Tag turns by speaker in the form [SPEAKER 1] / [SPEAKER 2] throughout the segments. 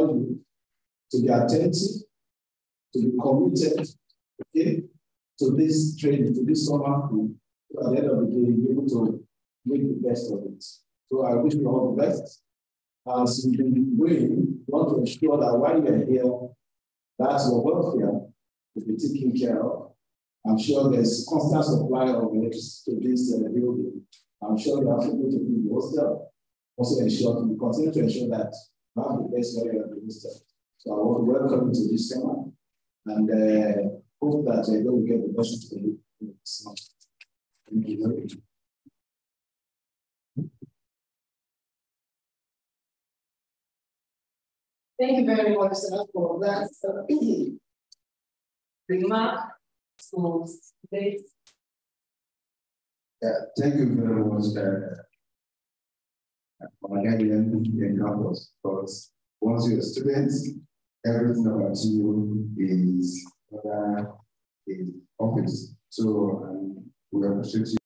[SPEAKER 1] you to be attentive, to be committed, okay, to this training, to this summer school. So at the end of the day, be able to make the best of it. So I wish you all the best. Been doing, want to ensure that while you're here, that your welfare will be taken care of. I'm sure there's constant supply of electricity to this uh, building. I'm sure you have to go to the hostel. Also ensure to continue to ensure that have the best value of the hostel. So I want to welcome you to this seminar and uh, hope that uh, will get the best for you. Thank you very much.
[SPEAKER 2] Thank you very much, sir, for that remark. Schools, please.
[SPEAKER 3] Yeah, thank you very much, uh, Magdalene in campus, because once you're a student, everything about you is uh, is office. So um, we appreciate you.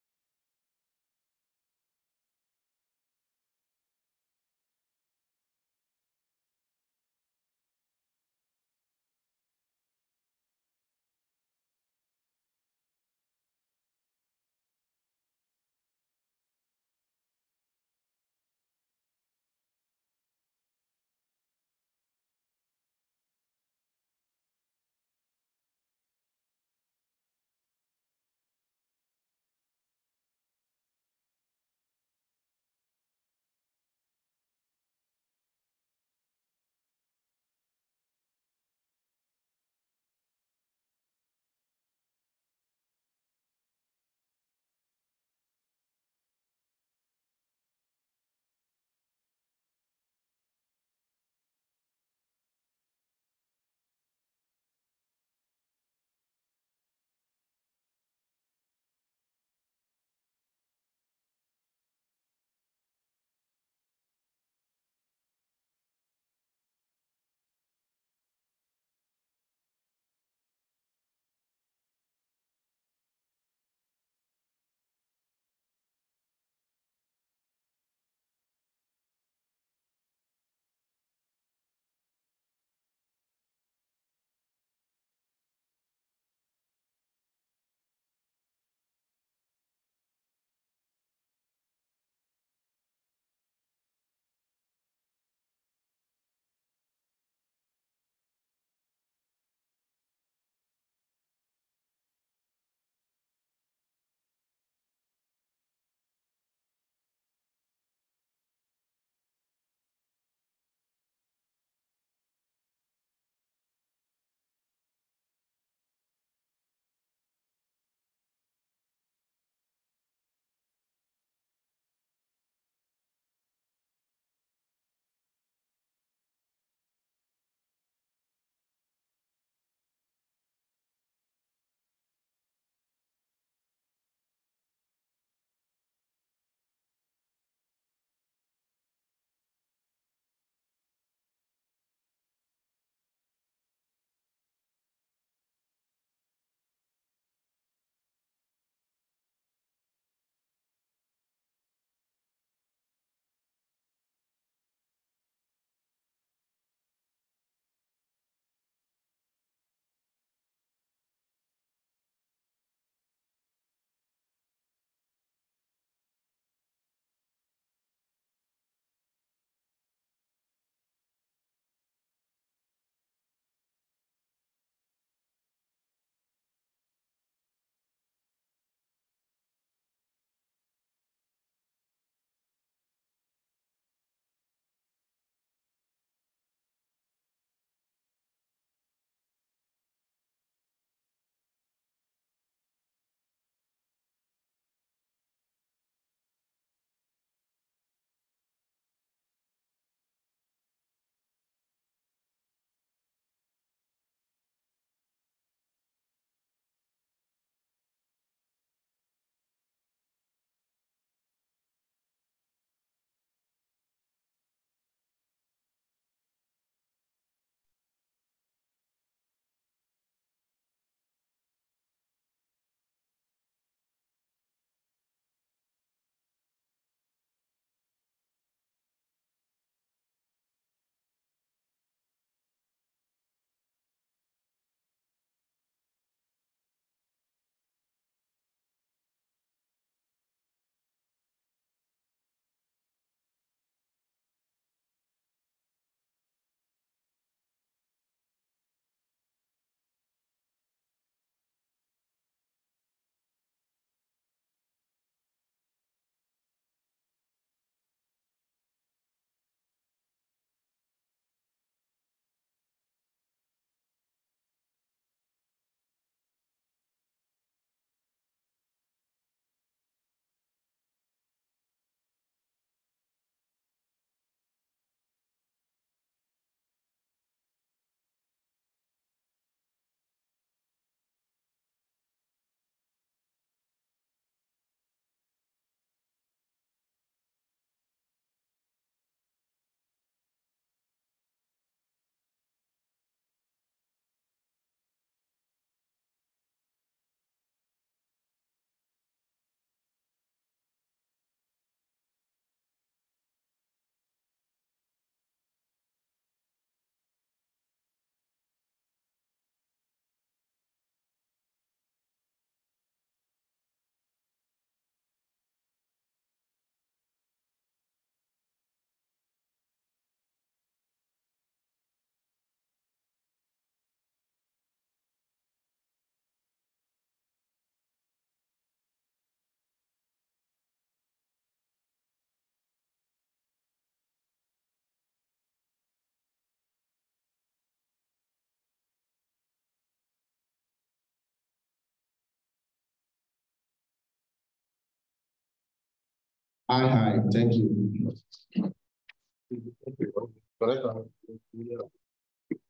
[SPEAKER 4] Aye, aye, thank you.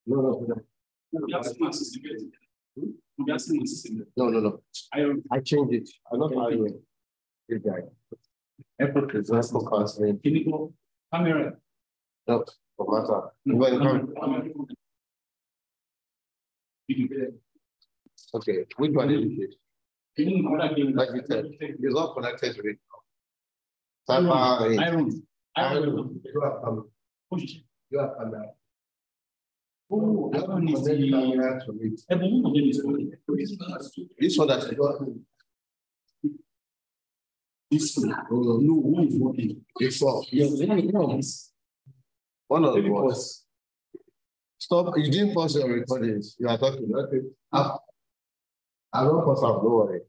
[SPEAKER 4] No, no, no.
[SPEAKER 5] I
[SPEAKER 4] I changed it. I'm not hiring this guy.
[SPEAKER 5] airport
[SPEAKER 4] It's not for counseling.
[SPEAKER 5] clinical camera.
[SPEAKER 4] No, for matter. When come, okay, which one is it? Like you said, it's all connected to it. Cyber, eh,
[SPEAKER 5] Iron. Iron.
[SPEAKER 4] you have come, you have come now. You have
[SPEAKER 5] iron is
[SPEAKER 4] connected
[SPEAKER 5] the.
[SPEAKER 4] camera to it.
[SPEAKER 5] One of them.
[SPEAKER 4] This one that's.
[SPEAKER 5] This one. No, one is working.
[SPEAKER 4] Before,
[SPEAKER 5] one is- one
[SPEAKER 4] one of
[SPEAKER 5] Maybe
[SPEAKER 4] the ones. Stop, you didn't pause your recordings, you are talking, okay. I I don't pause, am don't worry.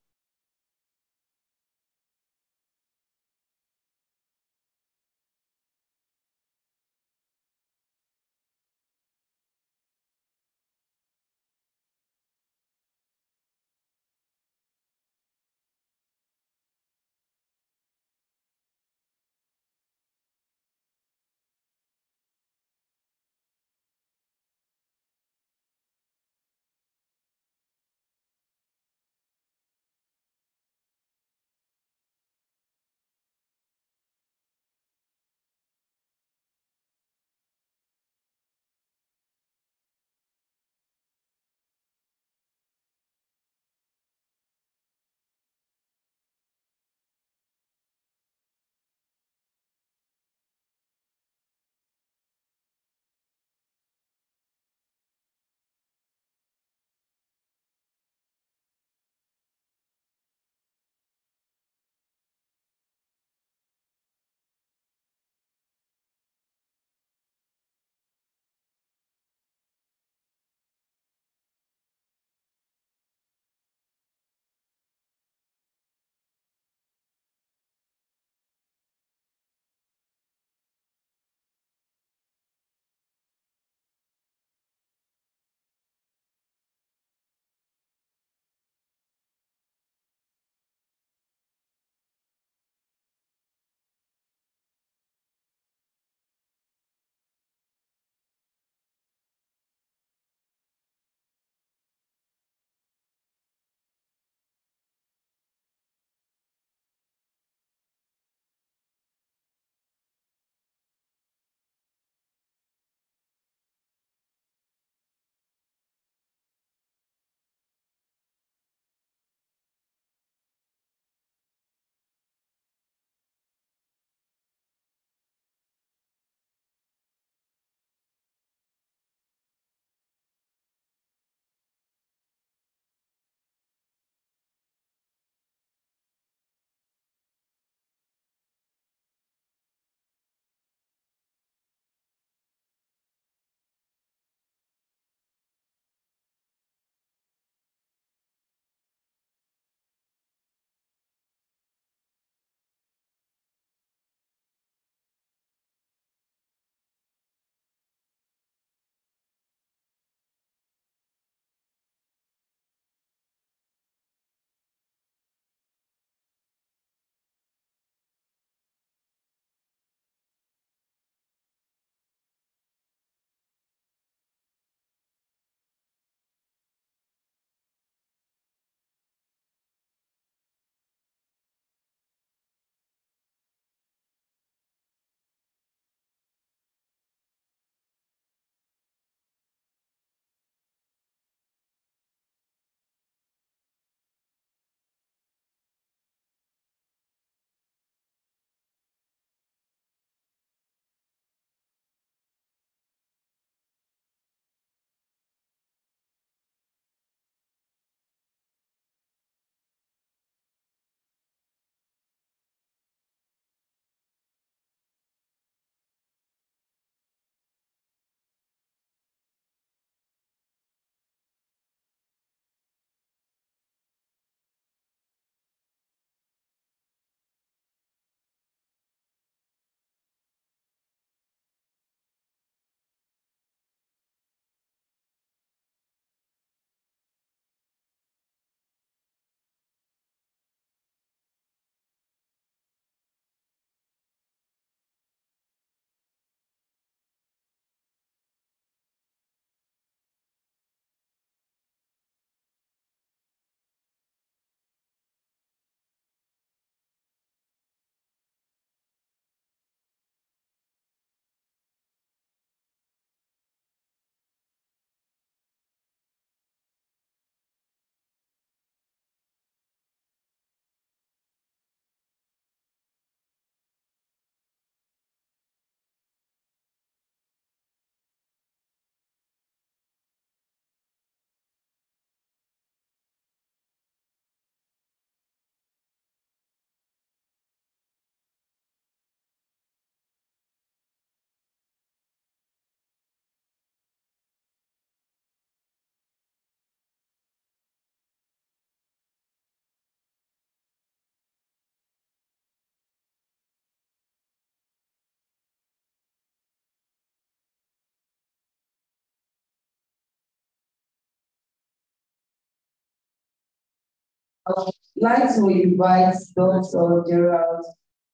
[SPEAKER 2] I'd like to invite Dr. Gerald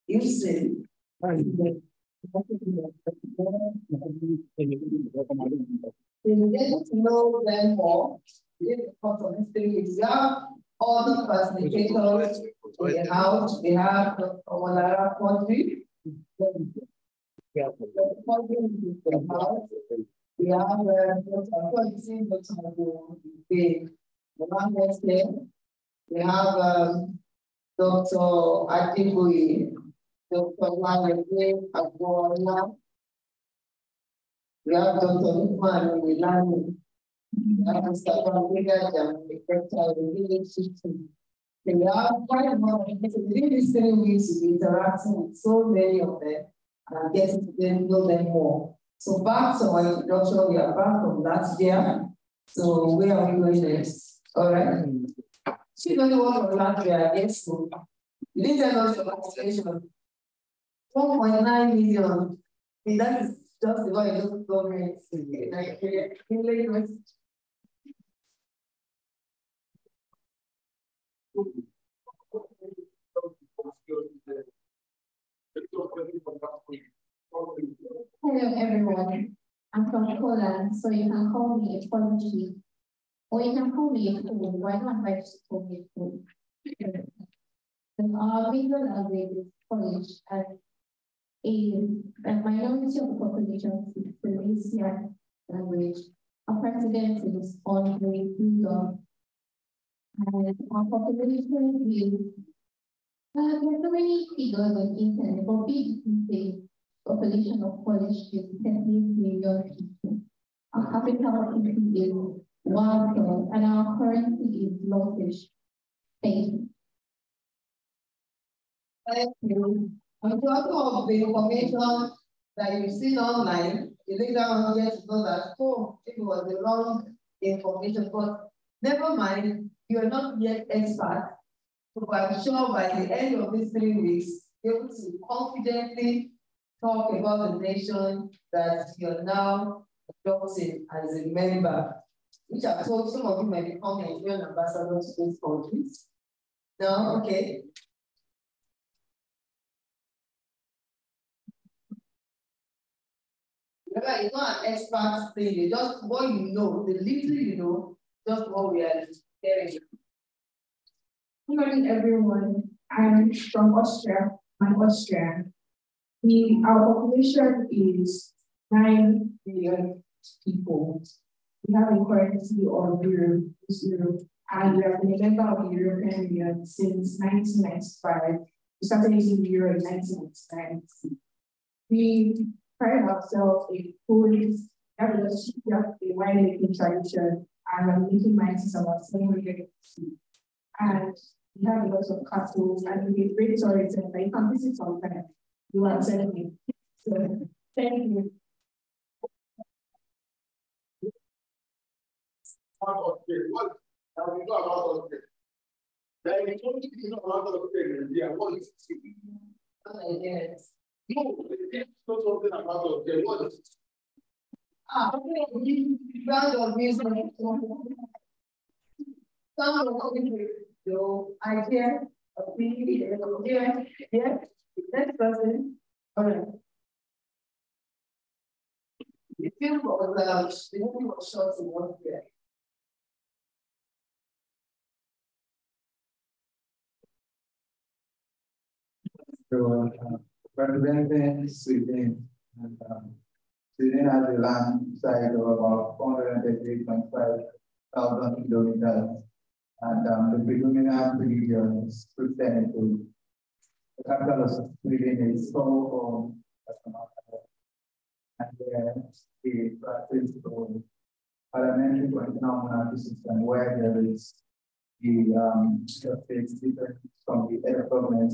[SPEAKER 2] Houston. To get to know them more, we have all the facilitators in the house. We have Dr. Walara Quadri. We have we have uh, Dr. Dr. we have um, Dr. Adibuyi, Dr. Wanyeke Agbola. We have Dr. Lukman Milani. We have Mr. Kwambiga Jam, the director of the village system. We have quite people within these three weeks to be interacting with so many of them and getting to them, know them more. So back to my introduction, we are back from last year. So where are we going next? All right. She don't know what Latvia gets to. You didn't tell us your participation. 1.9 million. And that is just the way local government in.
[SPEAKER 6] Hello everyone. I'm from Poland, so you can call me a Polish or you can call me a fool. Why not I just call me a? Is a, minority of the population speaks the language. Our president is Andre Duda. And our population is uh, there are so many figures on internet, but big the population of Polish is 10 million people. Our capital is Wow, and our currency is. Thank you.
[SPEAKER 2] Thank you. On top of the information that you've seen online, you later on get to know that, oh, it was the wrong information, but never mind, you are not yet expert. So I'm sure by the end of these three weeks, you're able to confidently talk about the nation that you're now adopting as a member which I told some of you may become Nigerian ambassadors to these countries. No, okay. Remember, it's not an expert thing, you just what you know, the little you know, just what we are sharing.
[SPEAKER 7] Good morning, everyone. I'm from Austria. I'm Austrian. Our population is 9 million people. We have a currency of euro, euro, and we have been a member of the European Union since 1995. We started using the euro in 1999. We pride ourselves in food, have a winemaking tradition, and I'm making about 700 And we have a lot of castles, and we have great stories, and you can visit sometime. You are telling me. So, thank you.
[SPEAKER 4] Part of. What now we know about of. There is only know about of trade in India. What is it?
[SPEAKER 2] Oh, yes.
[SPEAKER 4] No, they know something about of trade. What is?
[SPEAKER 2] Ah, okay. Round of music. Some of your idea of being here. Yes. Next person. All right. The film was, uh, the movie was shot in one year.
[SPEAKER 8] So, uh, representing Sweden, and um, Sweden has a land size of about 438.5 thousand kilometers, and um, the predominant religion is Christianity. The capital of Sweden is Stockholm, and then we practice the parliamentary constitutional monarchy system where there is the um, different from the of government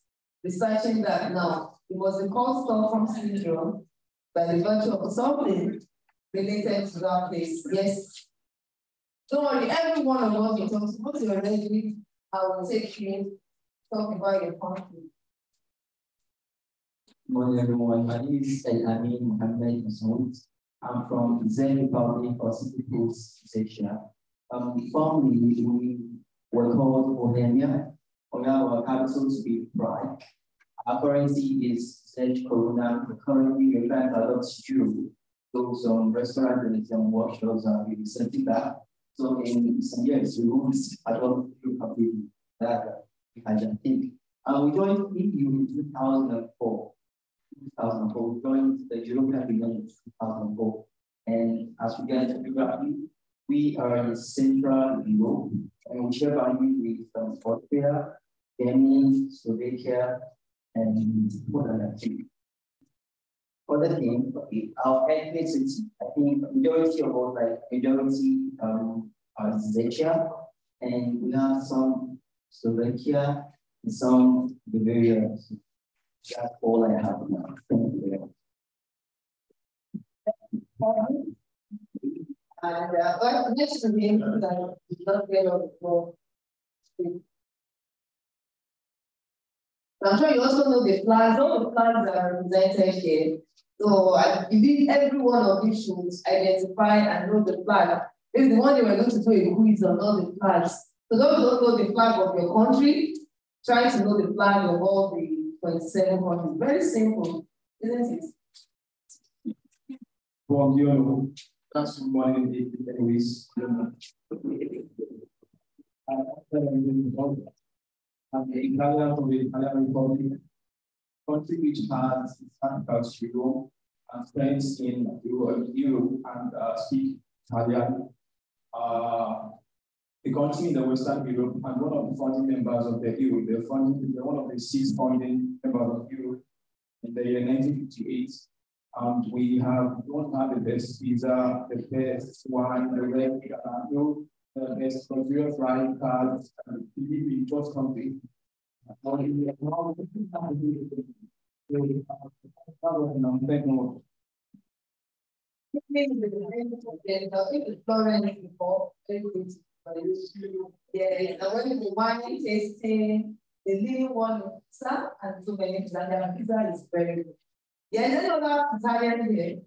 [SPEAKER 2] researching that now. It was a called Stockholm syndrome by the virtue of something related to that place. Yes. Don't worry, every one of us will talk. Once you're ready, I will take you talk about your country.
[SPEAKER 1] Good morning, everyone. My name is El Amin Mohammed Masoud. I'm from the Zen Republic of People's Asia. Um, formerly, we were called Bohemia. On our capital to be Prague. Our currency is Czech koruna. Currently, we're trying to adopt euro. So some restaurants and some workshops are really setting that. So in some years, we won't adopt euro completely. That I don't think. Uh, we joined EU in 2004. 2004. We joined the European Union in 2004. And as we get geography, we are in Central Europe, and we share boundary with Austria, Germany, Slovakia, and Poland. Other thing, okay, our ethnicity, I think majority of us, like majority um, are Czechia, and we have some Slovakia and some Bavaria. That's all I have now. Thank you.
[SPEAKER 2] And uh, next to me, the. I'm sure you also know the flags, all the flags are represented here. So I believe every one of you should identify and know the flag. If the one you were going to do a quiz on all the flags. So those who don't know the flag of your country, try to know the flag of all the 27 countries. Very simple, isn't it?
[SPEAKER 8] Well, you know, that's one in the anyways. And the Italian of the Italian Republic, country which has its capital Euro and friends in Europe, and uh, speak Italian. Uh, the country in the Western Europe and one of the founding members of the EU. They're, one of the six founding members of Europe in the year 1958. And we have don't have the best visa, the best wine, the red piano, the best luxurious ride cards, and just complete. Thank you.
[SPEAKER 2] Yeah, the little one and many pizza, is very good. Another Italian here?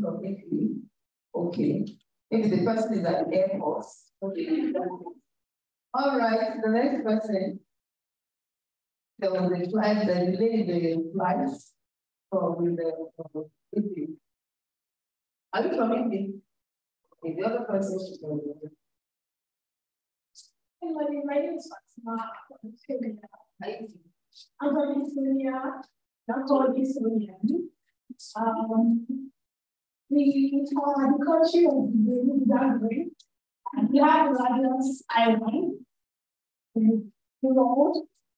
[SPEAKER 2] From Italy. Okay. Maybe the person is at the airport. Okay. All right, the next person. There was a flight that delayed the flight from the from Italy. Are you from Italy? Okay, the other person should go.
[SPEAKER 7] Everybody, my name is Fatima. I'm from Estonia. Not all Estonian. Um, the country of the Zagreb. And we have the largest island, the road.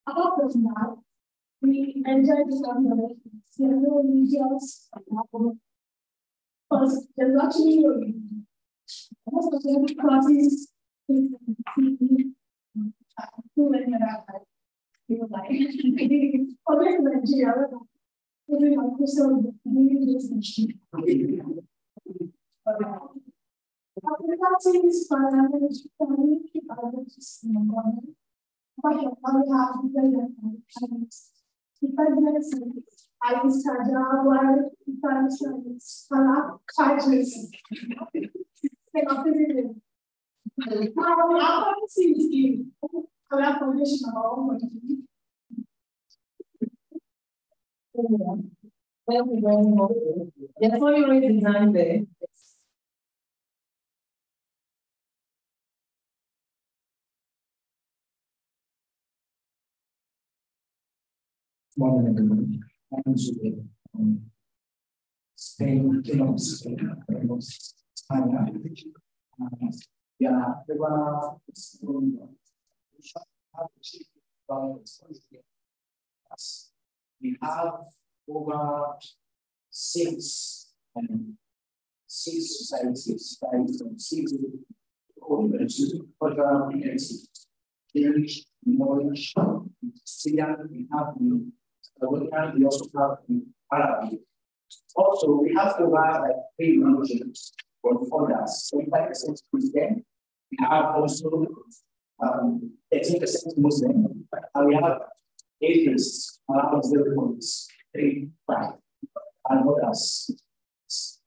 [SPEAKER 7] Apart from that, we enjoy the summer. There are no regions. Because there's actually most of the classes too many other people like always Nigeria. Applications para digitalmente para sistema vai avaliar os elementos e fazer assim que está já que e para os para fazer pela primeira a a parte sim que para a profissional muito
[SPEAKER 2] Thank you very much. That's why you already designed there.
[SPEAKER 8] One minute. I'm sorry. Spain, Spain, China. Yeah, were we have over six um, six societies, societies of six cultures, cultural identity, English, knowledge, Syrian, we have we also have Arabic. Also, we have over like three religions for others, 25% Christian. We have also um, 13% Muslim, and we have atheists around 0.35 and others.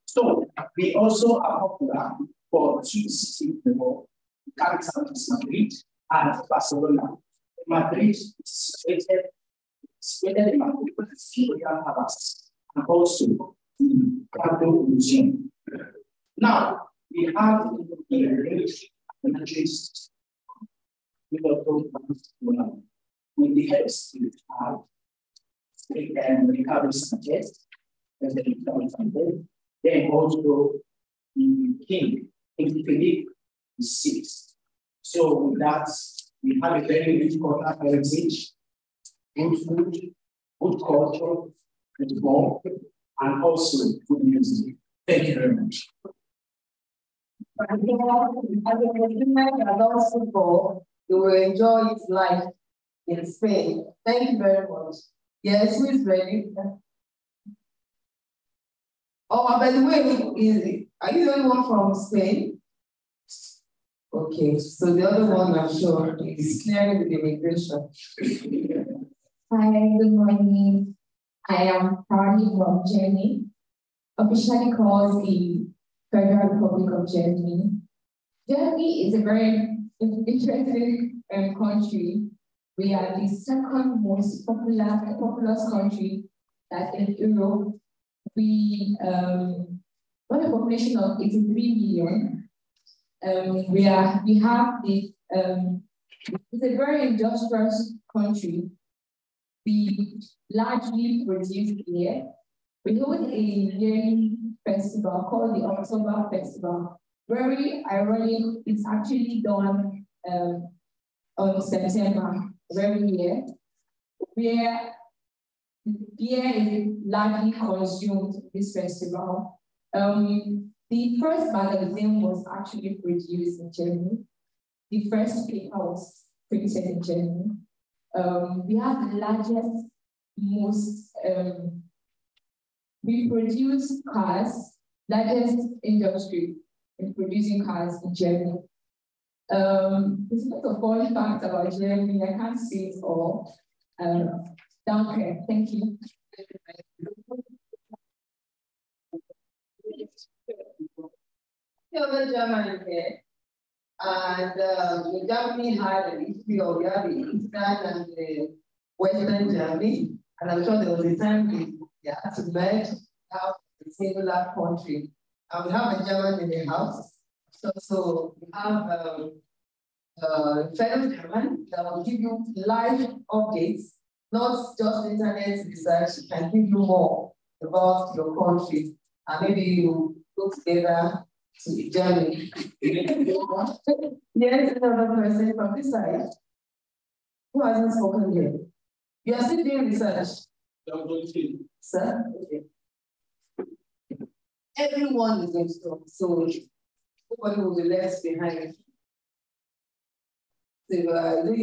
[SPEAKER 8] So we also are popular for two cities people, capital is Madrid and Barcelona. Madrid is situated, situated in Madrid, but Palace and also the Prado. Now, we have the and the trees. We also have with the head state have and recovery Sanchez, as the recovery Sanchez, then also the king, King Philip VI. So with that, we have a very rich cultural heritage, good food, good culture, good ball, and also good music. Thank you very much.
[SPEAKER 2] You will enjoy his life in Spain. Thank you very much. Yes, who is ready? Oh, by the way, is, are you the only one from Spain? Okay, so the other one I'm sure is clearing the immigration.
[SPEAKER 6] Hi, good morning. I am proudly from Germany, officially called the Federal Republic of Germany. Germany is a very interesting um, country. We are the second most popular, populous country that's in Europe we um, got a population of 83 million. Um, we are we have the um, it's a very industrious country. We largely produce beer. We hold a yearly festival called the October Festival. Very ironic, it's actually done um, on September every year, where beer is largely consumed this festival. Um, the first magazine was actually produced in Germany. The first paper was printed in Germany. Um, we have the largest, most, um, we produce cars, largest industry in producing cars in Germany. Um, there's a lot of fun facts about Germany. I can't say it all. Um, Okay, thank you.
[SPEAKER 2] Other Germany here, and Germany had an history of the Eastern and the Western Germany, and I'm sure there was a time we had to merge have a singular country. And we have a German in the house, so, so we have um, uh, fellow German that will give you live updates not just internet research can give you more about your country and maybe you go together to Germany. yes, another person from this side who hasn't spoken yet. You are still doing research. Sir? Okay. Everyone is going to talk, so nobody will be left behind. So uh, I know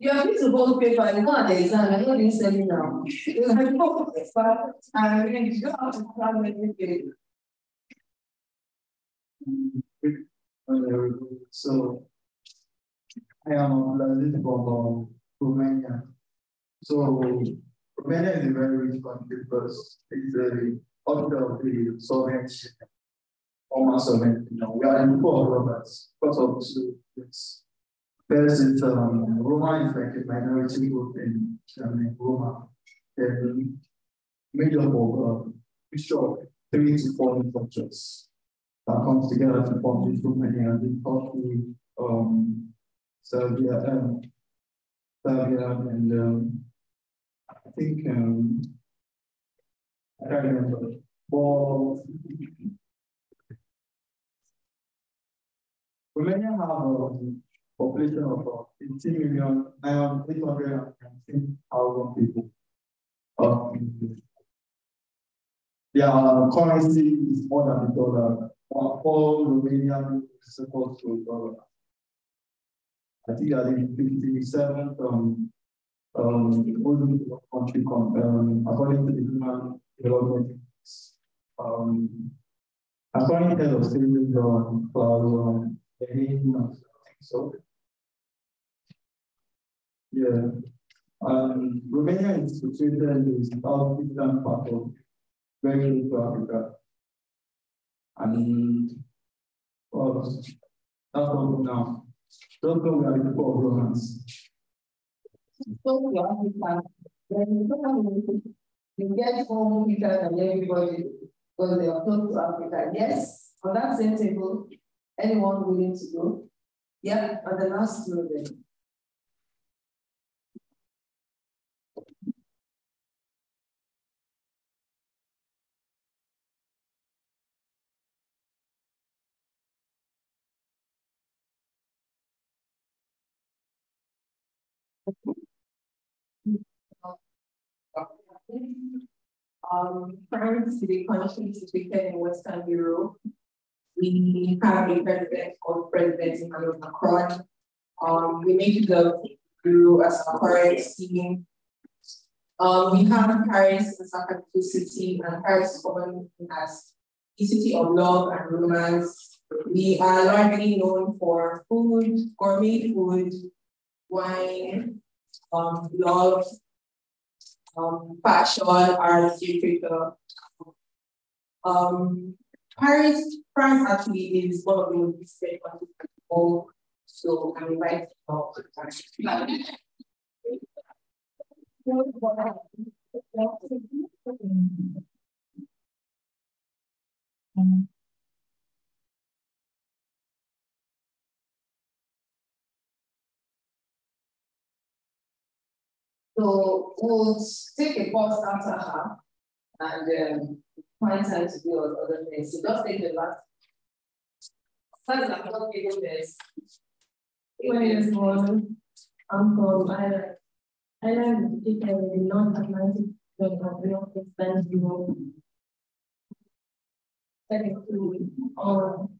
[SPEAKER 2] you are free to hold paper and go at the exam. I'm not doing seminar. You have to hold paper and you don't have to plan.
[SPEAKER 1] So, I am Abdulaziz from Romania. So, Romania is a very rich country because it's a capital of the Soviet former Soviet Union. We are in poor Roberts because of two things. First, it's um, Roma is like a minority group in Germany, Roma. And made up of uh, mixture of three to four cultures that comes together to form this Romania and country, um, Serbia, um, Serbia, and um, I think um, I can't remember. For Romania have um, population of uh, 18 million, 819,000 people. Um,
[SPEAKER 9] their currency is more than the dollar. All Romanian is equal to dollar. I think I think 57 from um, country um, according to the human development. Um, the state um, for um, the so. Yeah. Um, Romania is situated in the southeastern part of very close to Africa. And well, that's all now. Don't go with the poor Romans.
[SPEAKER 2] So when you get home quicker than everybody because they are close to Africa. Yes, on that same table, anyone willing to go? Yeah, on the last row then. Um, France, the country situated in Western Europe, we have a president called President Emmanuel Macron. Um, we it up through as a current scheme. Um, we have Paris as a capital city, and Paris is commonly as a city of love and romance. We are largely known for food, gourmet food, wine, um, love, um, fashion, art, literature. Um, Paris, France actually is one of the most visited countries in the world. So I'm invited to So we'll take a pause after her and um, find time to do other things. So just take the last. That's like not giving this.
[SPEAKER 7] When is one, I'm from Ireland. Ireland is in the North Atlantic region of North Eastern Europe. Technically, um,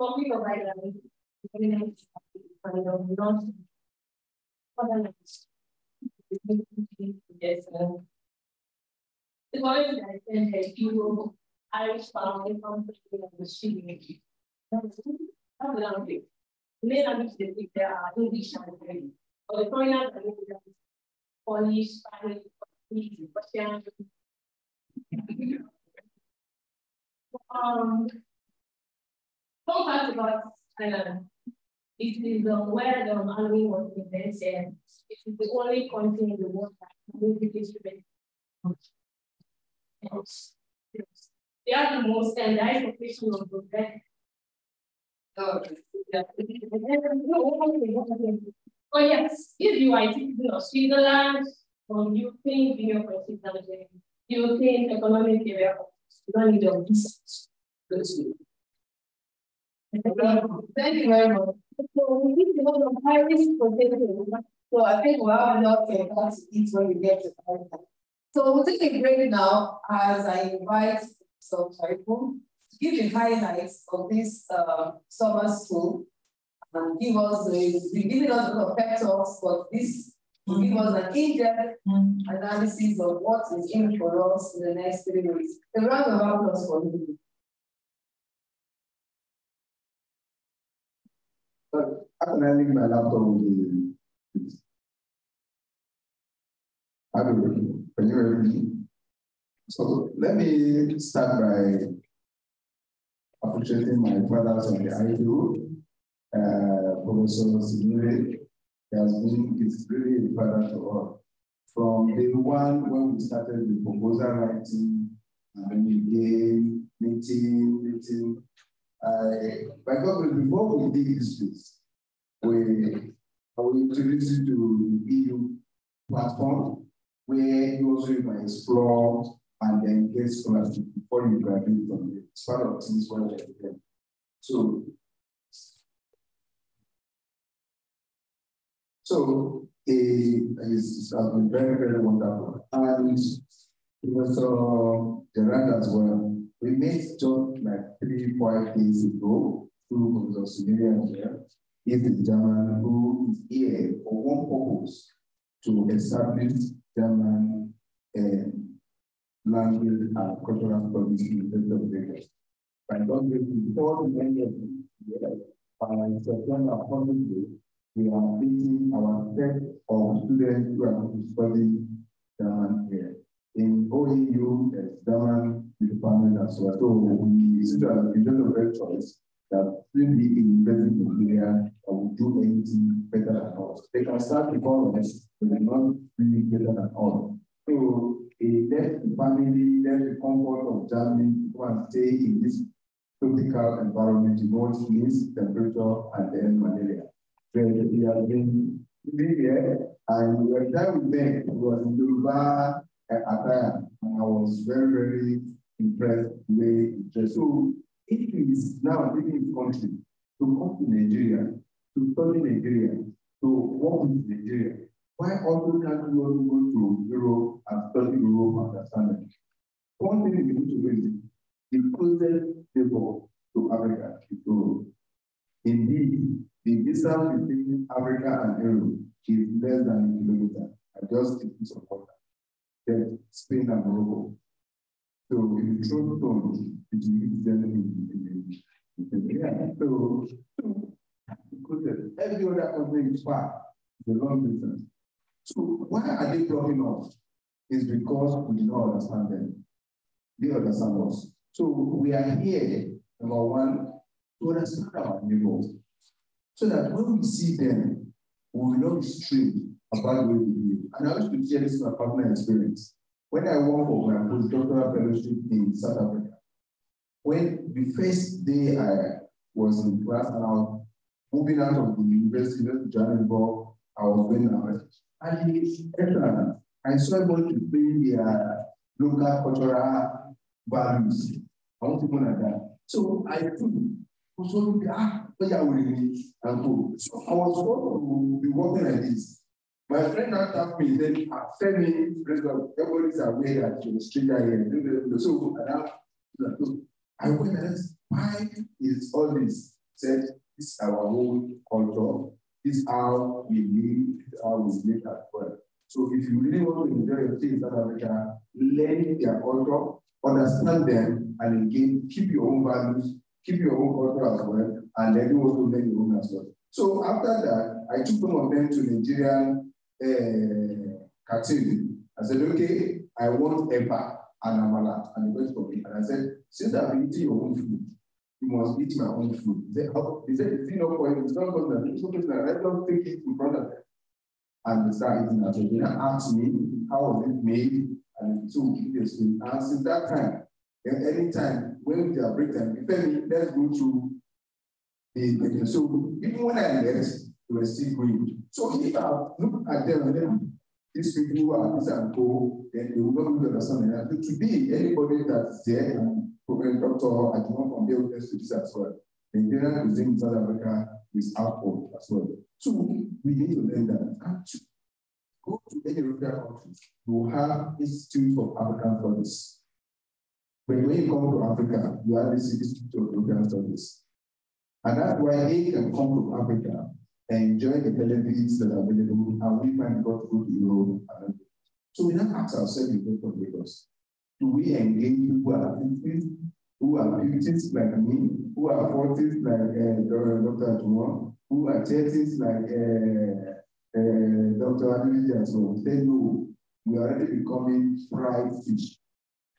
[SPEAKER 7] talking of Ireland, kind of other Yes, the college I attended, you Irish family and the street. That's lovely. The main language they speak there are English and. But the looking Polish, Spanish, Russian. Um, fact about Ireland. It is um, where the Halloween was invented. It is the only country in the world that British Yes. They are the most standardized professional of the bank. Oh, yes, if you are thinking of Switzerland, or you think in your Switzerland, you think economic area, you don't need a visa.
[SPEAKER 2] Thank you very much. So we need to know the high risk potential. So I think we'll have enough to eat when we get to the So we'll take a break now as I invite some people to give the highlights of this uh, summer school and give us a, be giving us a pep talks, but this will give us an in-depth analysis of what is in for us in the next three weeks. A round of applause for you.
[SPEAKER 1] I link my laptop with the How can you hear me? So let me start by appreciating my brothers on the IDO, uh, Professor Sigure. has been, really important to us. From day one, when we started the proposal writing, and again, meeting, meeting, I, by God, before we did this we, I will introduce you to the EU platform where you also can explore and then get scholarship before you graduate from it. It's of things what. So, so it has been very, very wonderful. And Professor Gerard as well. We met just like three, four days ago through Professor Sumerian here. He's the German who is here for one purpose to establish German um, language and cultural studies in the state of Lagos. By God, before the end of the year, by September 100, we are meeting our set of students who are to study German here. In OEU, there's German department as well. So we see that we don't choice that will be in university of Nigeria that will do anything better than us. They can start us, but they're not really better than us. So a let the family, let the comfort of Germany go and stay in this tropical environment in what means temperature and then malaria. But we have been living here and we were there with them. It was in Yoruba eh, attire and I was very, very impressed the way it if he is now living in country to come to Nigeria, to study Nigeria, to work with Nigeria, why also can't we also go to Europe and study Europe understanding? One thing we need to do is the closest neighbor to Africa is Europe. Indeed, the distance between Africa and Europe is less than a kilometer. I just a piece of water. Spain and Morocco. So if you throw stones, it them the yeah. So, so every other country is far, a long distance. So why are they blocking us? It's because we do not understand them. They understand us. So we are here, number one, to understand our neighbors. So that when we see them, we will not be strange about the way we live. And I want to share this with my partner experience. When I worked for my postdoctoral fellowship in South Africa, when the first day I was in class and I was moving out of the university to Johannesburg, I was going out. And it's excellent. I saw everybody to bring their local cultural values. I want to go like that. So I took also ah, we and. So I was going to be working like this. My friend now tapped me, then ah, send me, everybody's aware that you're a stranger here. So, so I went and asked, why is all this? Said, this is our own culture. Is how we live, is how we live as well. So if you really want to enjoy your stay in South Africa, learn their culture, understand them, and again, keep your own values, keep your own culture as well, and then you also learn your own as well. So after that, I took some of them to Nigerian uh. I said, okay, I want Eba and Amala, and the rest of it. And I said, since I've been eating your own food, you must eat my own food. He said, oh, he said, it not for you? It's not because that. It's not because that. Let us take it in front of them. And they started eating. So they asked me, how was it made? And we this food. And since that time, then anytime when we are break time, if any, let's go to the, the so even when I left, they were still going. So if I look at them and then these people who are this and go, then they will not really understand. And today, anybody that's there and Professor Dr. Ajimon from there to this as well. The Nigerian cuisine in South Africa is outward as well. So we need to learn that. Actually, go to any European countries, you have Institute of African Studies. But when you come to Africa, you have this Institute of European Studies. And that's why they can come to Africa and enjoy the benefits that are available, and we find God to in Europe. So we now ask ourselves in of Lagos, do we engage people who are 50s, who are 50s like me, who are 40s like uh, Dr. Juan, who are 30s like uh, uh, Dr. Adiliji as well? They know we are already becoming fried fish.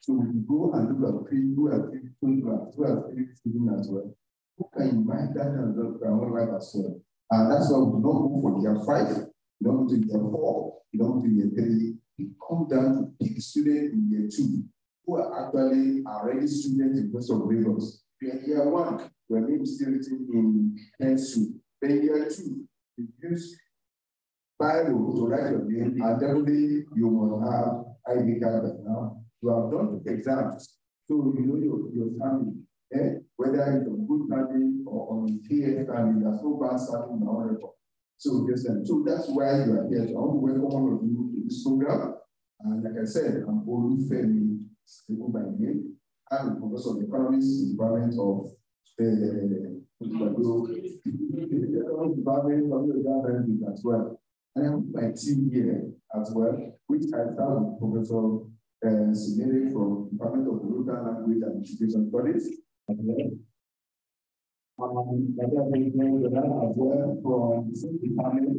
[SPEAKER 1] So we go and look at people who are 50 who are 50 as well. Who can invite that and Dr. own as well? And that's why we don't go for year five, we don't go to year four, we don't go to year three. We come down to pick students in year two who are actually already students in most of Lagos. In year one, we're maybe still written in pencil. Then year two, you use Bible to write your name, and definitely you must have ID card now. You have done exams, so you know your, your family. Eh? Whether it's a good family on a fair family, there's no bad starting in. So, yes, so that's why you are here. So I want to welcome all of you to this program. And like I said, I'm Olufemi Stable by name. I'm a professor of economics, department of uh, department as well. And I have my team here as well, which I with Professor uh, Simere from Department of Local Language and Education Studies. Um, as well from the same department.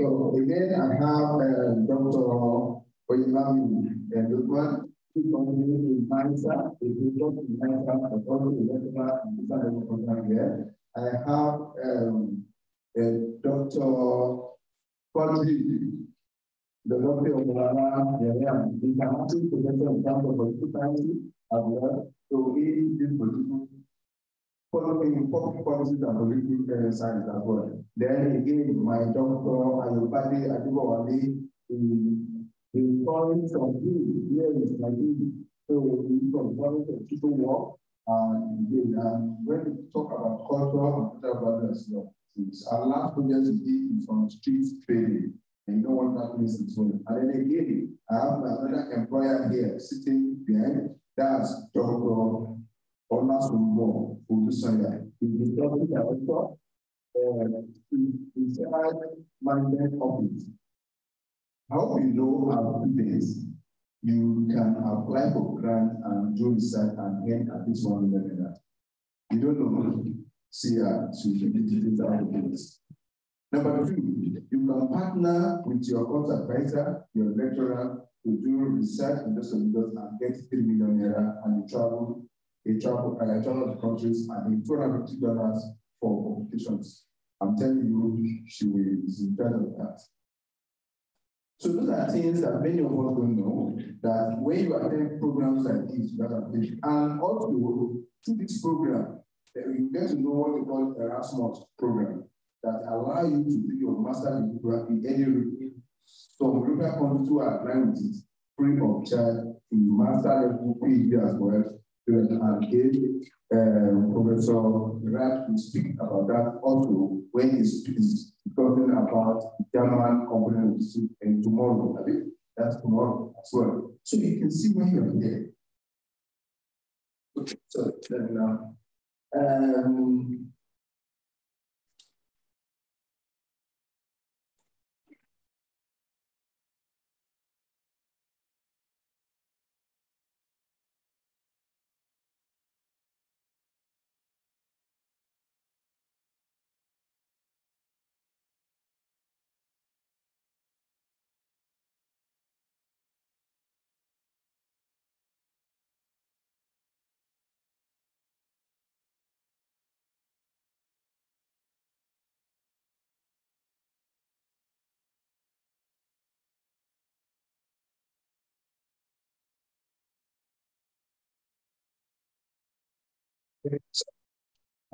[SPEAKER 1] So again, I have uh, Dr. Oyemami and Lukman, who continues in NISA, the people in NISA, the also the lecturer and the program here. I have um, uh, Dr. Quadri, the doctor of Lana, yeah, international professor of science as well. So he is political following public policies and political science as well. Then again, my doctor Ayobade Adibowale in in foreign country, here is my team. So we from foreign people work and again, and when we talk about culture and cultural values, know, our last project is is on street trading. And you know what that means as. And then again, I have another employer here sitting behind. That's Dr. Olasunbo Odusanya. He's the deputy director inside management office. How you know our students, you can apply for grant and do research and earn at least one million You don't know, see uh, so you can out Number two, you can partner with your course advisor, your lecturer, to do research in those and get three million naira and you travel a travel, uh, travel to countries and a $250 for publications. I'm telling you, she will be in charge of that. So those are things that many of us don't know, that when you attend programs like this. And also, through this program, you get to know what we call Erasmus program that allow you to do your master's degree in any in some local countries who are aligned with it, free of charge in master level PhD as well. And again, uh, Professor Rat will speak about that also when he's, he's talking about German components and tomorrow. I think that's tomorrow as well. So you can see when you're here. Okay, so then uh, um,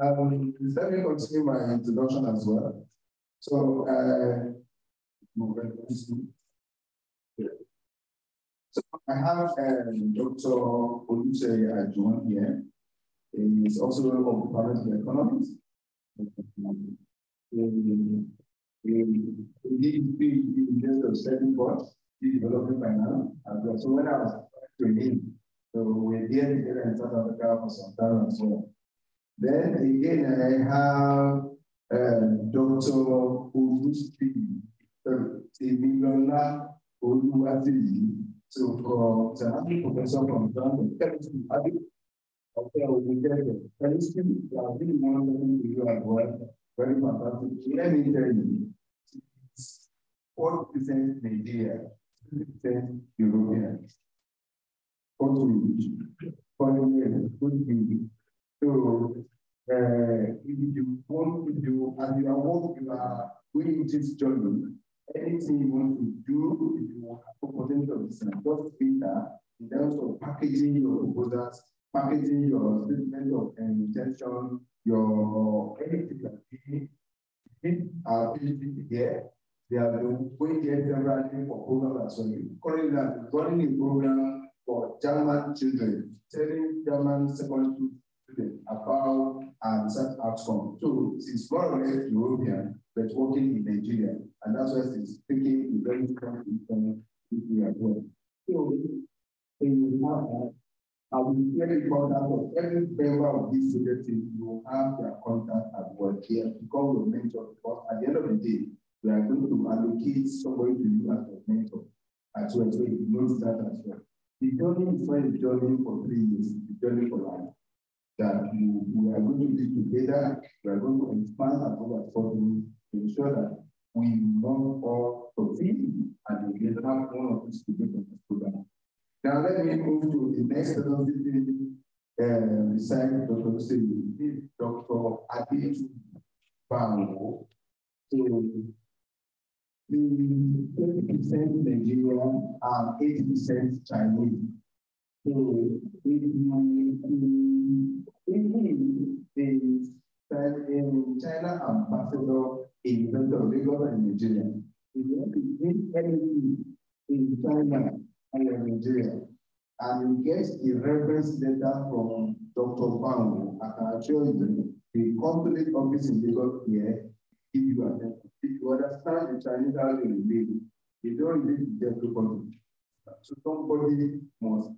[SPEAKER 1] Um, let me continue my introduction as well. So, uh, so I have um, Dr. Oluse Ajuan here. He is also of of Economics. He did PhD in terms of costs, developing finance. So when I was training, so we're here together in South Africa for some time as well. Then again, I have uh, Dr. Olusti, Timilola Oluwatili. So, for the professor from Ghana, chemistry, Okay, we get it. Chemistry, I really want to you as well. Very fantastic. Let me tell you, 40% Nigeria, 50% European. What we do? So, uh, if you want to do, as you are working, you are going this journey, anything you want to do, if you want potential business, just better in terms of packaging your proposals, packaging your statement of intention, your anything that you need our PhD here. They are going here generally for programs as well. Currently, I'm running a program for German children, telling German secondary students about our research outcome. So she's more or less European, but working in Nigeria. And that's why she's speaking a very strong English as well. So that, I will very important for every member of this project team, you have their contact at work here to become your mentor. Because at the end of the day, we are going to allocate somebody to you as a mentor as well. So you know that as well. The journey is not a journey for three years, a journey for life. That we, we are going to be together, we are going to expand as much as to ensure that we not all succeed and we have one of these students in this program. Now let me move to the next velocity uh, beside Dr. Sili, Dr. Adeju Bango. So the 20% Nigerian and 80% Chinese. So if you the in um, China ambassador in Lagos and Nigeria, if you want to anything in China and Nigeria, and you get a reference letter from Dr. Bang, I can assure you, the consulate office in Lagos here give you attention. If you understand the Chinese they relate, they don't relate to properly. So somebody must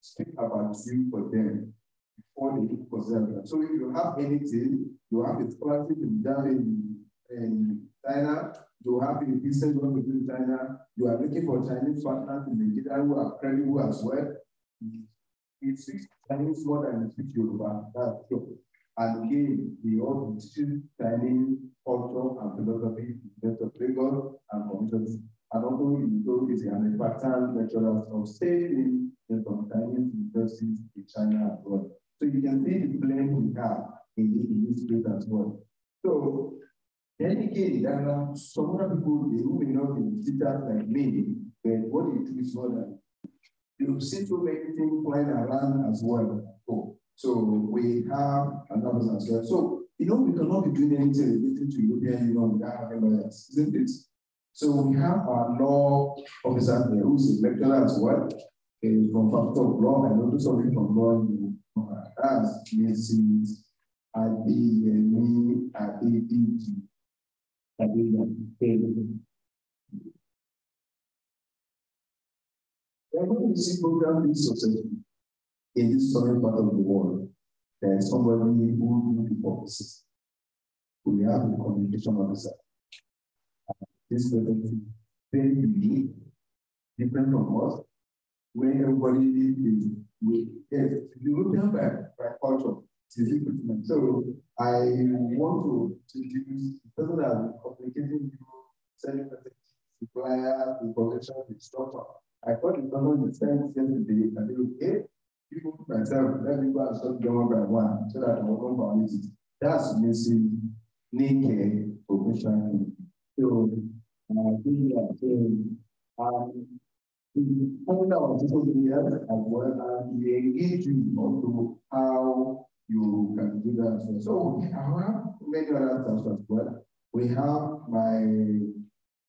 [SPEAKER 1] speak about you for them before they for them. So if you have anything, you have a scholarship in in, in China, you have a business work in China, you are looking for Chinese partners in Nigeria who are credible as well. It speaks Chinese more than it speaks Yoruba, that's true. And again, we all teach Chinese culture and philosophy in of Lagos and communities. And also, in is an part-time lecturer of state in, some Chinese universities in China as well. So you can see the blend we have in, this place as well. So then again, there are some other people who may not be teachers like me, but what they do is than you see so many things flying around as well. So, so we have another as well. So you know we cannot be doing anything to European Union without having lawyers, isn't it? So we have our law officer who's a lecturer as well. He's from Faculty of Law. I know something from law. That's Mrs. Adeyemi Adediji. Adeyemi. When we see program being successful in this southern part of the world, there's somebody who do the purposes. We have a communication officer. This person is very unique, different from us, where everybody is with yes, European by, by culture. So I want to introduce the person that will communicating you, selling the supplier, information, instructor. I thought the in the sense yesterday, and they okay, people myself, let me go and them one by one so that I will not violate it. That's missing naked professional. So I think that um, coming out of social media as well and we engage you also how you can do that. So, so I have many other stuff as well. We have my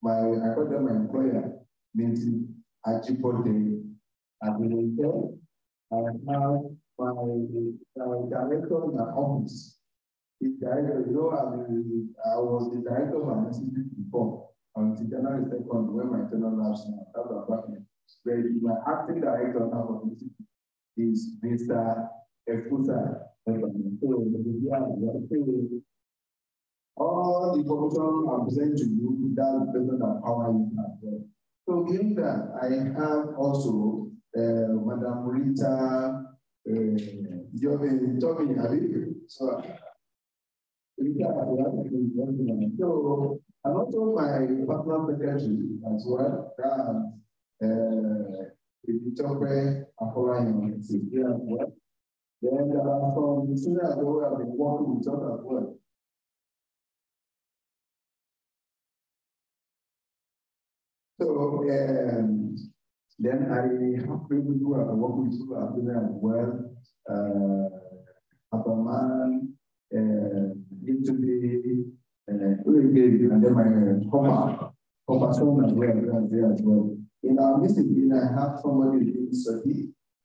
[SPEAKER 1] my I call them my employer, means Ajipote Administrator. I have my, my director in the office. The director, you know, I, I was the director of an institute before until January 2nd when my internal labs now have apartment. But my acting director now of the institute is Mr. Efusa. All the information I'm presenting to you, that person that power you as. So, given that, I have also uh, Madam Rita Joven Tommy Habib. So, so, and also my personal secretary as well, that Ibitope Afolayan is here as well. Then there are some seniors who have been working with us as well. So, um, then I have people who have worked with doing as well. Uh, Abaman, uh, Italy, uh, and then my Homa, Homa son as well, there as well. In our meeting, I have somebody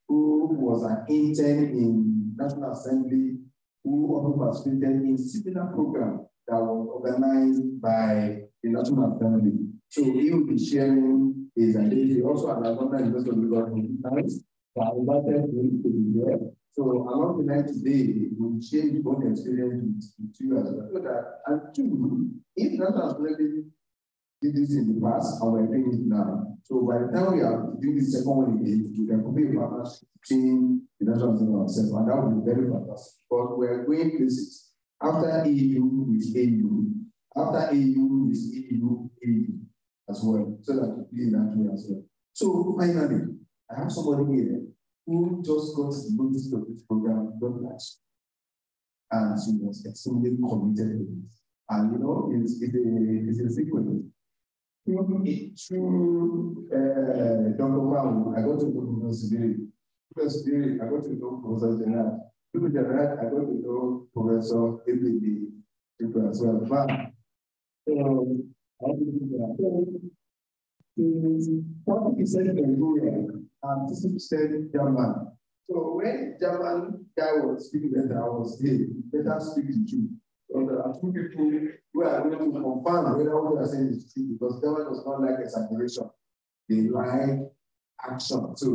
[SPEAKER 1] who was an intern in National Assembly who also participated in similar program that was organized by the National Assembly. So he will be sharing his identity. Also, an alumni investor of the I invited him to be there. So along the line today, share his own experience with, you as well. So that, and two, if National Assembly did this in the past and we're doing it now. So by the time we are doing the second one again, we can complete a partnership between the national and ourselves, and that would be very fantastic. But we're going places. After EU is AU, after EU is EU, EU as well, so that we play that way as well. So finally, I have somebody here who just got the notice of this program done last and she was extremely committed to it. And you know, it's, it's, a, it's a sequence through uh, Dr. Wow, I got to know Professor Sibiri. Professor Sibiri, I got to know Professor General. Through General, I got to know Professor ABD as well. But, um, I Forty percent Nigerian and sixty percent German. So when German guy was speaking better, I was hey, better speak the truth. So there are two people who are going to confirm whether what they are saying is true because German does not like exaggeration. They like action. So,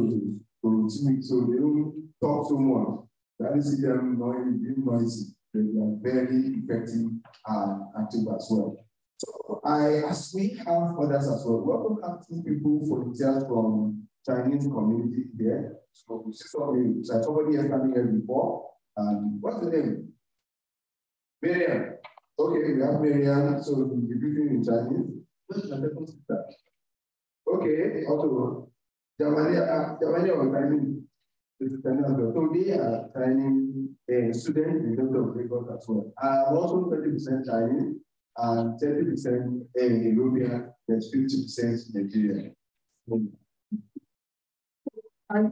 [SPEAKER 1] so, so they don't talk so much. That is them noisy, noisy. They are very effective and active as well. So I, as we have others as well, we also have two people volunteers from Chinese community here. So we see somebody, somebody has coming here before. And what's the name? Miriam. Okay, we have Miriam, so we'll be in Chinese. Okay, also, Germany, uh, Germany or Chinese. So they are training uh, students in terms of Lagos as well. I'm also 20% Chinese and 30% in European, there's 50% Nigerian. And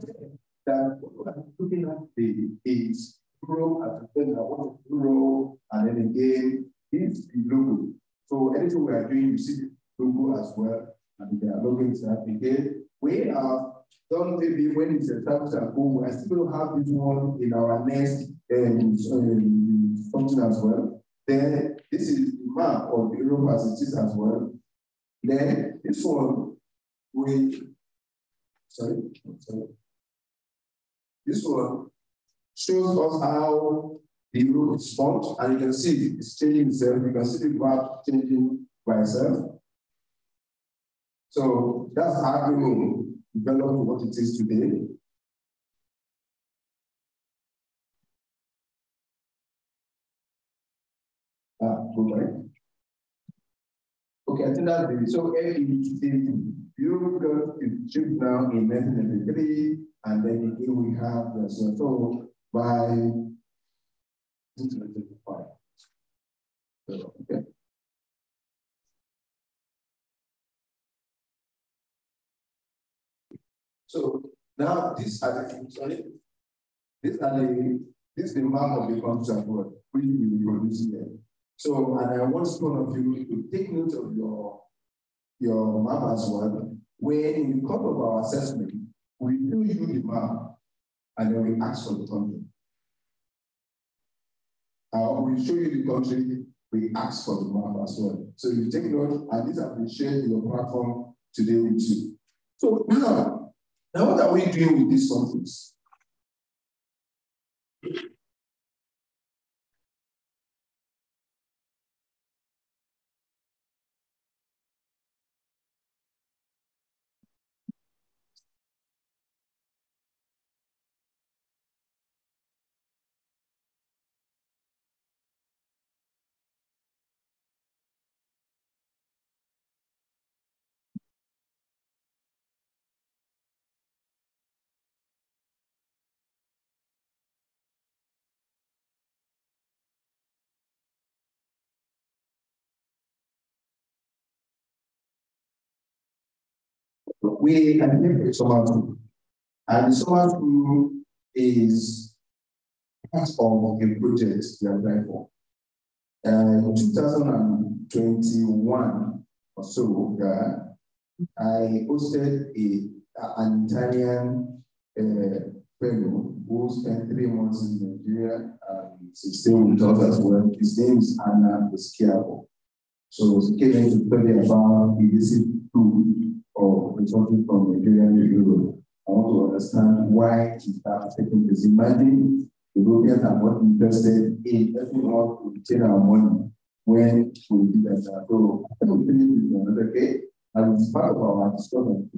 [SPEAKER 1] that what I'm looking at the is grow as a thing I want to grow, and then again, it's the logo. So anything we are doing, you see the logo as well, and the logo is that again. We have done maybe when it's a and go, I still have this one in our next um, um, something as well. Then this is the map of Europe as it is as well. Then this one, we, sorry, sorry. This one shows us how the Europe is formed, and you can see it's changing itself. You can see the map changing by itself. So that's how we developed what it is today. Okay, that's the so the Europe got its chip now in 1993, and then here we have the so, so by 1995. So, okay. So now these are the sorry, these are the this is the map of the country we will produce here. So, and I want one of you to take note of your, your map as well. When in the course of our assessment, we do you the map and then we ask for the country. Uh, we show you the country, we ask for the map as well. So you take note, and this has been shared in your platform today with you. So now, now what are we doing with these countries? We identify summer school. And summer school is part of a project we are trying for. Uh, in 2021 or so, uh, I hosted a, an Italian uh, fellow who spent three months in Nigeria and 16 with us as well. His name is Anna Esquiavo. So she came in to study about the illicit food returning from Nigeria to Europe. I want to understand why it started taking this. Imagine Europeans are not interested in helping us to retain our money when we do that. So I think we finish this another day. And it's part of our discussion.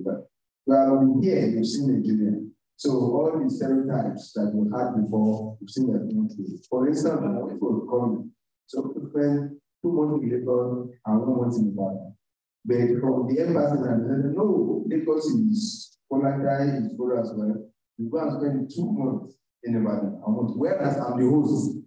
[SPEAKER 1] We are here, you've seen Nigeria. So all these stereotypes that we had before, we've seen that through. For instance, when I went to coming, so to spend two months in Lagos and one month in Ibadan. But from the embassy, I said, no, Lagos is Folakai is full as well. You go and spend two months in Ibadan. I want, whereas I'm the host.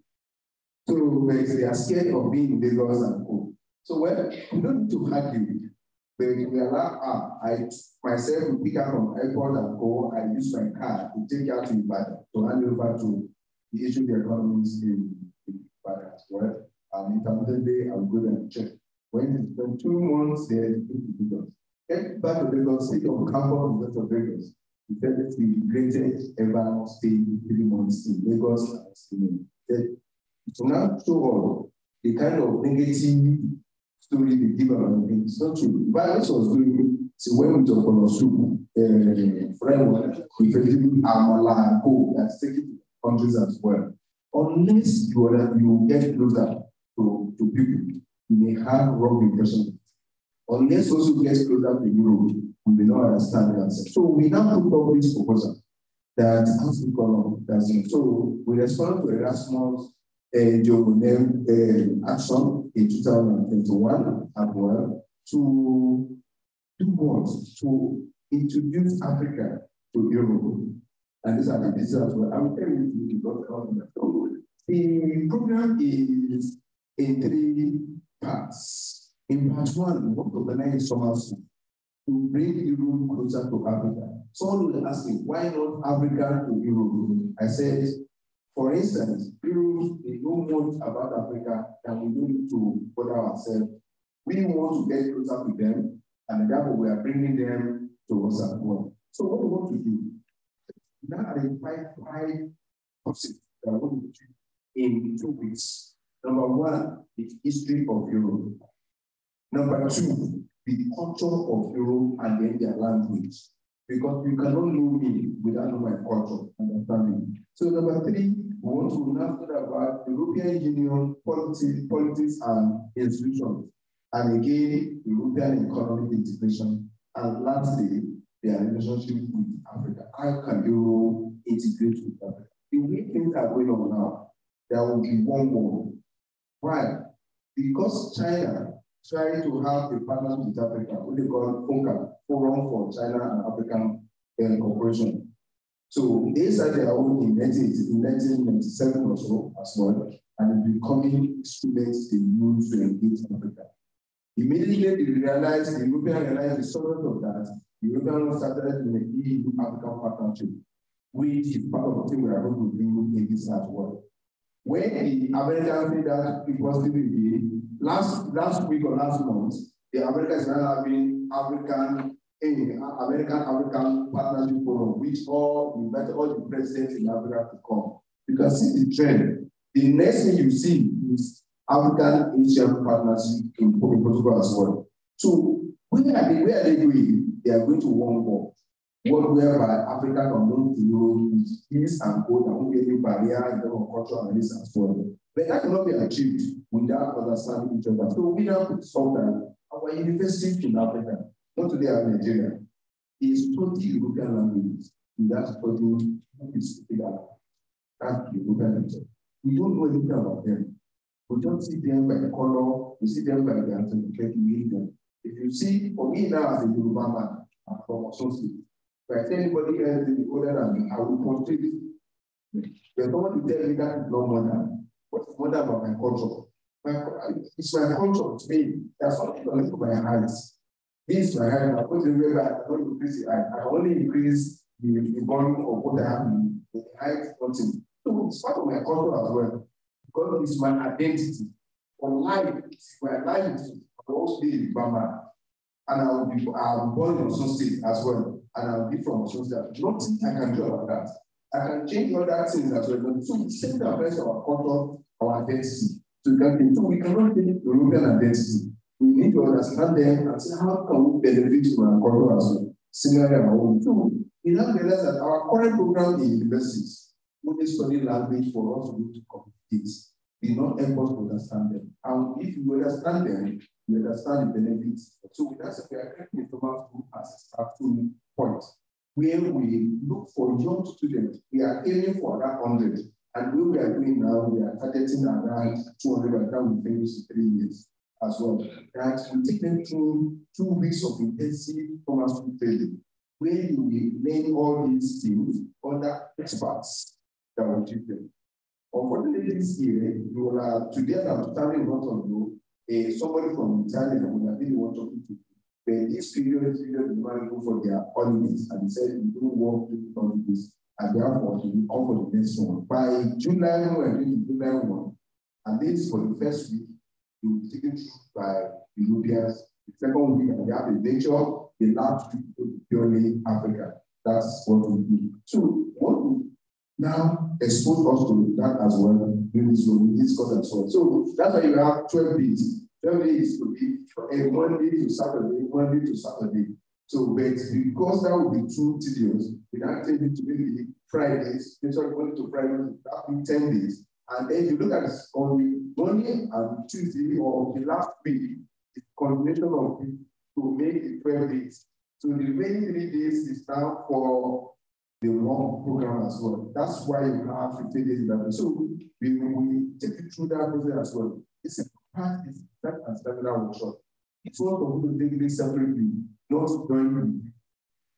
[SPEAKER 1] So they are scared of being in Lagos and go. So well, we don't need to argue. But we allow, ah, I myself will pick up from airport and go. I use my car to take out to Ibadan to hand over to the issue the economists in Ibadan as well. And intermittently, I'll go there and check. When been two months Lagos. Get back to Lagos, take on campus of Lagos. He said it's the greatest ever stay three months in Lagos and. So now show the kind of negative story they give about it. It's not true. Violence was doing so when we talk about soup, uh, friend, effectively Amala and Co. that's taking countries as well. Unless you are you get closer to, to people, may have wrong impression. Unless also gets closer to Europe, may not understand the answer. So we now put up this proposal that become that's it. So we respond to Erasmus uh, Jean Monnet uh, action in 2021 as well to do what? To introduce Africa to Europe. And these are the business as. I'm telling you, you got the program is in three parts. In part one, we want to organize summer school to bring Europe closer to Africa. Someone will ask me, why not Africa to Europe? I said, for instance, Europe, they know more about Africa than we need to ourselves. We want to get closer to them, and therefore we are bringing them to us as well. So what we want to do, now identify five concepts that I want to do in two weeks. Number one, the history of Europe. Number two, the culture of Europe and then their language. Because you cannot know me without knowing my culture, and understanding. So number three, we want to now about European Union politics, politics and institutions. And again, European economic integration. And lastly, their relationship with Africa. How can Europe integrate with Africa? The way things are going on now, there will be one world. Why? Because China trying to have a partnership with Africa, what they call FOCA, Forum for China and African uh, Cooperation. So they started their own in 1997 or so as well, and becoming instruments they use to engage Africa. Immediately they realized, the European realized the subject of that, the European started in the EU African partnership, which is part of the thing we are going to do in this as well. When the Americans did that the last last week or last month, the Americans are having African a American African Partnership Forum, which all invited all the presidents in Africa to come. You can see the trend. The next thing you see is African Asian partnership in, Portugal as well. So where are they? Where are they going? They are going to one war. One whereby Africa can move to Europe with peace and growth and won't be any barrier in terms of cultural and this well. But that cannot be achieved without understanding each other. So we now put solve that. Our universities in Africa, not today in Nigeria, is study European languages without studying speaking That's European language. We don't know anything about them. We don't see them by the color, we see them by the anthropology, we read them. If you see, for me now as a Yoruba man, I'm from Osun if I anybody else to be older than me, I will it. But someone to tell me that is not modern. What's modern about my culture? My, it's my culture to me. There's something to look my hands. This is my hand. I'm going to remember I don't increase the height. I only increase the, the volume of what I have in the height something. So it's part of my culture as well. Because it's my identity. For life, it's my life I will also be in. And I will be I'm born in some state as well and I'll be from Australia. Nothing I can do about that. I can change other things as well. So we send the best of our culture, our identity. So we can so we cannot take European identity. We need to understand them and see how can we benefit from our culture as well. Similarly, our own. So we now realize that our current program in universities only study language for us to be to communicate. We not able to understand them. And if you understand them, you understand the benefits. So with that, we are creating a program as a starting point where we look for young students. We are aiming for around 100. And what we are doing now, we are targeting around 200 by the time we finish in three years as well. That we take them through two weeks of intensive commercial training, where you will learn all these things under experts that will teach them. Unfortunately, this year, you have, today I'm starting not on you, uh, somebody from Italy will have been the one talking to. But this period, period, the man go for their holidays, and he said, we don't to do holidays, and therefore, he will come for the next one. By July, when we're doing July 1, and this for the first week, we will be taken through by Europeans. The second week, and we have a lecture, the last week will be purely Africa. That's what we do. So, what we now expose us to that as well in this room, this course as well. So that's why you have 12 days. 12 days to be a Monday to Saturday, Monday to Saturday. So, but because that would be too tedious, we now take it to maybe Fridays, sorry, Monday to Friday, that would be 10 days. And then you look at on Monday and Tuesday or the last week, the combination of it to make it 12 days. So the remaining three days is now for the long program as well. That's why you have 15 days in that. So we will take you through that process as well. It's a part is that and stamina workshop. It's not people to take this separately, not join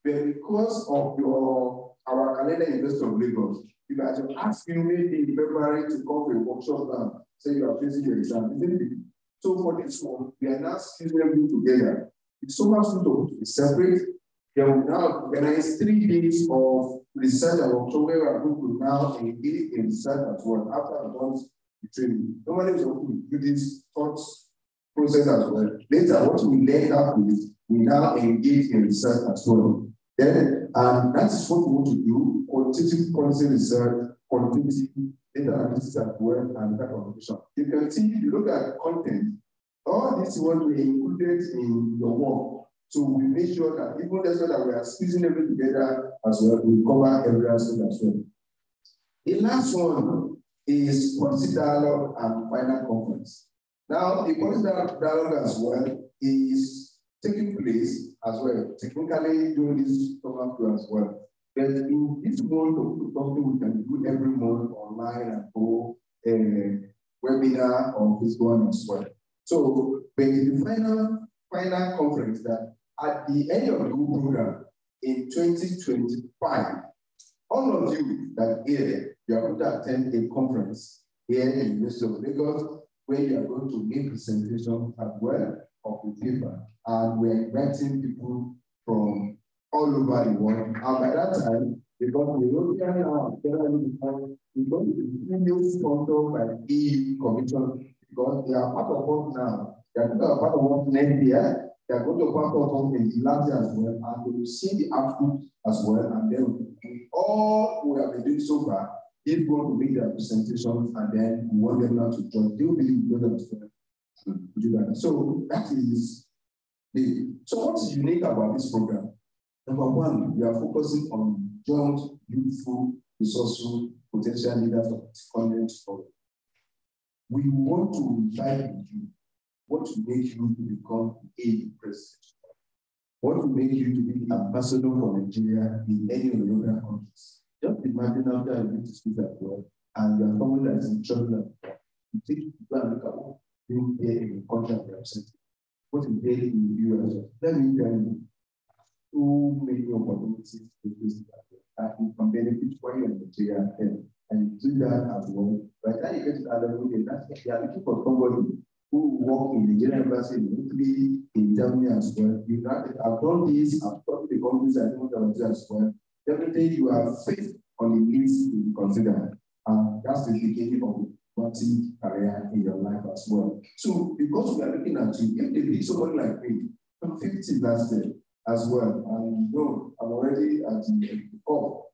[SPEAKER 1] But because of your our calendar investor of Lagos, if I just ask you maybe in February to come for a workshop now, say you are facing your exam, isn't it? So for this one, we are now squeezing everything together. It's so much to be separate they will now organize three days of research and workshop where we are going to now engage in research as well after advanced the training. Normally, we will do this thoughts process as well. Later, what we learn after this, we now engage in research as well. Then, and that is what we want to do, quantitative policy research, quantitative data analysis as well, and data communication. You can see, if you look at content, all these ones were included in your work so we make sure that even that's that we are squeezing everything together as well, we cover every aspect as well. The last one is policy dialogue and final conference. Now, the policy dialogue as well is taking place as well, technically doing this program as well. But in this month of something we can do every month online and go uh, webinar on this one as well. So, but the final final conference that at the end of the program in 2025, all of you that here, you are going to attend a conference here in the University of Lagos where you are going to make presentation as well of the paper. And we're inviting people from all over the world. And by that time, because the European we're going to be sponsored by EU Commission because they are part of us now. They are part of us next year. They are going to of in the last as well, and we will see the output as well. And then all we have been doing so far, if going to make their presentations, and then we want them now to join, they will be that. So that is the so what is unique about this program? Number one, we are focusing on young, youthful, resourceful, potential leaders of content story. We want to invite you what will make you to become a president? What will make you to be ambassador for Nigeria in any of the other countries? Just imagine after you get to speak at work and you are someone that is in trouble you take go and look at what you here in the country of representing. What is there in the US? Let me tell you, so many opportunities to this that you can benefit for you in Nigeria and, and do that as well. By the time you get to that level, they are looking for somebody who work in the general embassy in Italy, in Germany as well. You know, I've done this, I've talked to the companies I know that as well. Definitely you are fit on the list to consider. And that's the beginning of wanting career in your life as well. So because we are looking at you, if they be somebody like me, I'm 50 last year as well. And you know, I'm already at the top.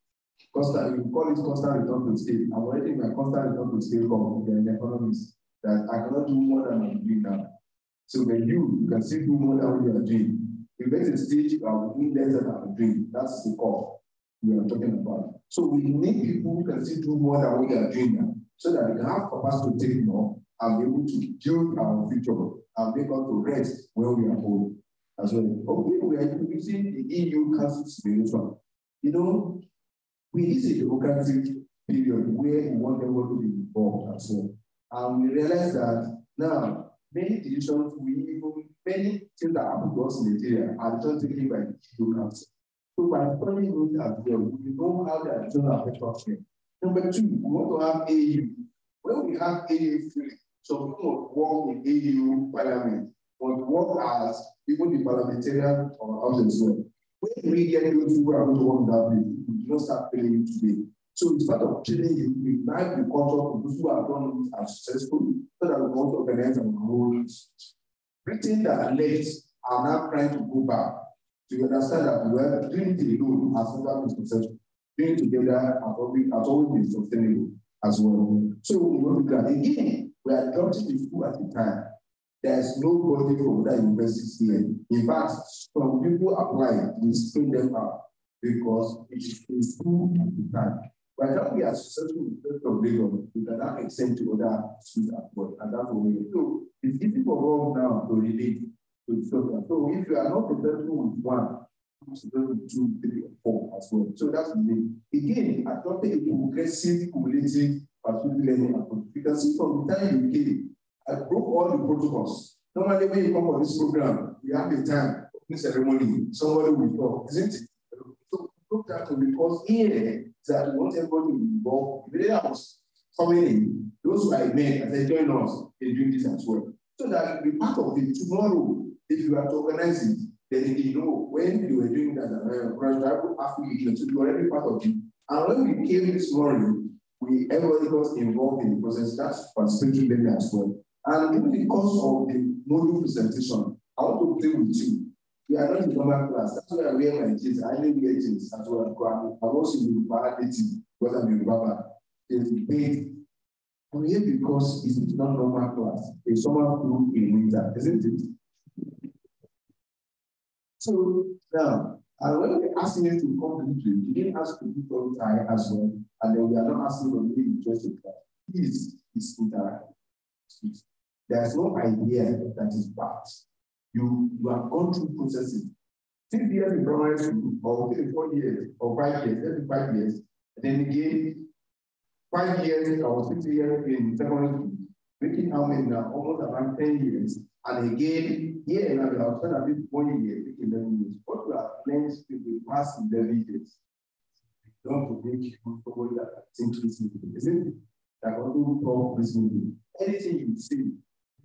[SPEAKER 1] constant, we call it constant return to scale. I'm already in my constant return to scale from the economics that I cannot do more than I'm doing now. So when you, you can still do more than what you are doing. You get a stage of doing less than I'm doing. That's the core we are talking about. So we need people who can still do more than what they are doing now, so that we can have capacity to take more and be able to build our future and make us to rest where we are home as well. Okay, we are using the EU Council Simulation. You know, we is a democratic period where we want everyone to be involved as well. And we realize that now many decisions, we even many things that happen in Nigeria are just taken by the Council. So by studying it as well, we know how the additional affect us here. Number two, we want to have AU. When we have AU free, so people work in AU parliament, but work as even the parliamentarian or house as well. When we get those who are going to work that way, we do not start paying today. So it's part of training you, we ignite the culture of those who have done it as successful, so that we can also organize our own. Britain that left are now trying to go back to understand that well, doing it alone has never been successful. Doing together has always, has been sustainable as well. So we want to again, we are adopting the school at the time. There's no budget for that university here. In fact, some people apply, we spring them out because it is a school at the time. Time we are successful in the of Lagos, we can now extend to other schools as well. And that's what we So it's easy for us now to relate to the stuff. So if you are not successful with one, successful with two, three, or four as well. So that's the name. Again, adopting a progressive, cumulative, pursuit learning approach. You can see from the time you came, I broke all the protocols. Normally, when you come for this program, we have a time, opening ceremony, somebody will talk, isn't it? So broke that because here that we want everybody involved. If I was coming in, those who I met as they join us, they do this as well. So that be part of it tomorrow, if you are to organize it, then you know when you were doing that, uh, after you so you already part of it. And when we came this morning, we everybody got involved in the process. That's participatory as well. And course of the module presentation, I want to play with you. We are not in normal class. That's why I wear my jeans. I only wear jeans as well. I'm also in the native because I'm in Baba. It's debate. I'm because it's not normal class. It's summer school in winter, isn't it? So now, and when they ask me to come to you, you didn't ask to do tie as well, and then we are not asking for me just to class. This is interactive. There's no idea that is bad. You, you have gone through processing. Six years in primary school, or three, four years, or five years, every five years, and then again, five years or six years in secondary school, making how many now? Almost around 10 years. And again, here and I have spent at least one year, making 11 years. What we have learned in the past 11 years, don't forget somebody that think listening, isn't it? That also talk listening. Anything you see,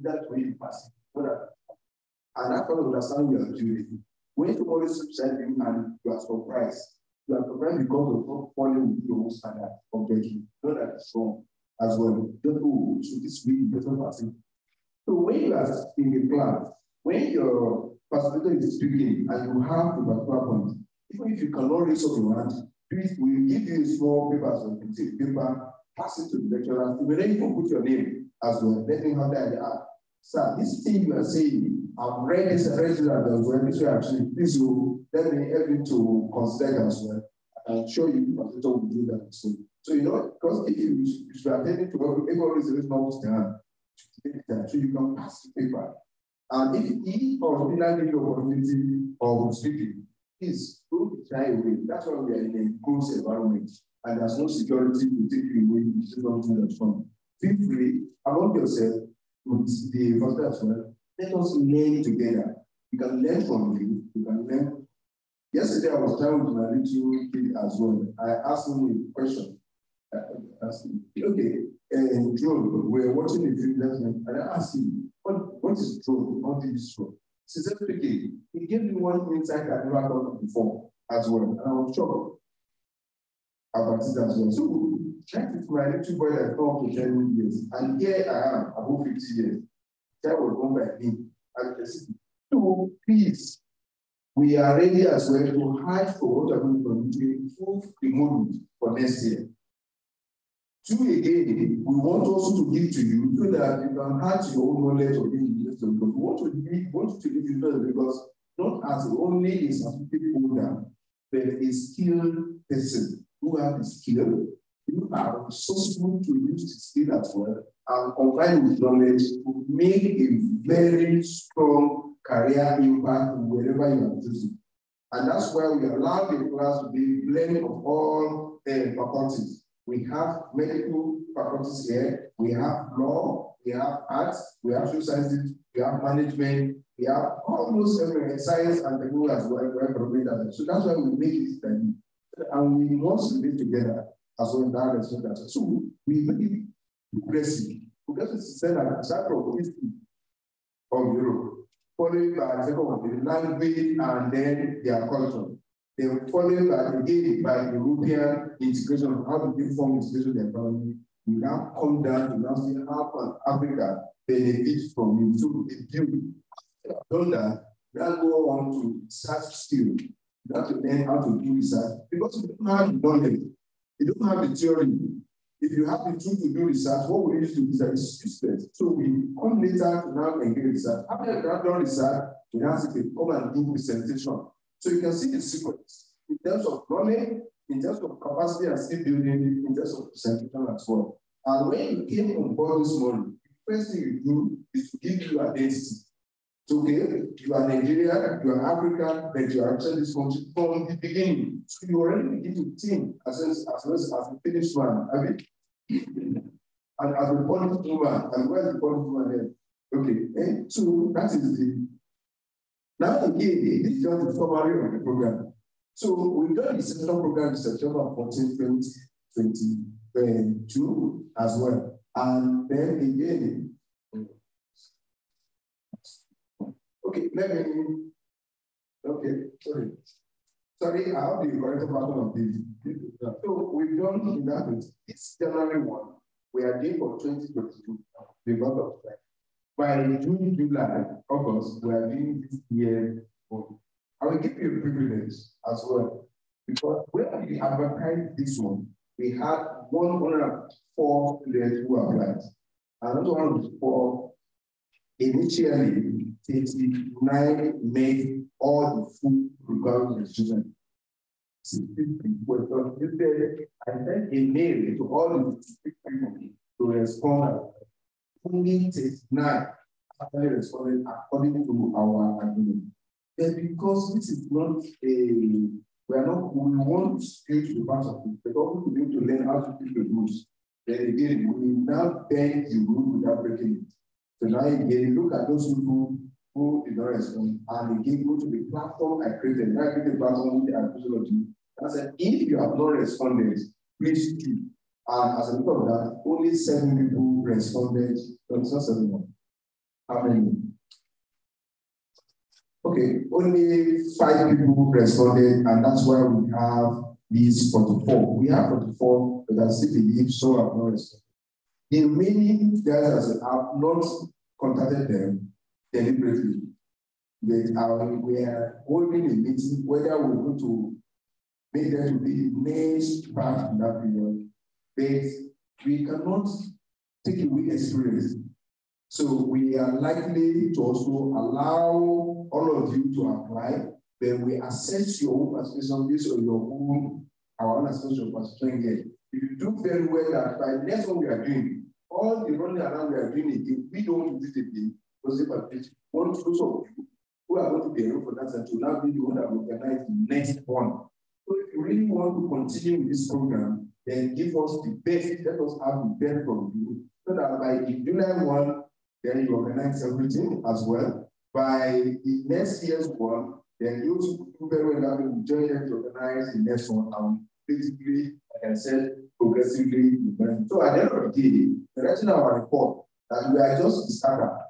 [SPEAKER 1] that way you pass it. And that's what understand you are. When somebody subside you and you are surprised, you are surprised because of not following with your own standard of judgment. Know that it's wrong as well. Don't go, oh, so this week, better person. So when you are in the class, when your facilitator is speaking and you have the particular point, even if you cannot raise up your please, we give you a small paper, so you take paper, pass it to the lecturer, you may then even put your name as well. Let me have that. Sir, this thing you are saying, I've read this, read this, as well. This way, actually, please, you let me help you to consider as well. I'm sure you, facilitator will do that. So, so you know, because if you, if you are attending to everyone is a normal stand, so you can pass the paper. And if he or he give you opportunity of speaking, please don't shy away. That's why we are in a closed environment and there's no security to take you away if you don't do that from. Feel free among yourself with the foster as well. Let us learn together. You can learn from me. You can learn. Yesterday I was talking with my little kid as well. I asked him a question. I asked him, okay, eh, and drone, we are watching the film last night, and I asked him, what, what is drone? How did this drone? He said, okay, he gave me one insight I never thought before as well, and I was shocked about it as well. So, check with my little boy that come to 10 years, and here I am, above 50 years. That was done by me. Said, so please, we are ready as well to hire for what we're going to improve the model for next year. Two again, we want also to give to you so that you can add your own knowledge of being because we want to give, want to give you because not as only a certificate holder, but a skilled person who have the skill. You are resourceful to use the skill as well and combine with knowledge to make a very strong career impact wherever you are choosing. And that's why we allow the class to be blend of all uh, faculties. We have medical faculties here, we have law, we have arts, we have social sciences, we have management, we have almost every science and technology as well. So that's why we make it study. And we must live together as well in that respect. So we make it progressive. Progressive is said that start from history of Europe, followed by one, the language and then their culture. Then followed by again by European integration of how to form integration the economy. We now come down to now see how Africa benefits from it. So it build done that, now go on to research skill. You have to learn how to do research because you don't have the knowledge, you don't have the theory. If you have the tool to do research, what we need to do is that it's useless. So we come later to now engage research. After you have done research, we now say, come and do presentation. So you can see the sequence in terms of knowledge, in terms of capacity and skill building, in terms of presentation as well. And when you came on board this morning, the first thing you do is to give you identity. So okay, you are Nigerian, you are African, but you are actually this country from the beginning. So you already begin to think as as as, as a finished man, have it? and as a politic woman, and where's the politic woman there? Okay, and eh, so that is the now again, this is just the summary of the program. So we've done the central program in September 14, 2022 as well. And then again, Okay, let me. Okay, sorry. Sorry, I have the correct pattern of this. So we've done in that it's January 1. We are doing for 2022 because of that. By June, July, August, we are doing this year. I will give you a privilege as well. Because when we advertised this one, we had 104 students who applied. Another one was four initially 89 made all the food requirements children. I sent a mail to all the people to respond. Only 69 actually responded according to our agreement. But because this is not a, we are not, we want you to be part of it, but to be able to learn how to keep the rules. Then again, we now bend the rule without breaking it. So now again, look at those people who did not respond, and again go to the platform I created. Now I created a platform with the apostology. I said, if you have not responded, please do. And as a result of that, only seven people responded. No, it's not seven more. How many? Okay, only five people responded, and that's why we have these 44. We have 44, but I still believe so have not responded. The remaining guys have not contacted them, deliberately. That our, we are holding a meeting whether we're going to make them to be next part in that period. But we cannot take away experience. So we are likely to also allow all of you to apply, Then we assess your own participation based on your own, our own assessment of participation. If you do very well that by next one we are doing, all the running around we are doing again, we don't do it because if one those of you who are going to be enrolled for that center will now be the one that will organize the next one. So if you really want to continue with this program, then give us the best, let us have the best from you, so that by July 1, then you organize everything as well. By the next year's one, then you very well that will join them to organize the next one. And basically, like I said, progressively. So at the end of the day, the writing of our report that we are just starter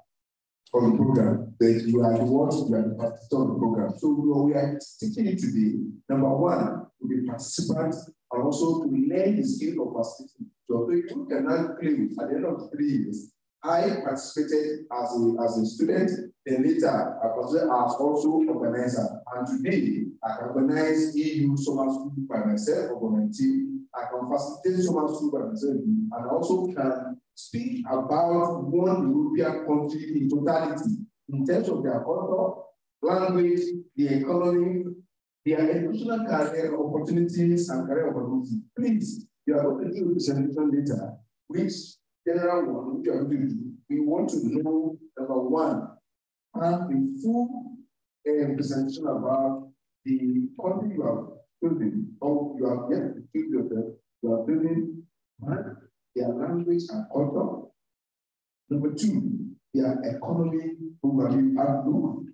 [SPEAKER 1] on the program, but you are the ones who are the participants of the program. So we are teaching it today. Number one, to be participants and also to learn the skill of participating. So you cannot claim at the end of three years, I participated as a, as a student, then later I participated as also organizer. And today, I organize EU summer school by myself or by my team. I can facilitate summer school by myself and also can speak about one European country in totality in terms of their culture, language, the economy, their educational career opportunities and career opportunities. Please, you are going to do a presentation later, which general one, which you are going to do. We want to know, number one, have a full uh, presentation about the country you are building, or you are yet to build yourself, you are building? Their language and culture. Number two, their economy overview outlook.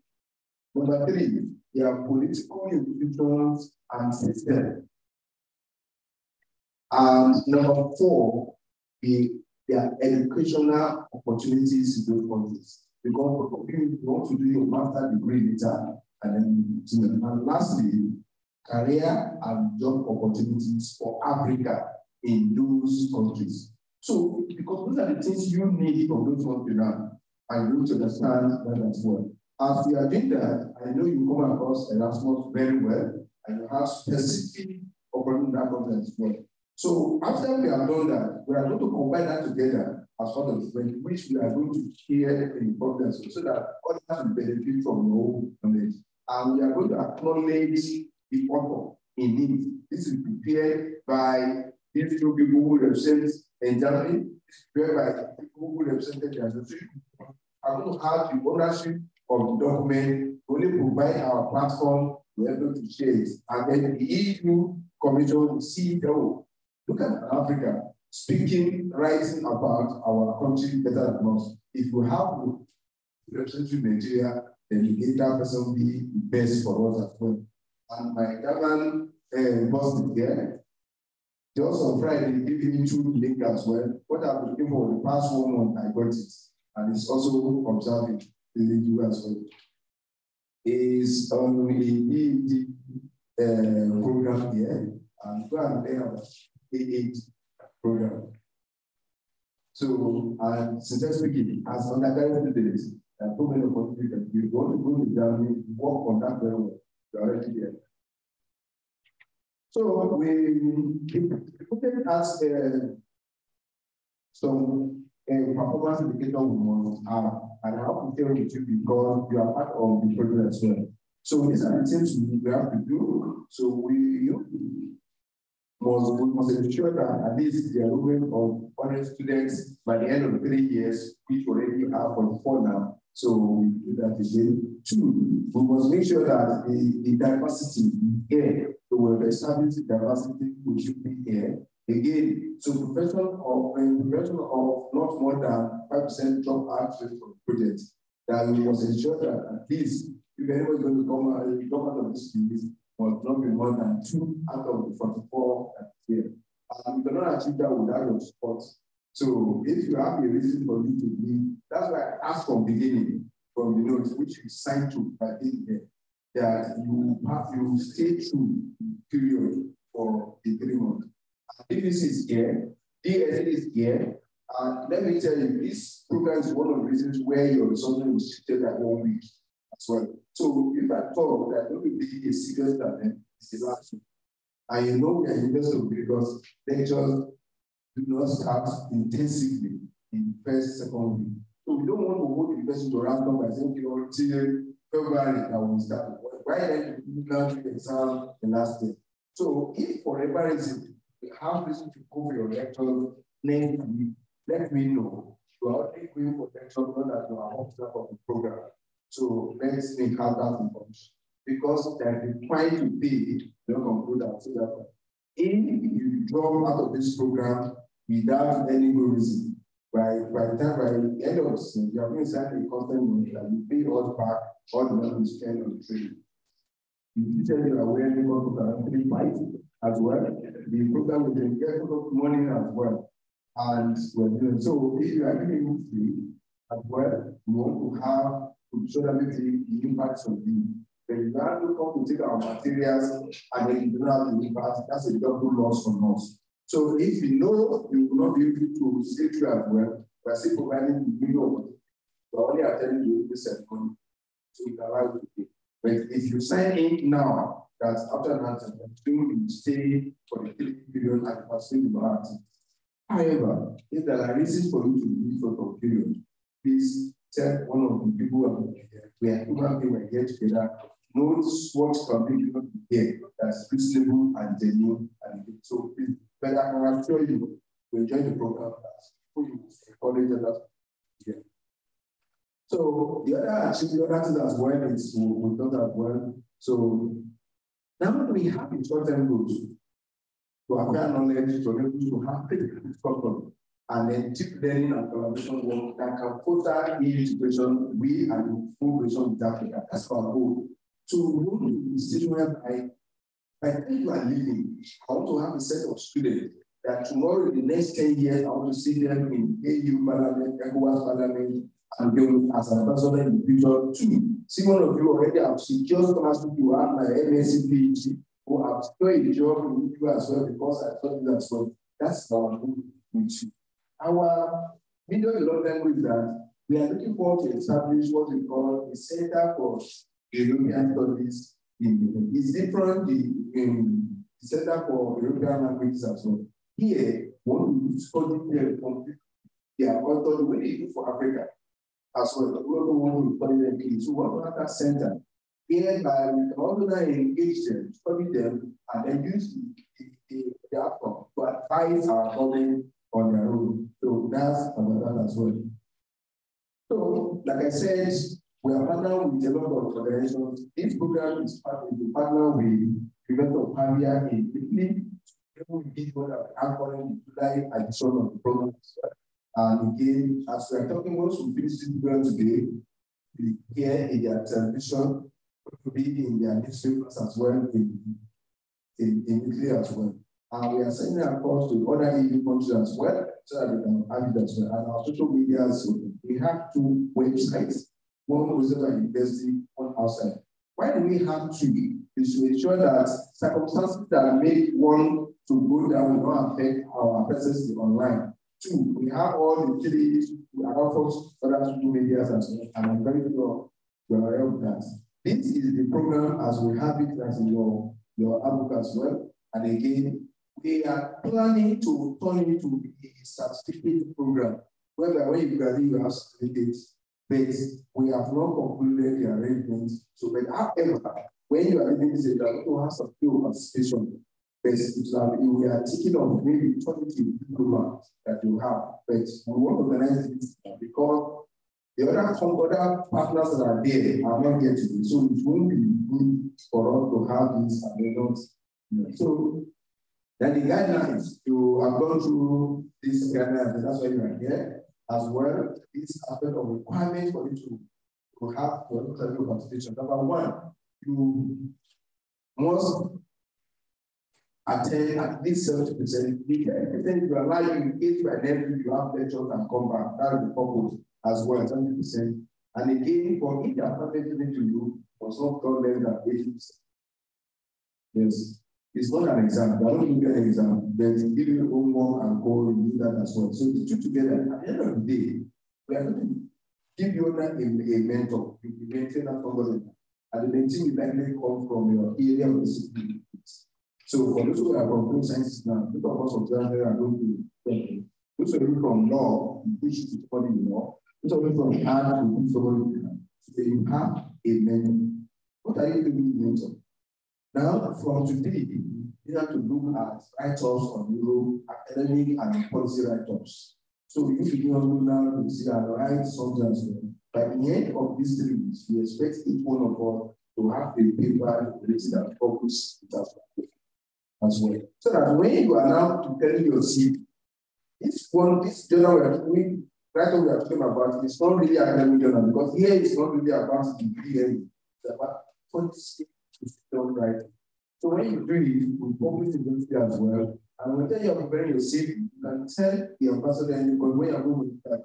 [SPEAKER 1] Number three, their political institutions and system. And number four, the, their educational opportunities in those countries. Because for you want to do your master degree later, and then and lastly, career and job opportunities for Africa in those countries. So, because those are the things you need from those countries now, and you need to understand that as well. As the agenda, I know you come across Erasmus very well, and you have specific that as well. So after we have done that, we are going to combine that together as part of the which we are going to share the importance so that others will benefit from your knowledge. And we are going to acknowledge the author in it. This is prepared by these two people who represent in Germany, it's prepared by people who represented the association. I'm going to have the ownership of the document, only provide our platform, we're able to it. And then the EU Commission, CEO, look at Africa, speaking, writing about our country better than us. If we have representing Nigeria, then the data person be best for us as well. And my German uh, boss here, just on Friday, giving me two link as well. What I've been looking for the past one month, I got it. And it's also observing the you as well. Is on the EED uh, program here. And go and play our EED program. So, and sincerely speaking, as undergraduate students, are so many opportunities that you want to go to Germany, work on that very well. You're already there. So we it as uh, some uh, performance indicator we must have, and I have to tell you because you are part of the project as well. So these are the things we have to do. So we must, we must ensure that at least the enrollment of 100 students by the end of three years, which already are 44 now. So we do that again. Two, we must make sure that the, the diversity here, so we the diversity which should be here. Again, so professional of professional of not more than 5% drop out rate for the project, that we must ensure that at least if anyone is going to come out, come out of this series, must not be more than two out of the 44 here. And we cannot achieve that without your support. So if you have a reason for you to be, that's why I asked from beginning, from the notes, which you signed to by there, that you have you stay through period for the three months. DVC is here, DSD is here, and let me tell you, this program is one of the reasons where your resources was shifted at one week as well. So if I thought that there will be a serious event, eh? it's the last week. And you know we are invested because lectures do not start intensively in first, second week. So we don't want to hold the person to random by saying, you know, February that we start. Why then you do the exam the last day? So if for whatever reason you have reason to go your lecture next week, let me know. You are only going for lecture not that you are officer of the program. So let's make have that information. Because there is point to you don't conclude that. So that if you drop out of this program without any good reason, by, by the time by the end of the season, you have to sign a content money that you pay all back all the money you spend on training. You tell you are wearing one three five as well. The program will get money as well. And so if you are giving free as well, we want to have to show that the impacts of the then you have to come to take our materials and then you don't have the impact, that's a double loss for us. So if you know you will not be able to stay through as well, we're still providing the video. We're only attending to this ceremony. So we can allow you to pay. But if you sign in now, that after that, you stay for the three period and pursue the. However, if there are reasons for you to leave for a period, please tell one of the people are we are human beings, we are here together, knows what be given here that's reasonable and genuine. And so, please, but I can assure you, we enjoy the program as you encourage others. Yeah. So the other actually the other thing as well is we, we thought as well. So now we have a short-term goals to acquire knowledge, to be able to have critical problem, and then deep learning and collaboration work that can foster integration we and full relation with Africa. That's our goal. To move the situation whereby I, time you are leaving, I want to have a set of students that tomorrow, in the next 10 years, I want to see them in AU Parliament, ECOWAS Parliament, and then as an ambassador in the future. Two, see one of you already have secured scholarship, you have my MSc PhD, who have secured a job in you as well because I thought that well. That's our goal with you. Our medium development language that we are looking forward to establish what we call a center for European studies in It's different in the center for European languages as well. Here, when we study the their author, the way they do for Africa as well, the global one we study them in. So about that center? Hereby, we can also engage them, study them, and then use the, the, the, outcome to advise our government on their own. So that's that as well. So, like I said, we are partnering with a lot of organizations. This program is part of the partner with Prevent of Pavia in Italy. We did one of the July edition of the program. And again, as we are talking, once we finish this program today, we hear in their television, will be in their newspapers as well in, in, in Italy as well. And we are sending across to other EU countries as well, so that we can have it as well. And our social media, so we have two websites, one was at university, one outside. Why do we have two? Is to ensure that circumstances that make one to go down will not affect our presence online. Two, we have all the utilities, we have also other social media as well, and I'm very sure you are aware of that. This is the program as we have it as in your, your book as well. And again, we are planning to turn it into a certificate program, whereby when you graduate, you have certificates, but we have not concluded the arrangements. So, but however, when you are living this, you to have some field participation. But we are taking on maybe 20 programs that you have, but we want to organize this because the other, other partners that are there are not yet to be. So it won't be good for us to have this and. So then the guidelines, you have gone through this guidelines, that's why you are here as well. This aspect of requirement for you to, to have your participation. Number one, you must attend at least 70% media. Everything you allow you engage by them, you have lectures and come back. That is the purpose as well, 70%. And again, for each apartment given to you, must not come less than 80%. Yes. It's not an exam. They are not giving an exam. There's giving homework and go and do that as well. So the two together, at the end of the day, we are going to give you a, a mentor, you maintain that somebody. And the mentor will likely come from your area of discipline. So for those who are from food sciences now, think of us January are going to those of you from law, you push to study law. Those of you from art, you push somebody. So you have a mentor. What are you doing with mentor? Now, from today, you have to look at write-ups on Euro, academic and policy write-ups. So if you don't now you see and write well. By the end of these three weeks, we expect each one of us to have a paper written and published as well. So that when you are now preparing your CV, this one, this journal we are doing, right we are talking about, it's not really academic journal because here it's not really about the degree, it's about policy don't write. So when you do it, we publish it as well. And when you are preparing your CV, you can tell the ambassador and because when you're going that,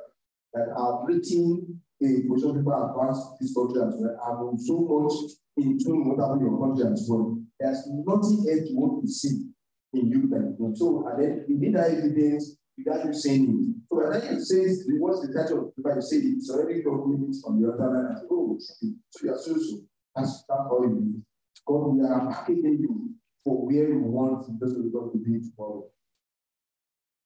[SPEAKER 1] that I've written a question paper about this country as well. I'm so much in tune with what your country as well. There's nothing else you want to see in you that So and then you need that evidence without you saying it. So when you say what's the title of the paper, you say it's already documented on the other line. Oh, so you're so so. That's that's all it Because we are packaging you for where we want this result to be tomorrow.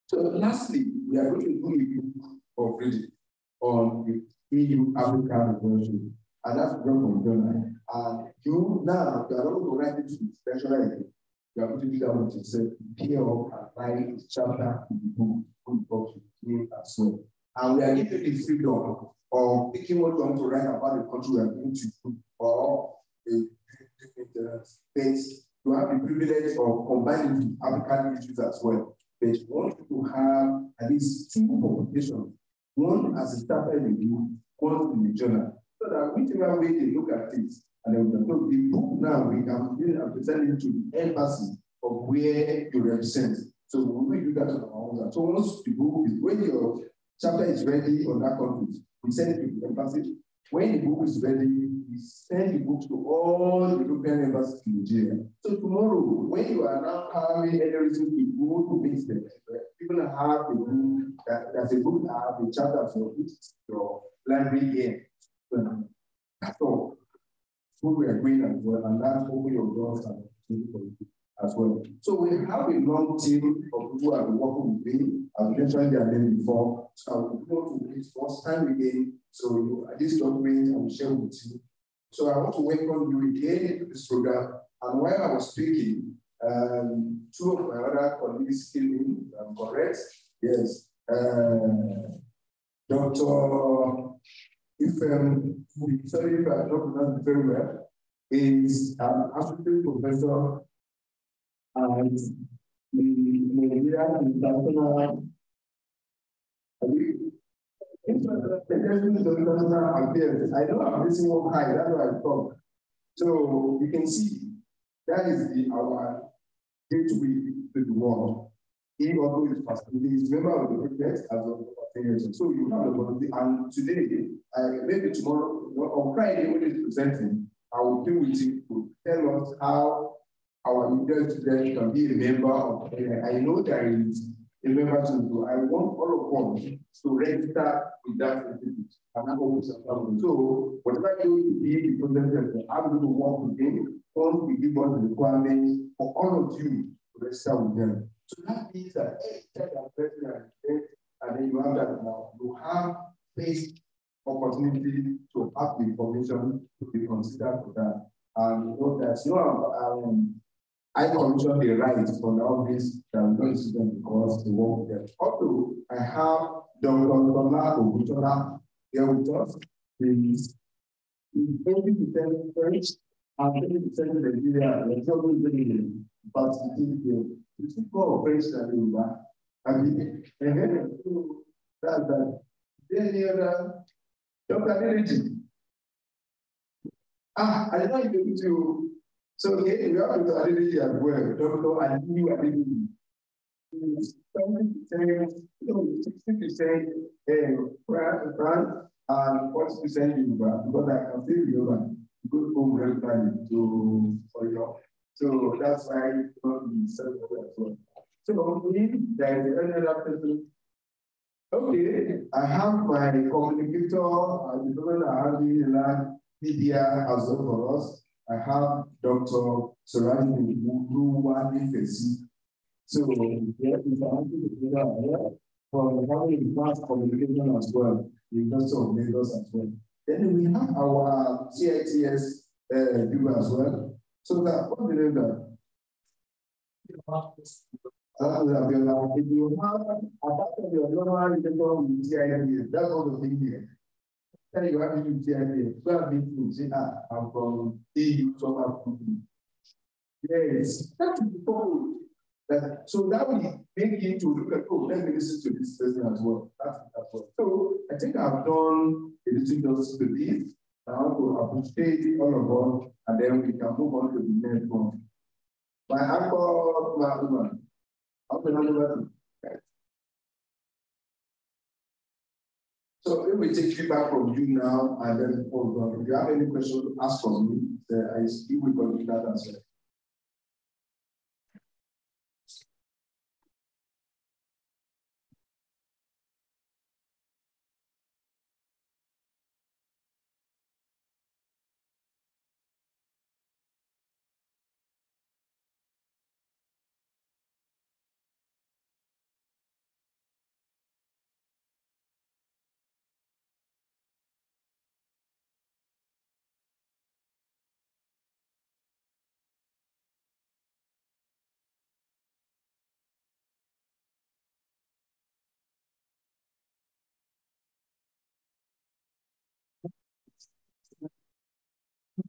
[SPEAKER 1] So lastly, we are going to do a book of reading on the EU Africa version. And that's from from Jonah. And you now you are not going to write it to special again. You are going to do that with yourself, prepare up and write a chapter in the book, good book as well. And we are giving the freedom of picking what you want to write about the country we are going to do or a different. Uh, you have the privilege of combining African issues as well. But you want to have at least two publications, one as a starter book, one in the journal, so that whichever way they look at it, and then the book now we can present it to the embassy of where you represent. So we do that on our own. So once the book is when your chapter is ready on that country, we send it to the embassy. When the book is ready, we send the book to all the European embassies in Nigeria. So tomorrow, when you are now having any reason to go to visit them, people have a book, that, there's a book that have a chapter for each your library here. So that's all. So we are doing as well, and that's open your doors and as well. So we have a long team of people who have been working with me. I've mentioned their name before. So I will go to this first time again. So you, this document I will share with you. So I want to welcome you again to this program. And while I was speaking, um, two of my other colleagues came in, I'm correct? Yes. Uh, Dr. If um, sorry if I don't pronounce it very well, is an associate professor and the Nigeria International affairs. I know I'm missing one high, that's why I thought. So you can see that is the our gateway to the world. He also is facilitating, member of the project as of 10 years. So you have the opportunity, and today, uh, maybe tomorrow, on Friday, when he's presenting, I will be with him to tell us how our leaders today can be a member of I know there is a member to I want all of us to register with that institute. And I'm always So whatever you be the president, I'm going to work with him once we give us the requirements for all of you to register with them. So that means that every time president and then you have that now, you have face opportunity to have the information to be considered for that. And what that you know, um, I commission the right for the office that we don't see them because they work with them. Also, I have Dr. Tola Ogutola here with us. He's 80% French and 20% Nigeria. They're probably doing but you still go French and Yoruba. I mean, and then that's that. Then the other Dr. Energy. Ah, I like you to so okay, we have to identity as well. Doctor you France and because I can see Yoruba go home regularly to. So that's why another person. Okay, I have my communicator, and the government are media as well for us. I have Dr. Suraj Uluwani Fesi. So, yeah, if I want to together here for having advanced communication as well, the University of Lagos as well. Then we have our CITS uh, people as well. So that what do you know? If you have apart from your normal relationship with CITS, that's all the thing here. Tell you have you TIA, go and meet you, say, ah, I'm from EU summer company. Yes, that is the goal. So that will make you to look at, oh, let me listen to this person as well. That's as well. So I think I've done a little justice to this. Want to appreciate all of us, and then we can move on to the next one. My uncle, my woman, I'm going to So let me take feedback from you now and then oh, hold on. If you have any questions, to ask from me. I see we continue that as well.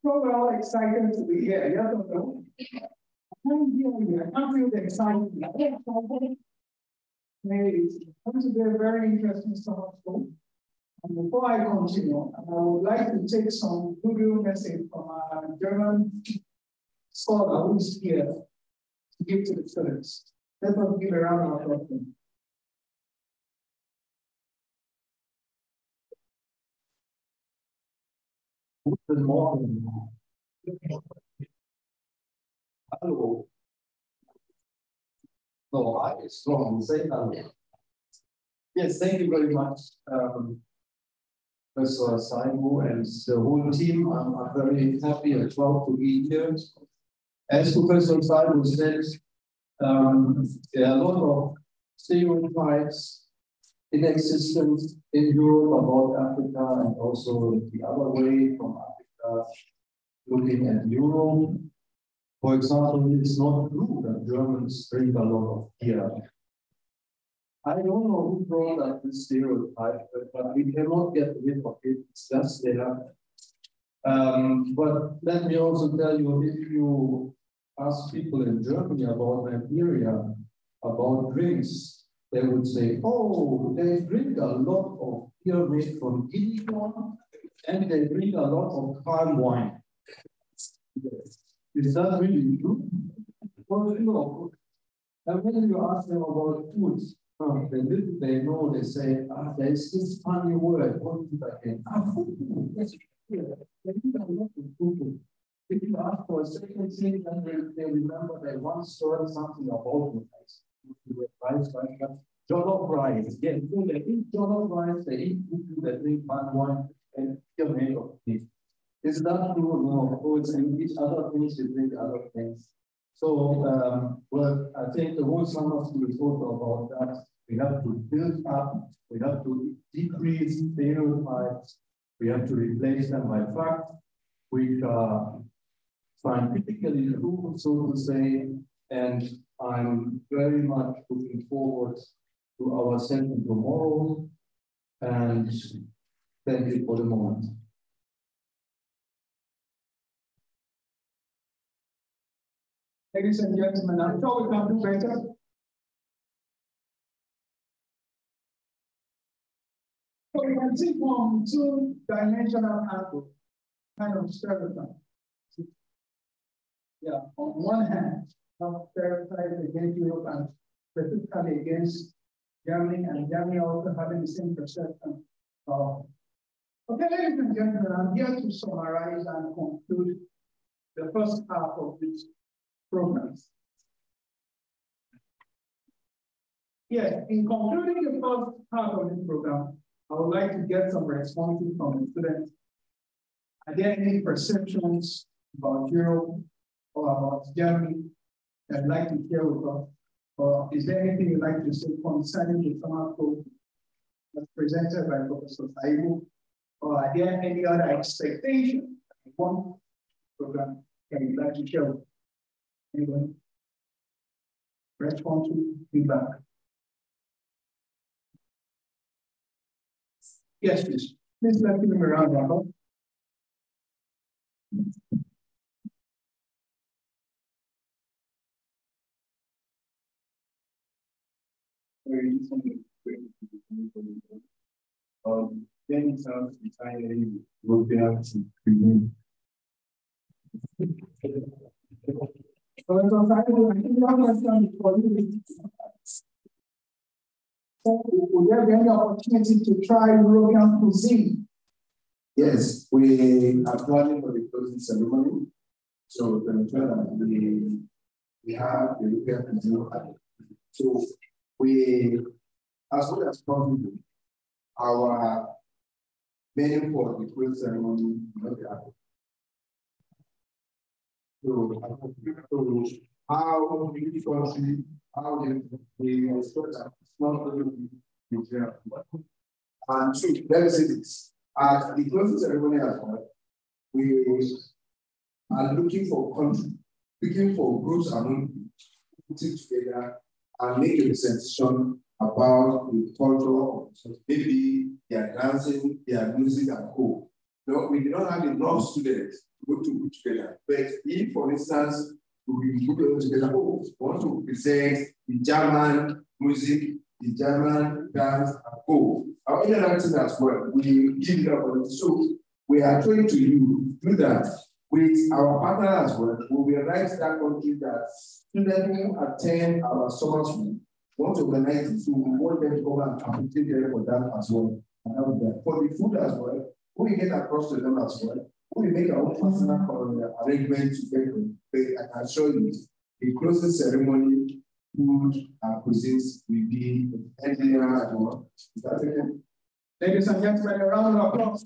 [SPEAKER 10] So we're all excited to be here. Yes or no? I'm here. I can't feel the excitement. It's going to be a very interesting summer school. And before I continue, I would like to take some goodwill message from our German scholar who is here to give to the students. Let us give a round of applause.
[SPEAKER 11] Guten Morgen. Hallo. No, I is wrong. Say hello. Yes, thank you very much, um, Professor Saibu and the whole team. I'm, I'm very happy and proud to be here. As Professor Saibu said, um, there are a lot of stereotypes in existence in Europe about Africa and also the other way from Africa looking at Europe. For example, it's not true that Germans drink a lot of beer. I don't know who brought up this stereotype, but we cannot get rid of it. It's just there. Um, but let me also tell you, if you ask people in Germany about Nigeria, about drinks, they would say, oh, they drink a lot of beer made from guinea and they drink a lot of palm wine. Is that really true? Well, no. And when you ask them about fufu, uh, they little they know, they say, ah, there's this funny word, what is it again? Ah, fufu. Yes, they drink a lot of food. If you ask for a second thing, then they remember they once heard something about it rice, like that. Jollof rice, yes, so they eat jollof rice, they eat fufu, they drink palm wine, and you're made of this. Is that true? No, of course, and each other things, you drink other things. So, um, well, I think the whole summer school also about that. We have to build up, we have to decrease stereotypes, we have to replace them by facts, which are scientifically true, so to say, and I'm very much looking forward to our session tomorrow. And thank you for the moment.
[SPEAKER 10] Ladies and gentlemen, I thought we can do better. So we can see from two-dimensional angle, kind of stereotype. Yeah, on one hand, of stereotypes against Europe and specifically against Germany, and Germany also having the same perception. Okay, ladies and gentlemen, I'm here to summarize and conclude the first half of this program. Yes, in concluding the first part of this program, I would like to get some responses from the students. Are there any perceptions about Europe or about Germany I'd like to share with uh, us? Or is there anything you'd like to say concerning the summer program as presented by Professor Saibu? Or are there any other expectations one program that you'd like to share with anyone? Respond to feedback. Yes, please. Please let me know around,
[SPEAKER 12] um, then it sounds entirely European to remain.
[SPEAKER 10] So would there be any opportunity to try European cuisine?
[SPEAKER 1] Yes, we are planning for the closing ceremony. So the we, we have the European cuisine. So we, as well as possible, our menu for the closing ceremony. So, so how we country, how the the expect that it's not going to be there. And two, let me say this. At the closing ceremony as well, we are looking for country, looking for groups and putting together and make a presentation about the culture of maybe are dancing, they are music and co. No, we do not have enough students to go to together. But if, for instance, we put it together, oh, want to present the German music, the German dance, and go. Our interacting as well, we give it up. So we are trying to do that with our partner as well. We will write that country that students who attend our summer school want to organize it. So we want them to come and participate there for that as well. And. For the food as well, we get across to them as well. We make our own personal arrangement to get them. I can show you the closing ceremony, food and cuisines will be engineer as well. Is that okay?
[SPEAKER 10] Ladies and gentlemen, a round of applause.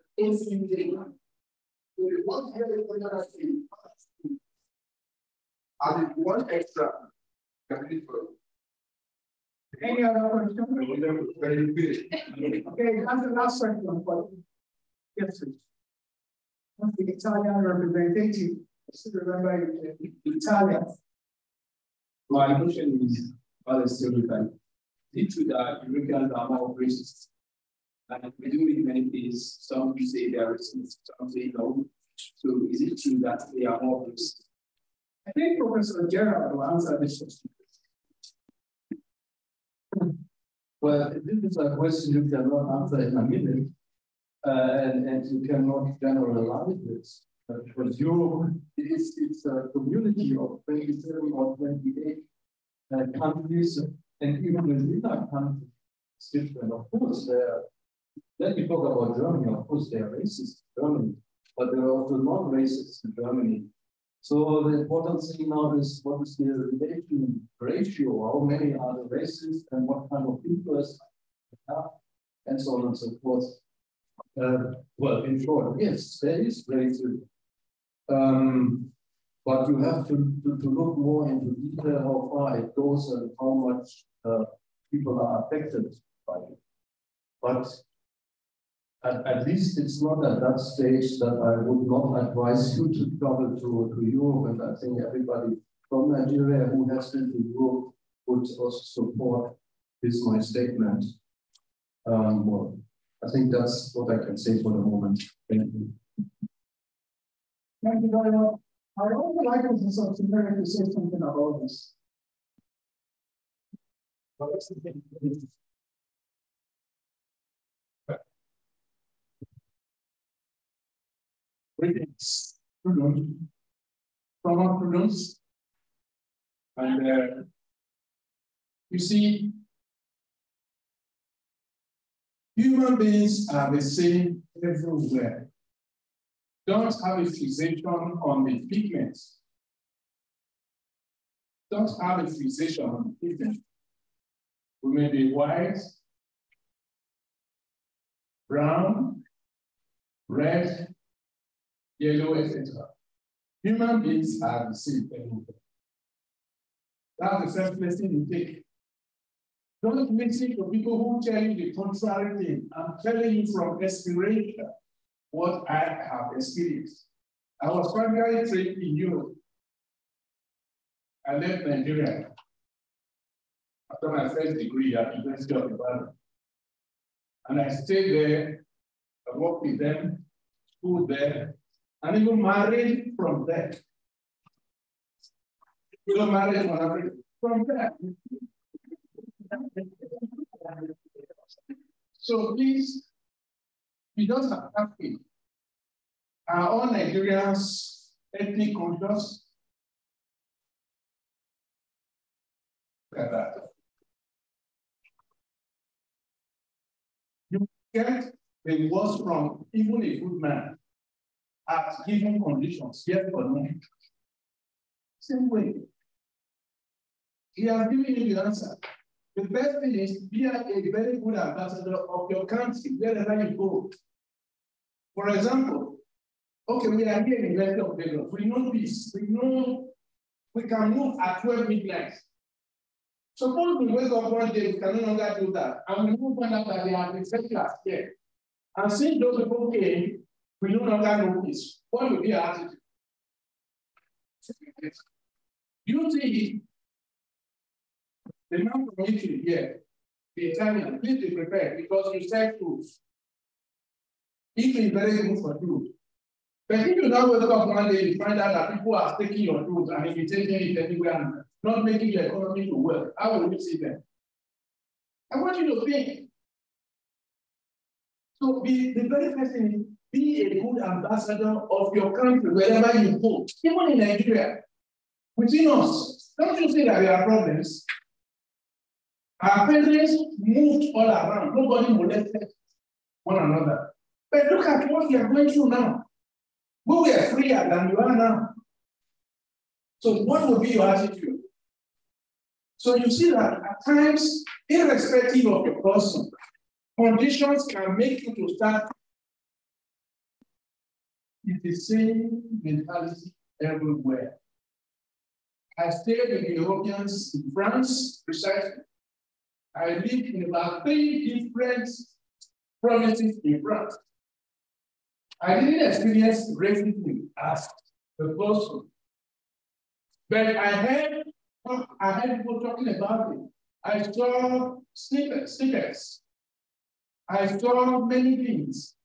[SPEAKER 13] the water is today? Is in the one and one extra
[SPEAKER 10] any other question? Okay, that's the last question. Yes, sir. The Italian representative? I remember Italian.
[SPEAKER 5] My question is about the stereotype. It true that Europeans are more racist? And we do read many things. Some say they are racist, some say no. So is it true that they are more racist?
[SPEAKER 10] I think Professor Gerard will answer this question.
[SPEAKER 14] Well, this is a question you cannot answer in a minute, uh, and, and you cannot generalize this. Uh, but Europe is it's a community of 27 or 28 uh, countries, and even within that country, it's different. Of course, there. Let me talk about Germany. Of course, there are racists in Germany, but there are also non-racists in Germany. So the important thing now is what is the relation ratio? How many are the races and what kind of influence have, and so on and so forth. Uh, well, in short, yes, there is racism. Um, but you have to, to, to, look more into detail how far it goes and how much uh, people are affected by it. But at, at, least it's not at that stage that I would not advise you to travel to, to Europe. And I think everybody from Nigeria who has been to Europe would also support this my statement. Um, well, I think that's what I can say for the moment. Thank you.
[SPEAKER 10] Thank you very much. I also like this opportunity to say something about this.
[SPEAKER 5] From our prudence. And uh, you see, human beings are the same everywhere. Don't have a fixation on the pigments. Don't have a fixation on the pigment. We may be white, brown, red, yellow, etc. Human beings are the same everywhere. That's the first lesson you take. Don't listen to people who tell you the contrary thing. I'm telling you from experience what I have experienced. I was primarily trained in Europe. I left Nigeria after my first degree at the University of Ibadan. And I stayed there, I worked with them, school there, and even married from there. You don't marry from Africa, from there. So please, we don't have happy. Our all Nigerians ethnic conscious? Look at that. You get the worst from even a good man at given conditions, yes or no? Same way. He has given you the answer. The best thing is be a very good ambassador of your country wherever you go. For example, okay, we are here in University of Lagos. We know this. We know we can move at 12 midnight. Suppose we wake up one day, we can no longer do that, and we move on after they have been class here. And since those people came, we no longer know this. What will be our attitude? You see, the man from Italy here, the Italian, please be prepared because you said food. Italy is very good for food. But if you now wake up one day, you find out that people are taking your food and imitating it anywhere not making your economy to work, how will you see them? I want you to think. So be the very first thing be a good ambassador of your country wherever you go, even in Nigeria, within us. Don't you see that there are problems? Our parents moved all around, nobody molested one another. But look at what we are going through now. We were freer than you are now. So, what will be your attitude? So, you see that at times, irrespective of the person, conditions can make you to start the same mentality everywhere. I stayed in the Europeans in France, precisely. I lived in about three different provinces in France. I didn't experience racism as a person, but I heard, I heard people talking about it. I saw snippets, snippets. I saw many things.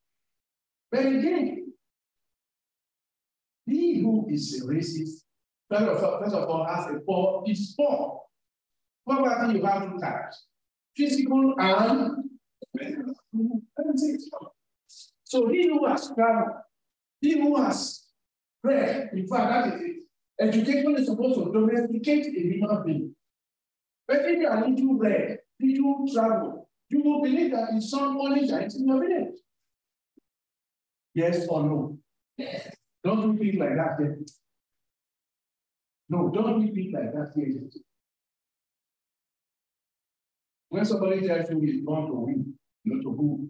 [SPEAKER 5] But again, he who is a racist, first of all, first of all has a poor, is poor. Poverty you have two types, physical and mental. So he who has traveled, he who has read, in fact, that is it. Education is supposed to domesticate a human being. But if you are little read, little travel, you will believe that in some only giants in your village. Yes or no? Yes. Don't repeat like that yet. No, don't repeat like that yet. When somebody tells you he's born to win, not to who,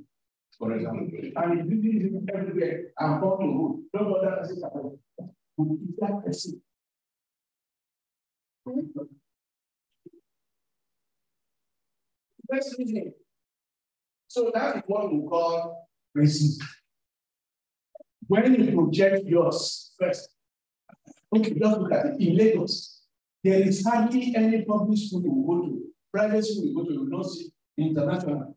[SPEAKER 5] for example, and if you do it everywhere, I'm born to who, don't bother to say that. Who is that person? First reason. So that is what we call racism. When you project yours first, okay, just look at it. In Lagos, there is hardly any public school you go to, private school you go to, you not see international.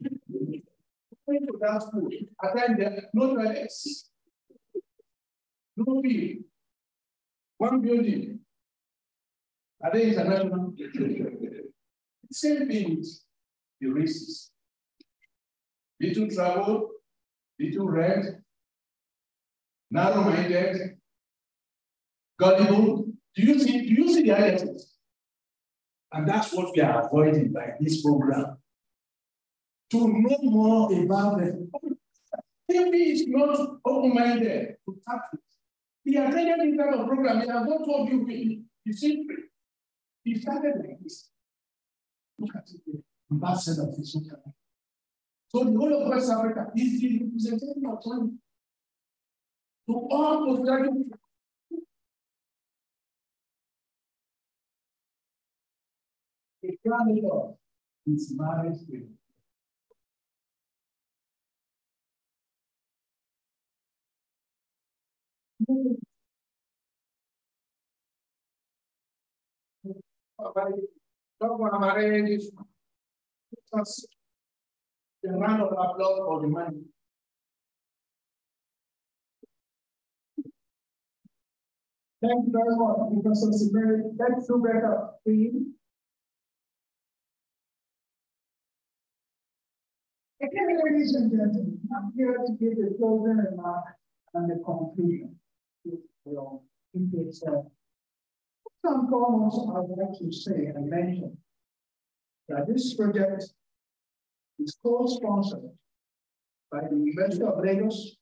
[SPEAKER 5] Going to that school, attend there, no toilets, no bill, one building. Are they international? Same thing the races. Little travel, little rent, narrow-minded, gullible. Do you see, do you see the attitudes? And that's what we are avoiding by this program. To know more about it. Maybe it's not open-minded to tackle it. He attended this kind of program, and I've not told you you see, he started like this. Look at it, ambassador of his So the whole of West Africa is the representative of China to all postgraduate a candidate is married with Dopo Gesù, cerrando la flor o.
[SPEAKER 8] Thank you very much, Professor Siberi. Let's do better, please. Again, ladies and gentlemen, I'm here to give the closing remark and the conclusion to your intake session. First and foremost, I would like to say and mention that this project is co-sponsored by the University of Lagos,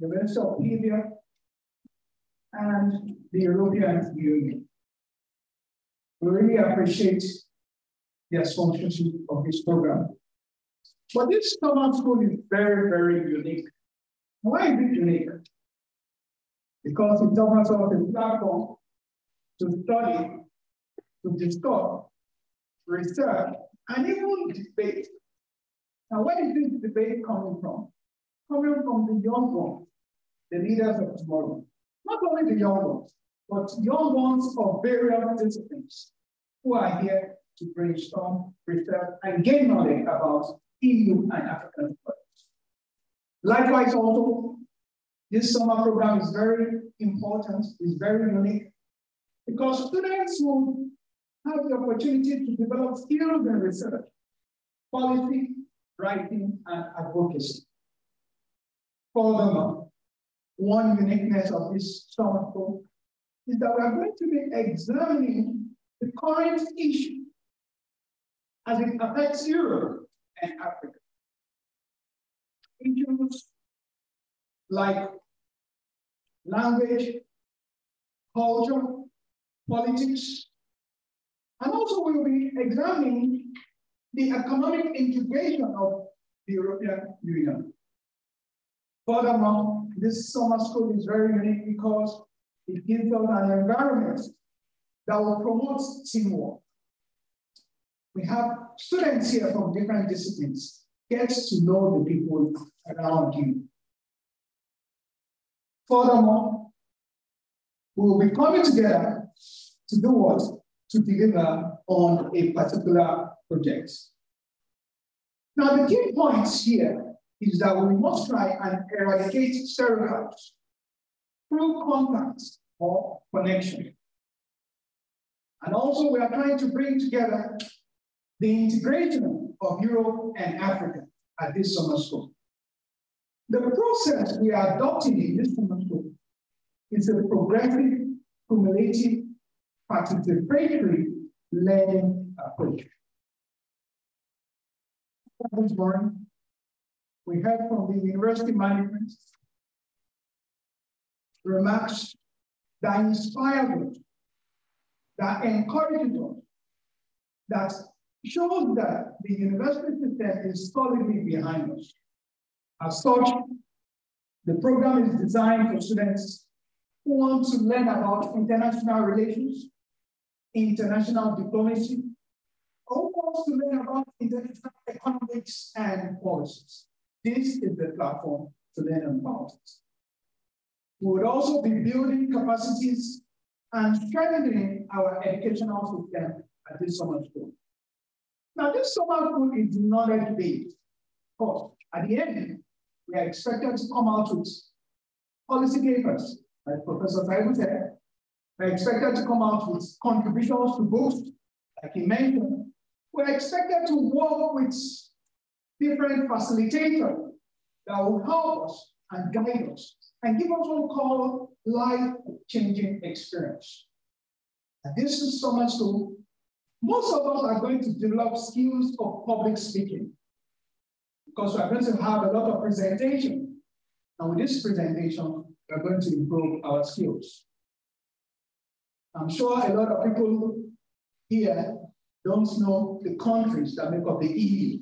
[SPEAKER 8] University of India, and the European Union. We really appreciate their sponsorship of this program.
[SPEAKER 10] But this summer school is very, very unique. Why is it unique? Because it offers us a platform to study, to discuss, research, and even debate. Now, where is this debate coming from? Coming from the young ones, the leaders of tomorrow. Not only the young ones, but young ones of various disciplines who are here to brainstorm, research, and gain knowledge about EU and African projects. Likewise, also, this summer program is very important, is very unique, because students will have the opportunity to develop skills in research, policy, writing, and advocacy. Furthermore, one uniqueness of this summer program is that we are going to be examining the current issue as it affects Europe and Africa. Issues like language, culture, politics, and also we'll be examining the economic integration of the European Union. Furthermore, this summer school is very unique because it gives us an environment that will promote teamwork. We have students here from different disciplines, get to know the people around you. Furthermore, we will be coming together to do what? To deliver on a particular project. Now, the key points here is that we must try and eradicate stereotypes through contact or connection. And also, we are trying to bring together the integration of Europe and Africa at this summer school. The process we are adopting in this summer school is a progressive, cumulative, participatory learning approach. We heard from the university management remarks that inspired us, that encouraged us, that shows that the university system is solidly behind us. As such, the program is designed for students who want to learn about international relations, international diplomacy, or wants to learn about international economics and policies. This is the platform to learn about it. We would also be building capacities and strengthening our educational system at this summer school. Now, this summer school is knowledge-based. Course, at the end, we are expected to come out with policy papers, like Professor Taibu said. We're expected to come out with contributions to books, like he mentioned. We're expected to work with different facilitators that will help us and guide us and give us what we call life-changing experience. And this is so much so, most of us are going to develop skills of public speaking because we're going to have a lot of presentation. And with this presentation, we're going to improve our skills. I'm sure a lot of people here don't know the countries that make up the EU.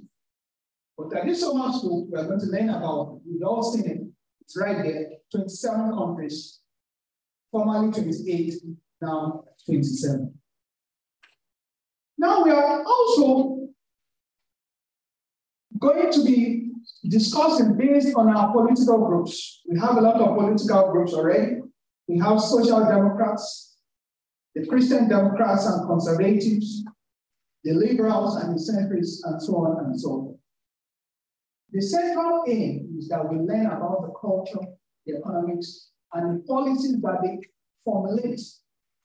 [SPEAKER 10] But at this summer school, we're going to learn about, we've all seen it, it's right there, 27 countries, formerly 28, now 27. Now we are also going to be discussing based on our political groups. We have a lot of political groups already. We have social democrats, the Christian Democrats and conservatives, the liberals and the centrists, and so on and so forth. The central aim is that we learn about the culture, the economics, and the policies that they formulate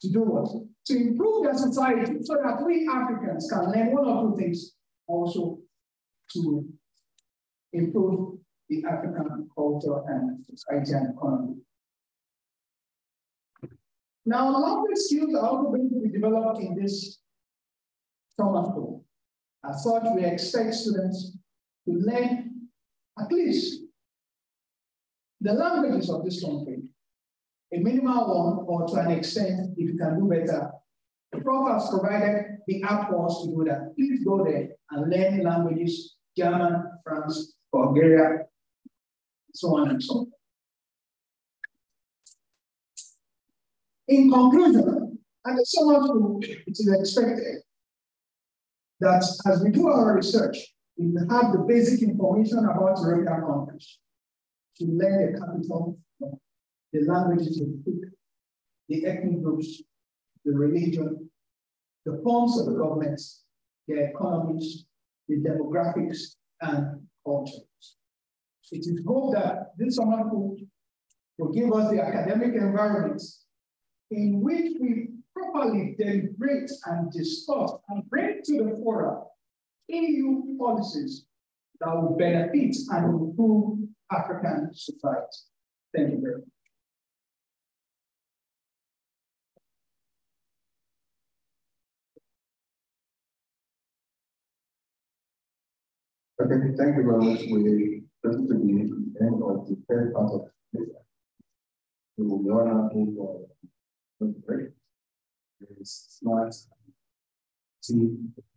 [SPEAKER 10] to do what? To improve their society so that we Africans can learn one or two things also to improve the African culture and society and economy. Now, language skills are also going to be developed in this summer school. As such, we expect students to learn at least the languages of this country, a minimal one, or to an extent, if you can do better. The prof has provided the app for us to do that. Please go there and learn languages German, France, Bulgaria, so on and so on. In conclusion, and someone who it is expected that as we do our research, we have the basic information about European countries to learn the capital, the languages they speak, the ethnic groups, the religion, the forms of the governments, their economies, the demographics, and cultures. It is hoped that this summer will, will give us the academic environment in which we properly deliberate and discuss and bring to the fora EU policies that will benefit and improve African society. Thank you very much.
[SPEAKER 1] Okay, thank you very much. We come to the end of the third part of this. We are now move on break. There is smart team. Yeah,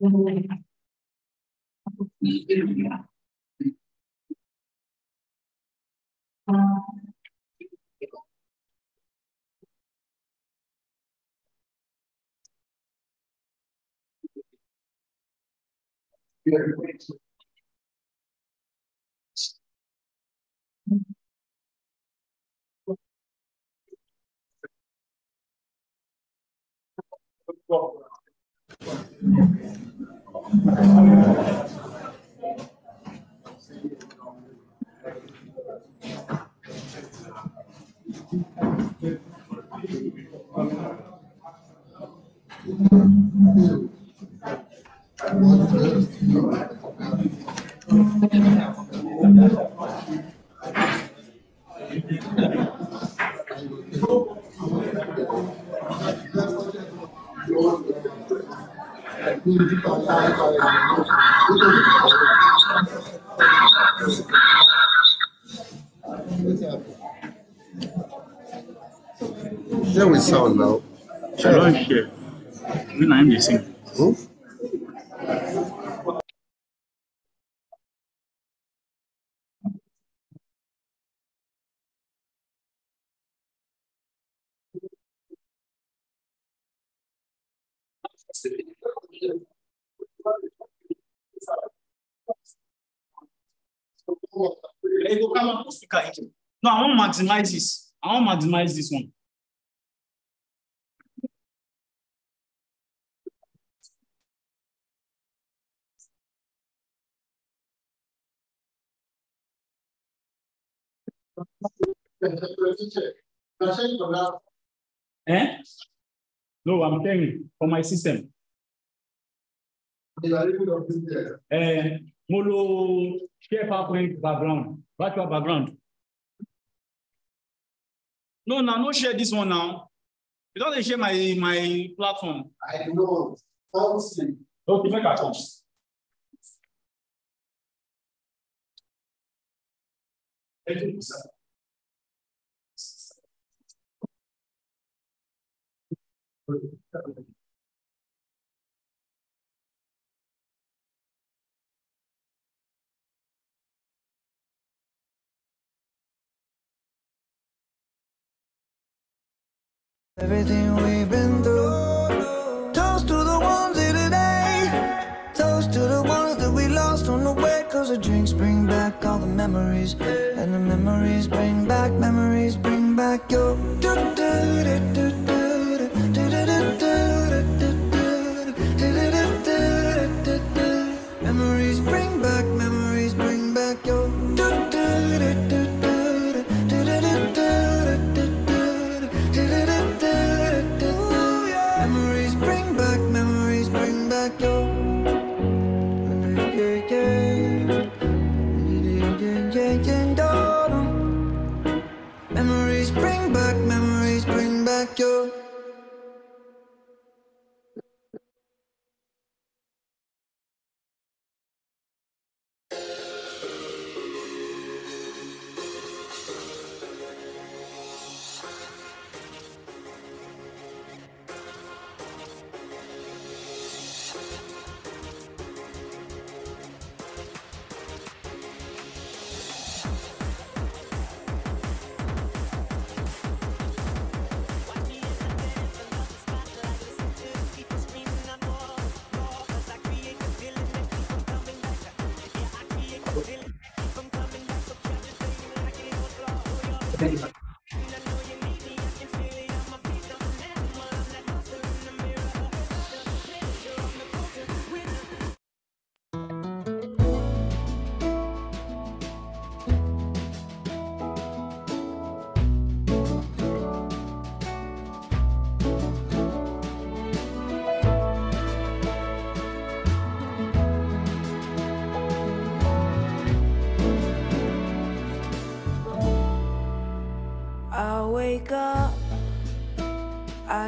[SPEAKER 10] countries then protect
[SPEAKER 4] Share with sound now.
[SPEAKER 15] Don't share. When I'm listening.
[SPEAKER 4] Hmm?
[SPEAKER 15] No, I want to maximize this. I want to maximize this one. Eh? No, I'm telling for my system. Eh, mo lo share powerpoint background virtual background. No, now no share this one now. You don't share my my platform.
[SPEAKER 4] I know. Don't.
[SPEAKER 15] Okay, make a come.
[SPEAKER 5] Thank you, sir. Thank you.
[SPEAKER 16] Everything we've been through. Toast to the ones here today. Toast to the ones that we lost on the way. Cause the drinks bring back all the memories. And the memories bring back, memories bring back your.
[SPEAKER 17] Do, do, do,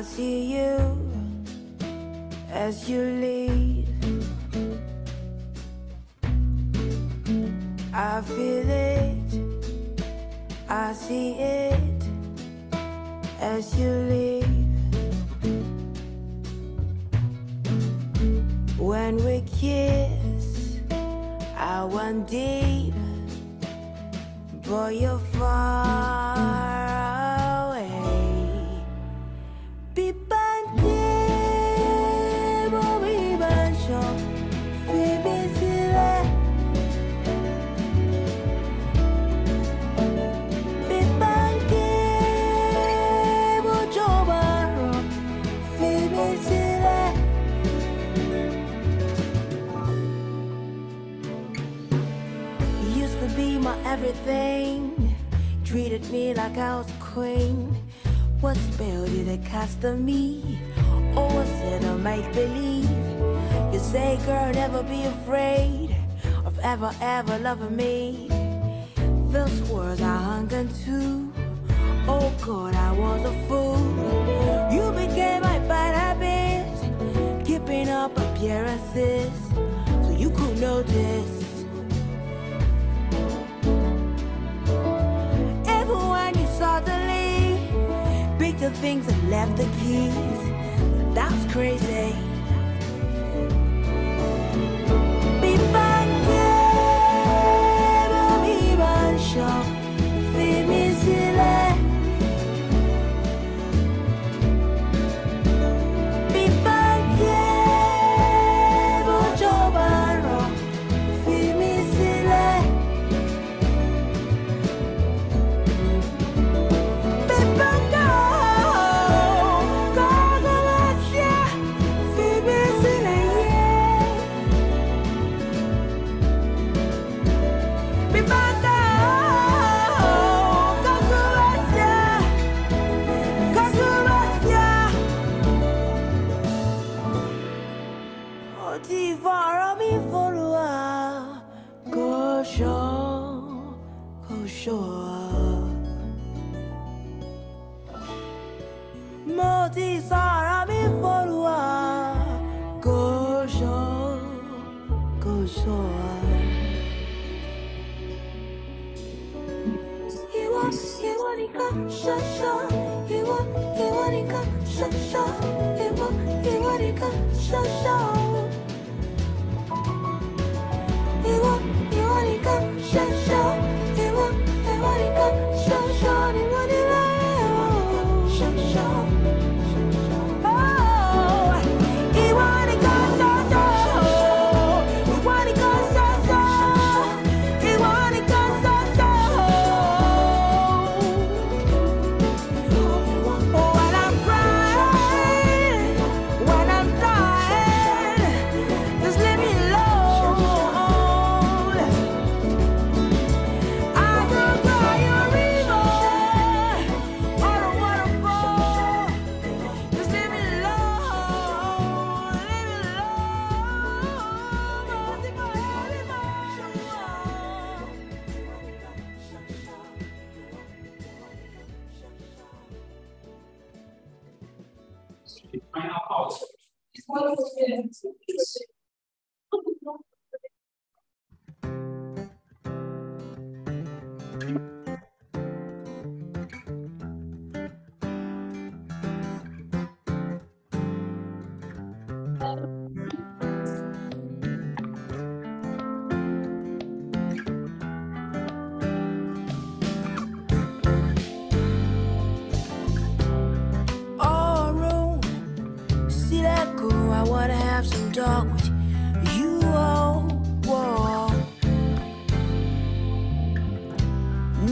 [SPEAKER 17] assim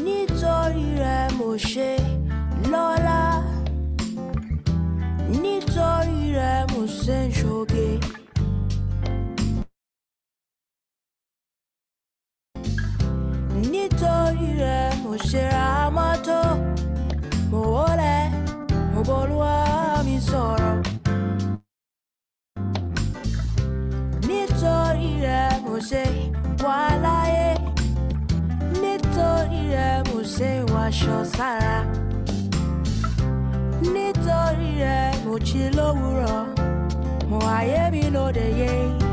[SPEAKER 17] nítorí rẹ mo ṣe lọ́lá nítorí rẹ mo ṣe ń ṣoge. aṣọ sára nítorí rẹ̀ mo jí lówùúrọ̀ mo ayé mi lóde
[SPEAKER 18] yéé.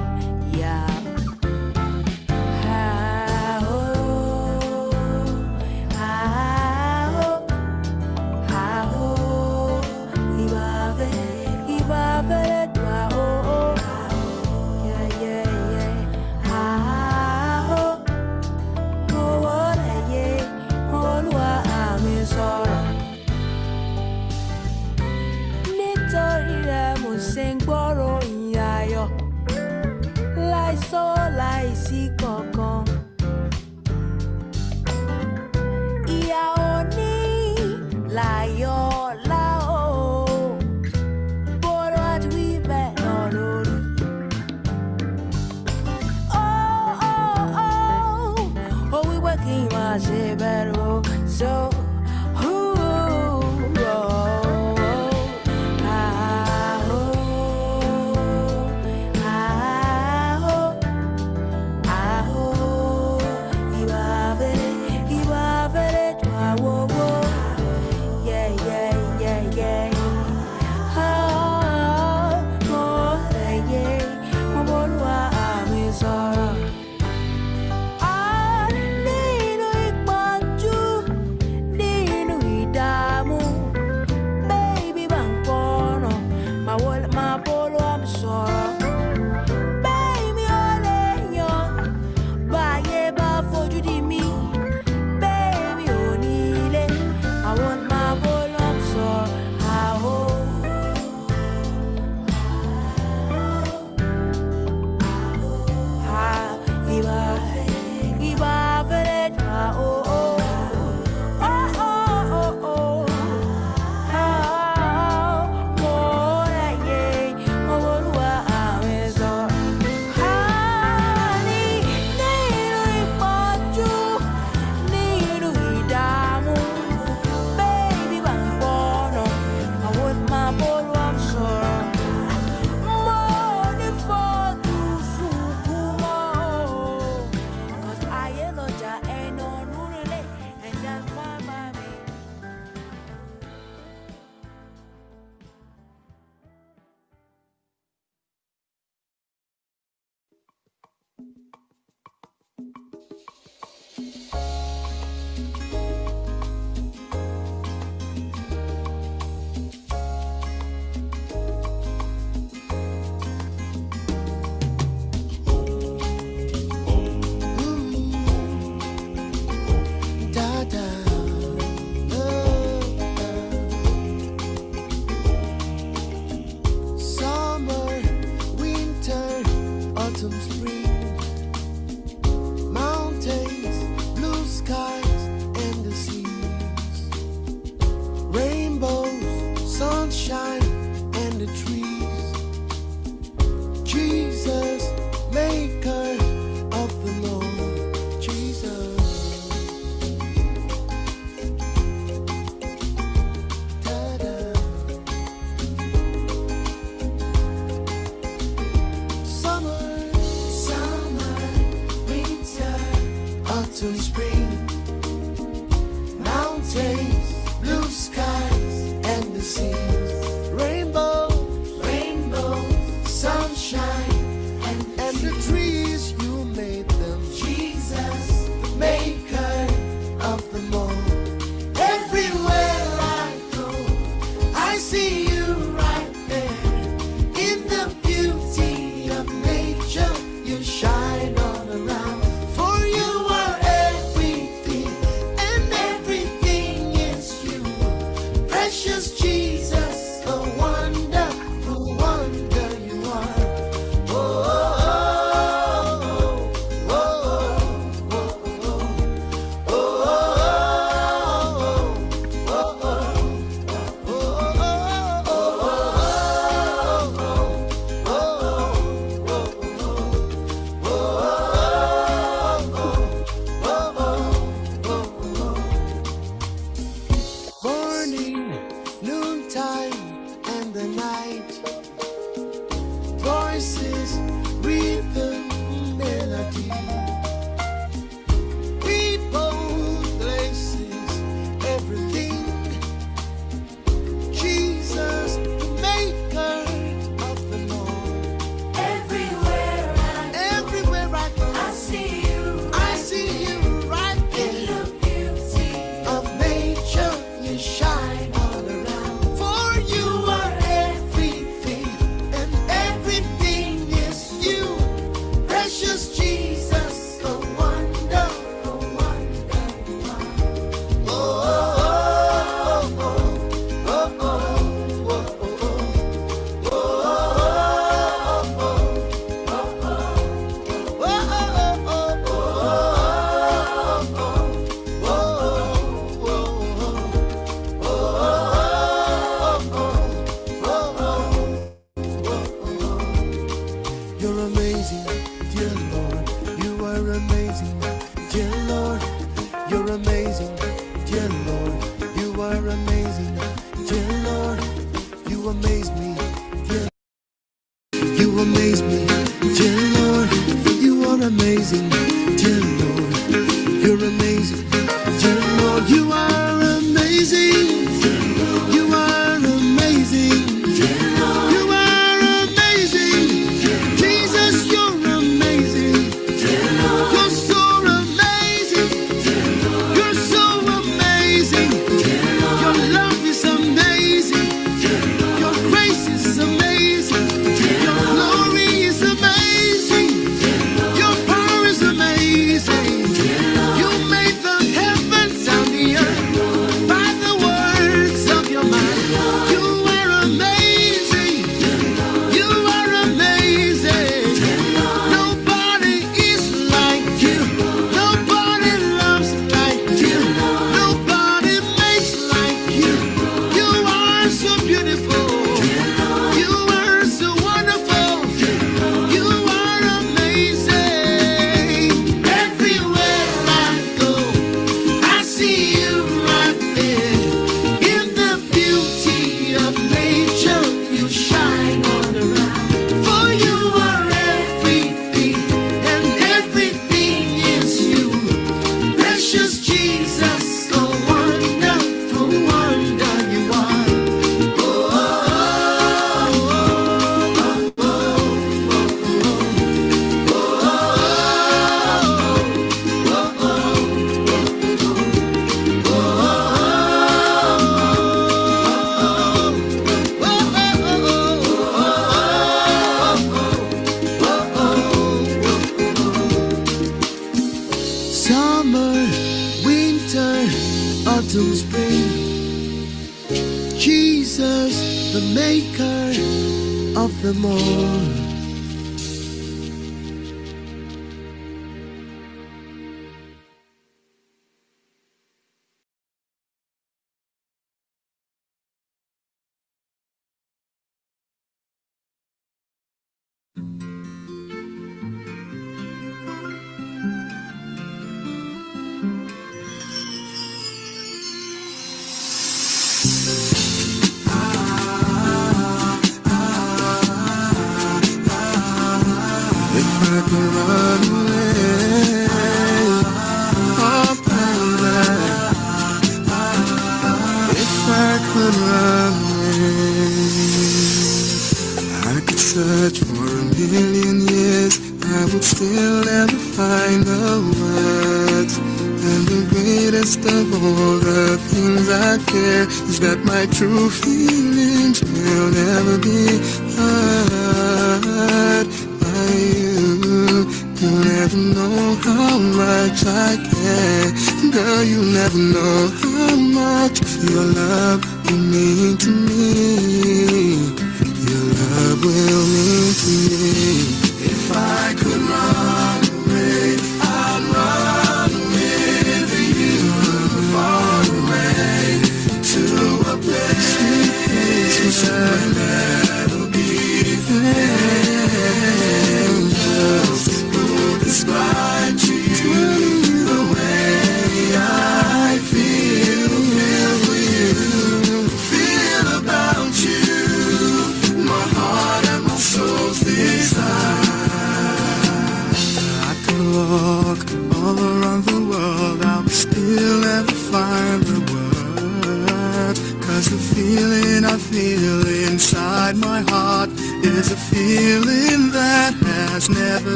[SPEAKER 18] amazing.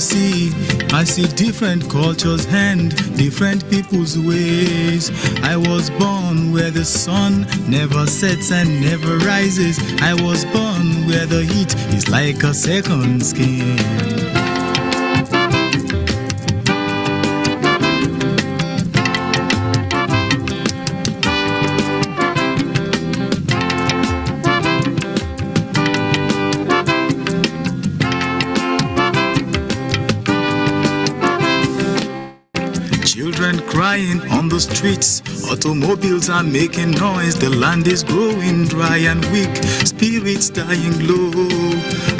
[SPEAKER 19] see, I
[SPEAKER 16] see different cultures and different people's ways. I was born where the sun never sets and never rises. I was born where the heat is like a second skin. streets. Automobiles are making noise, the land is growing dry and weak, spirits dying low.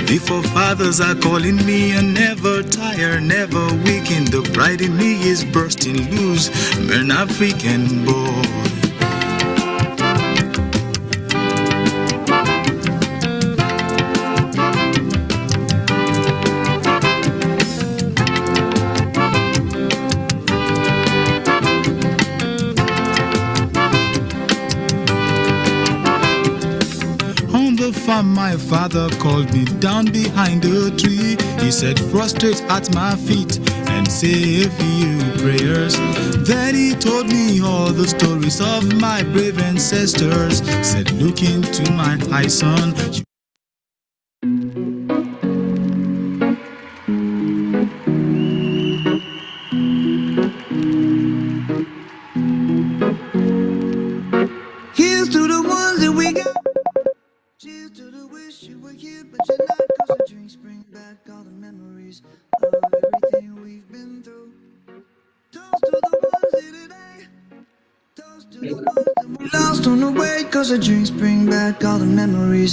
[SPEAKER 16] Before fathers are calling me and never tire, never weaken. The pride in me is bursting loose, I'm an African boy. father called me down behind a tree. He said, prostrate at my feet and say a few prayers. Then he told me all the stories of my brave ancestors. Said, look into my eyes, son,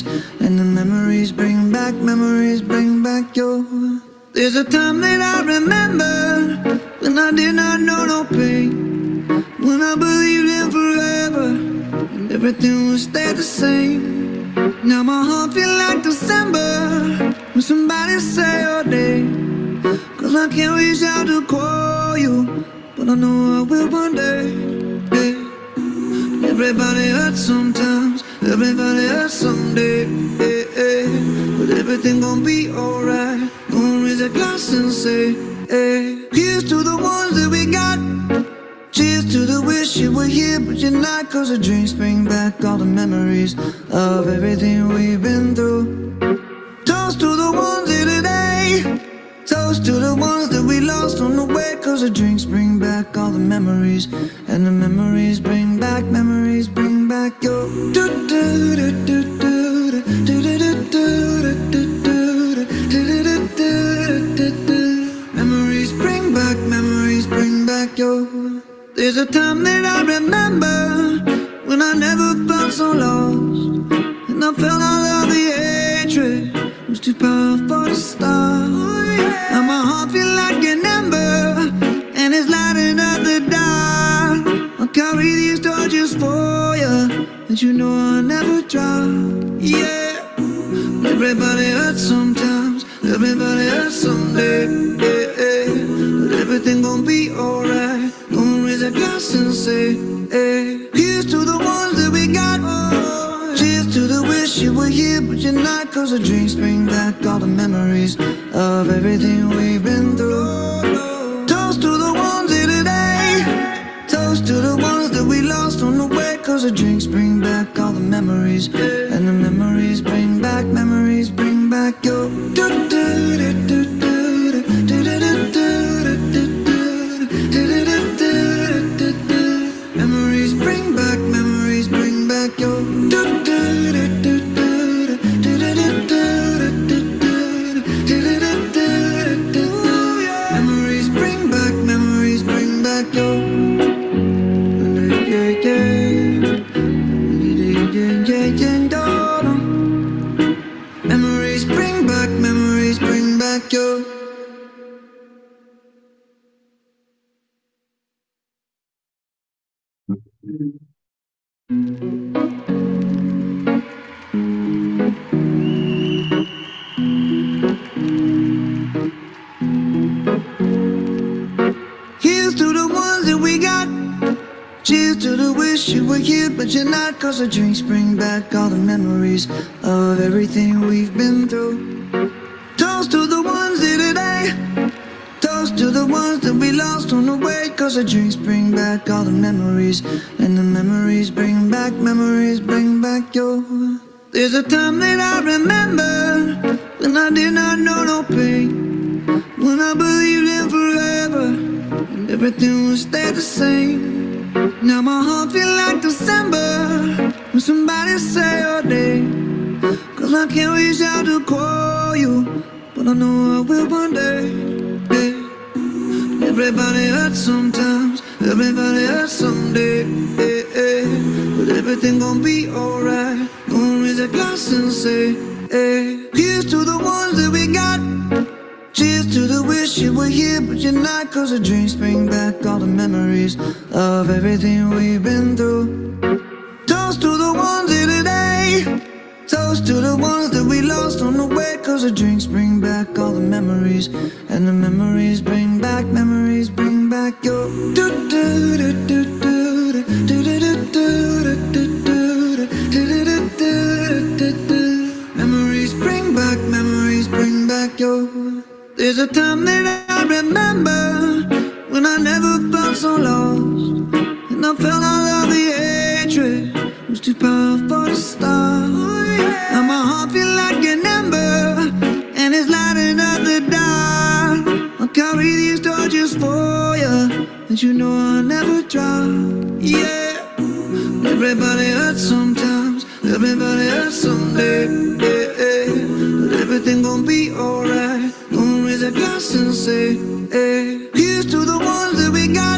[SPEAKER 16] issues. I will one day. Yeah. Everybody hurts sometimes, everybody hurts someday. Yeah. But everything gon' be alright. Gonna raise a glass and say, hey. Here's to the ones that we got. Cheers to the wish you were here, but you're not. Cause the dreams bring back all the memories of everything we've been through. Toast to the ones here today. Toast to the ones that we lost on the way. Cause the drinks bring back all the memories. And the memories bring back, memories bring back your. Memories bring back, memories bring back your. There's a time that I remember when I never felt so lost. And I felt all of the hatred was too powerful to stop. Now my heart feel like an ember and it's lighting up the dark. I'll carry these torches for you, and you know I'll never drop. Yeah, everybody hurts sometimes, everybody hurts someday. Yeah, yeah. But everything gon' be alright. Gonna raise a glass and say, hey. Here's to the ones that we got.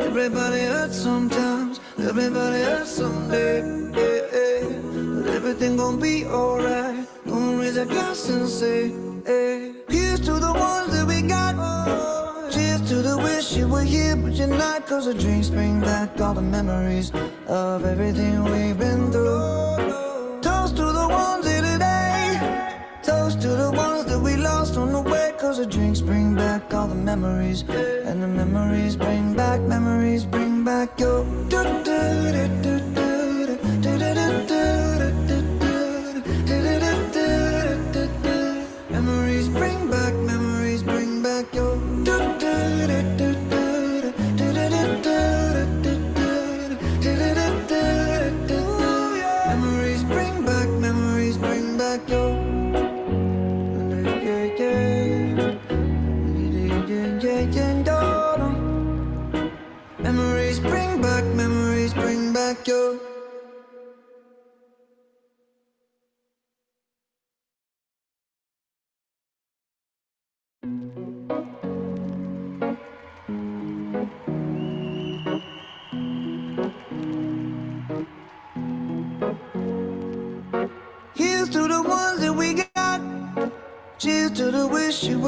[SPEAKER 16] everybody hurts sometimes, everybody hurts someday. But everything gon' be alright. Gonna raise a glass and say, hey. Here's to the ones that we got. Cheers to the wish you were here, but you're not. Cause the drinks bring back all the memories of everything we've been through. Toast to the ones here today. Toast to the ones lost on the way. Cause the drinks bring back all the memories. And the memories bring back, memories bring back your. Do, do, do, do, do,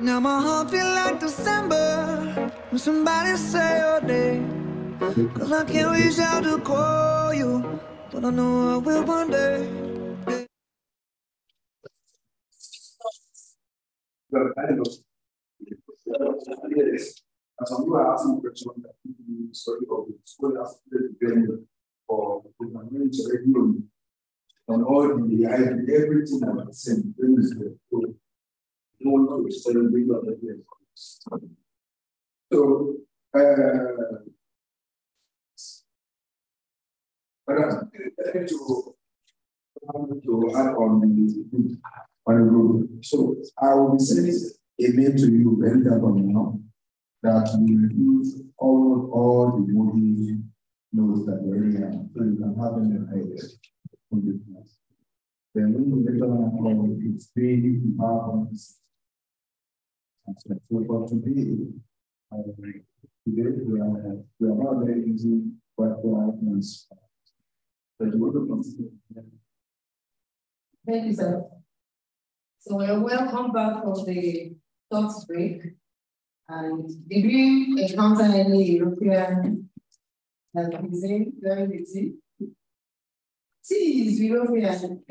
[SPEAKER 16] Now my heart feel like December when somebody say your name. Cause I can't reach out to call you, but I know I will one day.
[SPEAKER 1] As I'm you sorry of the school the on all the everything the the good. No one to celebrate other years. So, uh, but I'm going to, add on the on the group. So I will be sending a mail to you very now that will use all all the movie notes that we already have, so you can have them in idea on this class. Then when you later on it's very So for today, we are we are not very easy but will consider.
[SPEAKER 2] Thank you, sir. So we're welcome back from the talks break. And did we encounter any European uh, cuisine during the is European.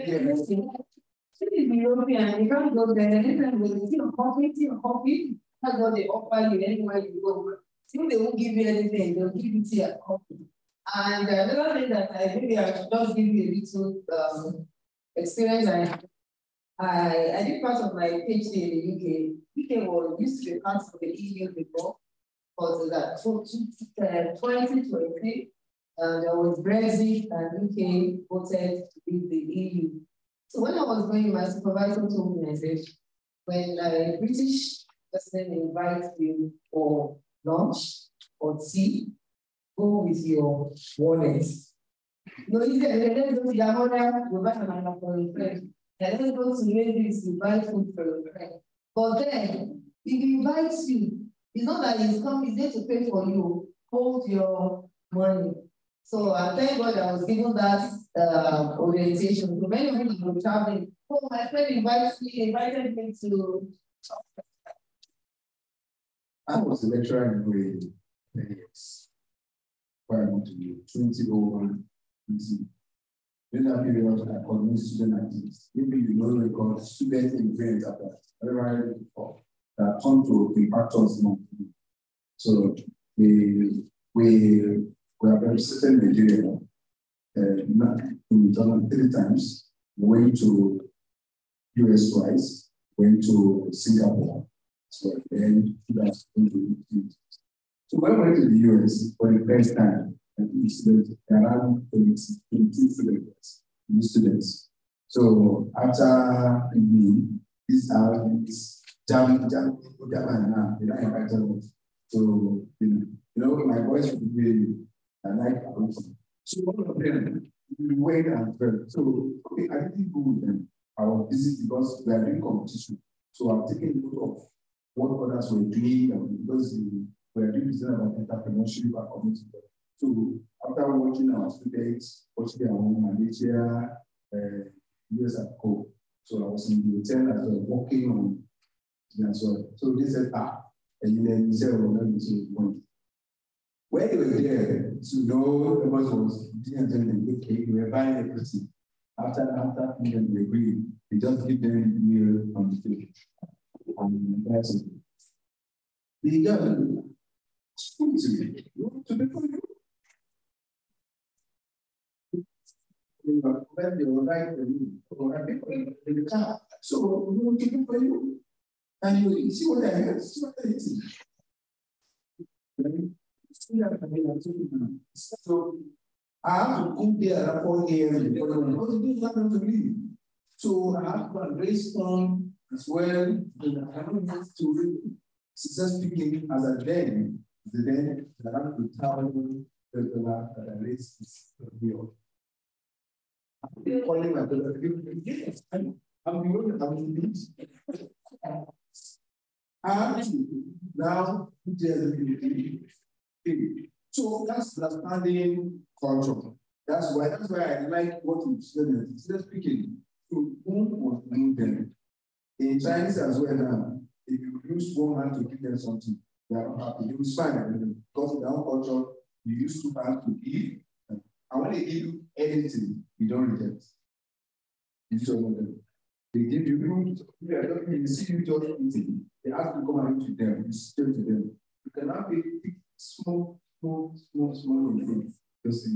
[SPEAKER 2] Is European. You can't go there anytime with tea or coffee, tea or coffee. That's what they offer you anywhere you go. Still, they won't give you anything. They'll give you tea and coffee. And another thing that I maybe I should just give you a little um, experience I I, I did part of my PhD in the UK. UK was used to be part of the EU before, but that 2020, uh, there was Brexit and UK voted to leave the EU. So when I was going, my supervisor told me, I said, when a British person invites you for lunch or tea, go with your wallet. No, you let's go to Yamona, back and I'm for a friend. Let's go to ladies to buy food for your friend. But then, if he invites you, it's not that he's come, he's there to pay for you. Hold your money. So I thank God I was given that uh, orientation. So many of you were traveling. Oh, my friend invites me, invited me to.
[SPEAKER 1] I was a lecturer in grade 10 years. Where I want to be 2001. Then that period I called student activities. Maybe you know record student events at that. Whatever before that come to impact us more. So we we we have represented Nigeria uh, in Ghana three times. Went to US twice, went to Singapore, so then that's So when we went to the US for the first time, I think students around 22 students, new students. So after me, this are jam jam jam invite us. So you know, you know, my boy West Bay, I like Awiti. So one of them, we went and felt. So okay, I didn't go with them. I was busy because we are doing competition. So I'm taking note of what others were doing and because we are doing design about entrepreneurship and community. So after watching our students, watching their own Malaysia, uh, and Co. So I was in the hotel as well, working on as well. So they said, ah, and then he said, well, let me see point. When they were there to know what was attended, okay, we were buying everything. After after them they agree, they just give them the meal on the table. And that's it. The girl spoke to me. To be for you? When they were right for you, or in the car. So we want to be for you. And you see what I heard, see what I see. So I have to come there for here because this happened to me. So I have to raise fund as well. And I have to success speaking as a then, the then that I have to tell you that I raised this here. I'm calling my. Yes, I'm I'm to have this. And now, so that's understanding culture. That's why that's why I like what you said. Instead speaking, to whom was doing them. In Chinese as well now, if you use one hand to give them something, they are happy. You will fine because in our culture, you use two hands to give. And when they give you anything, you don't reject. You just want them. They give you food, you see you just eating. They ask you to come and with them, you stay to them. You cannot be small, small, small, small things just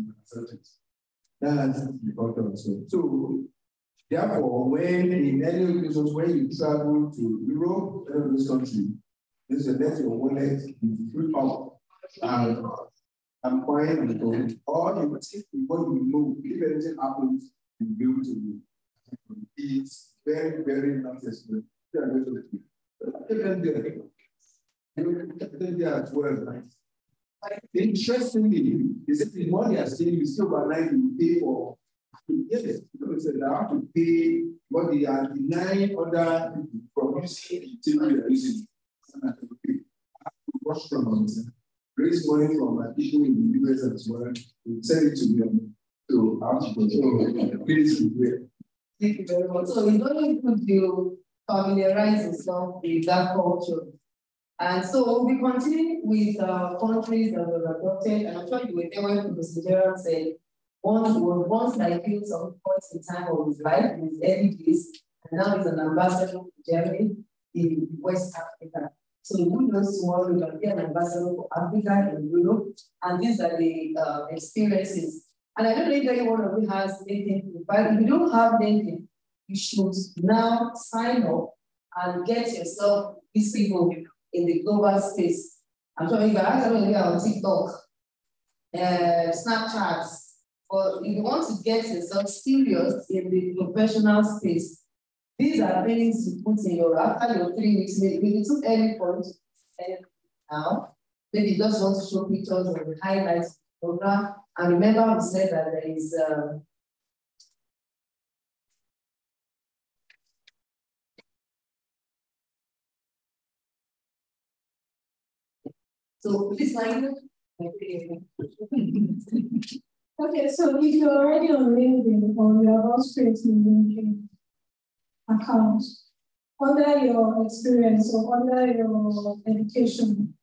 [SPEAKER 1] That's the culture also. So therefore, when in any occasions when you travel to Europe, any of country, this is let your wallet be free out and I'm quiet and go. Or you take before you know if anything happens, you'll be able to it's very, very necessary. as well. Interestingly, is that the money are saying you still overnight you pay for yes, because they have to pay what they are denying other people from using the material they are using. Rush from eh? raise money from people in the US as well, we send it to them. I have to control. Please,
[SPEAKER 2] Thank you very much. So it's only good to familiarize yourself with that culture. And so we'll be continuing with uh, countries that were adopted. And I'm sure you were there when Mr. Gerald said, once once like you some points in time of his life, in his early days, and now he's an ambassador to Germany in West Africa. So who knows tomorrow you can be an ambassador for Africa and Europe, and these are the uh, experiences and I don't know if anyone of you has anything, but if you don't have anything, you should now sign up and get yourself these people in the global space. I'm talking about I don't know on TikTok, uh, Snapchat, but if you want to get yourself serious in the professional space, these are things you put in your after your three weeks, maybe you took any point now, maybe you just want to show pictures of the highlights program and remember we said that there is um, So please line
[SPEAKER 7] Okay, so if you're already on LinkedIn or you're about creating LinkedIn account, under your experience or under your education,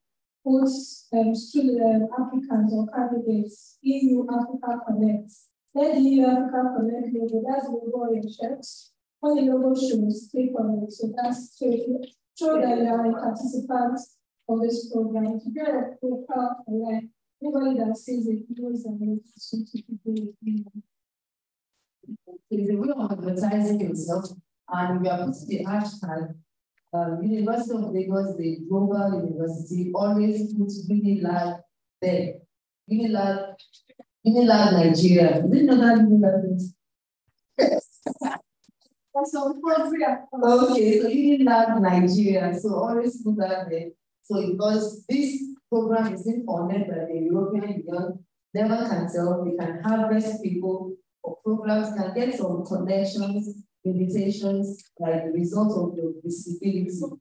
[SPEAKER 7] put um, student um, applicants or candidates, EU Africa Connect. Then the EU Africa Connect logo, that's the logo your shirt. When the logo shows, click on it. So that's so show that you are a participant of this program. Get a profile online, anybody that sees it knows that it's something to do with
[SPEAKER 2] It's a way of advertising yourself, and we are putting the hashtag um, University of Lagos, the global university, always puts Unilag there. Unilag, Unilag Nigeria. You didn't know that Unilag is? Yes. That's on Okay, so Unilag Nigeria. So always put that there. So because this program isn't funded by the European Union, never cancel. We can harvest people or programs, can get some connections, invitations, like the result of your visibility. So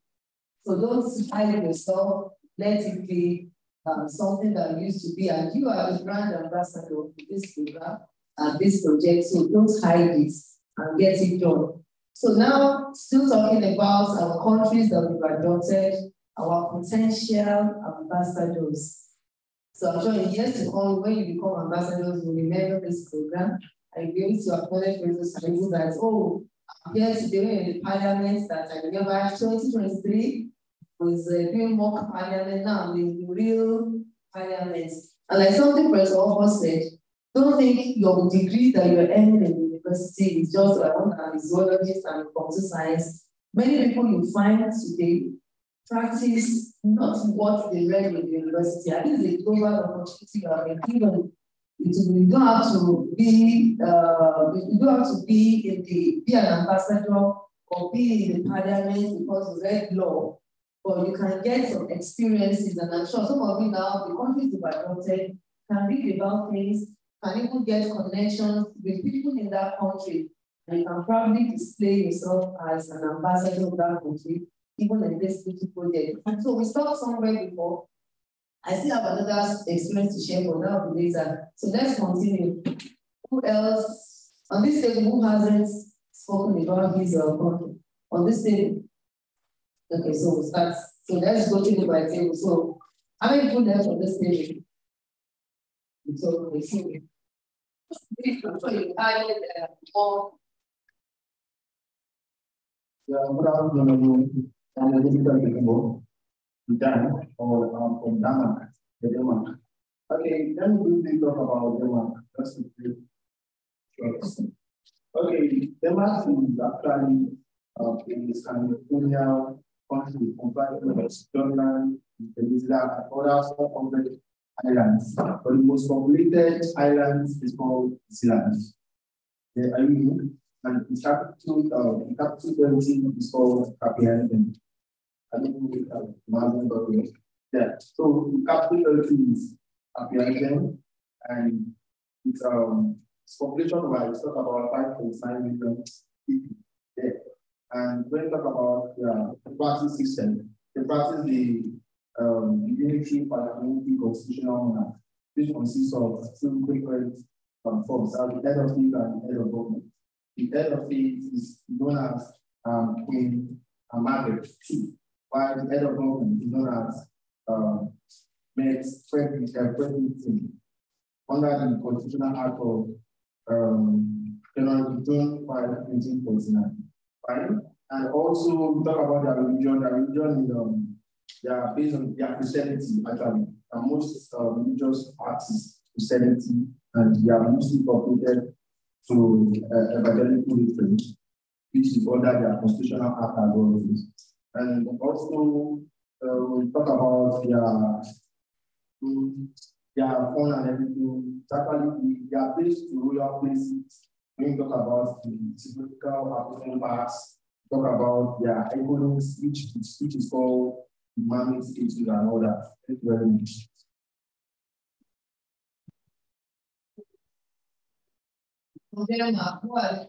[SPEAKER 2] don't hide yourself, let it be um, something that used to be, and you are the brand ambassador for this program and this project, so don't hide it and get it done. So now, still talking about our countries that we've adopted, our potential ambassadors. So I'm sure in years to come, when you become ambassadors, you remember this program and you'll be able to acknowledge those people that, oh, yes, were in the parliament that I remember 2023 was uh, doing mock parliament now, the real parliament. And like something Professor Offer said, don't think your degree that you're earning in university is just like one a zoologist and computer science. Many people you find today practice not what they read in the university. I think it's a global opportunity you have been given. you don't have to be uh, you don't have to be in the be an ambassador or be in the parliament because you read law, but you can get some experiences. And I'm sure some of you now, the countries you've adopted, can read about things, can even get connections with people in that country. And you can probably display yourself as an ambassador of that country even in this beautiful day. And so we stopped somewhere before. I still have another experience to share, but that will be later. So let's continue. Who else on this table who hasn't spoken about his or her on this table? Okay, so we'll start. So let's go to the right table. So how many people left on this table? So we see.
[SPEAKER 1] Yeah, or um, Denmark, the Denmark. Okay, then we will talk about Denmark. That's a good Okay, Denmark is actually uh, in Scandinavia country compared with Jutland, Peninsula, and other 400 islands. But the most populated island is called Zealand. The island and the capital, uh, the capital is called Copenhagen. I have. Yeah. So capital is Abiyagen and it's um it's population wise talk about 5.9 million people there. And when we talk about yeah, the party system, the party the um unitary parliamentary constitutional monarch, which consists of two different um, forms, uh, the head of state and the head of government. The head of state is known as um, Queen Margaret II while the head of government is known as Mette Frederick Frederiksen under the Constitutional Act of um, January June 5, 1949. Right? And also we talk about their religion. Their religion is um, they are based on their Christianity actually. And most uh, religious artists Christianity and they are mostly populated to uh, evangelical Lutheran, which is under their constitutional act as well. And also, uh, we talk about their, their phone and everything. Actually, they are based to royal places. We talk about the typical African parks, talk about their icons, which, which is called Mammoth Statue and all that. Thank you very much.
[SPEAKER 2] who are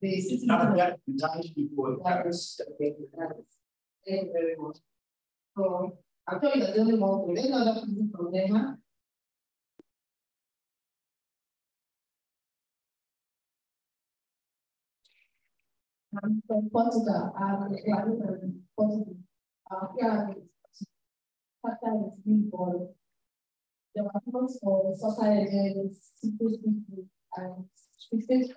[SPEAKER 2] the citizens
[SPEAKER 1] Not that the Danish people.
[SPEAKER 2] Thank you very much. So you're the only one to any other people from Denmark. I'm from Portugal. I'm from Portugal. Uh, here Qatar is being born. There were plans for soccer agents, people, and specific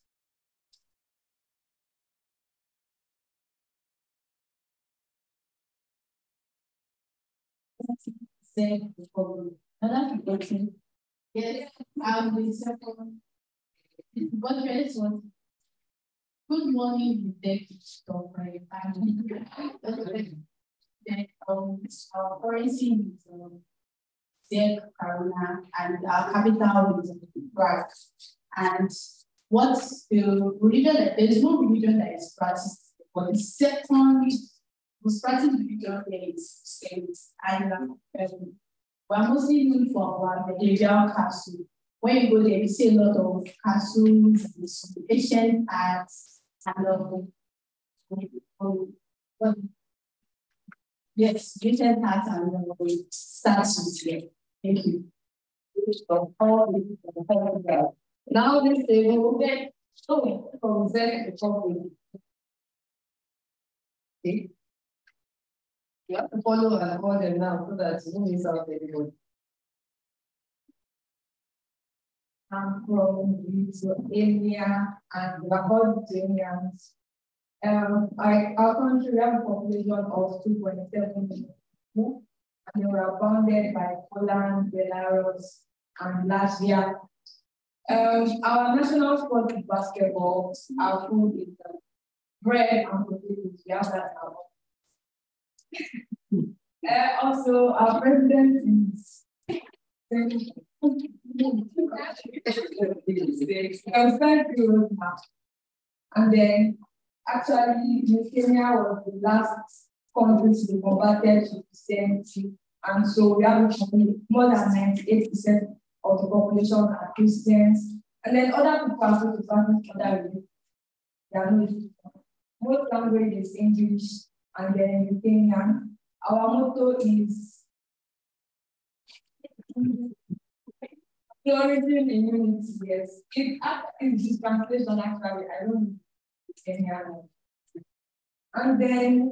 [SPEAKER 20] Good morning, thank you my family. Um, our currency is um, koruna and our capital is Prague. And what's the religion there's no religion that is practiced, but the second most practiced religion is Saint and um, we're mostly known for our medieval castle. When you go there, you see a lot of castles, ancient arts, and um, yes, ancient arts and um, statues here. Thank you.
[SPEAKER 2] Now this table, okay, oh, from Zen Republic. Okay. You have to follow and them now so that you miss out anyone.
[SPEAKER 7] I'm from Lithuania and we are called Lithuanians. Um, I, our country has a population of 2.7 million and we are bounded by Poland, Belarus, and Latvia. Um, our national sport is basketball. Our food is uh, bread and potatoes. We have that. Uh, also, our president is and then actually Kenya was the last country to be converted to Christianity. And so we have more than 98% of the population are Christians. And then other people are going to other religions. Most language is English and then Ukrainian. Our motto is Purity in unity, yes. It is translation actually, I don't know other. And then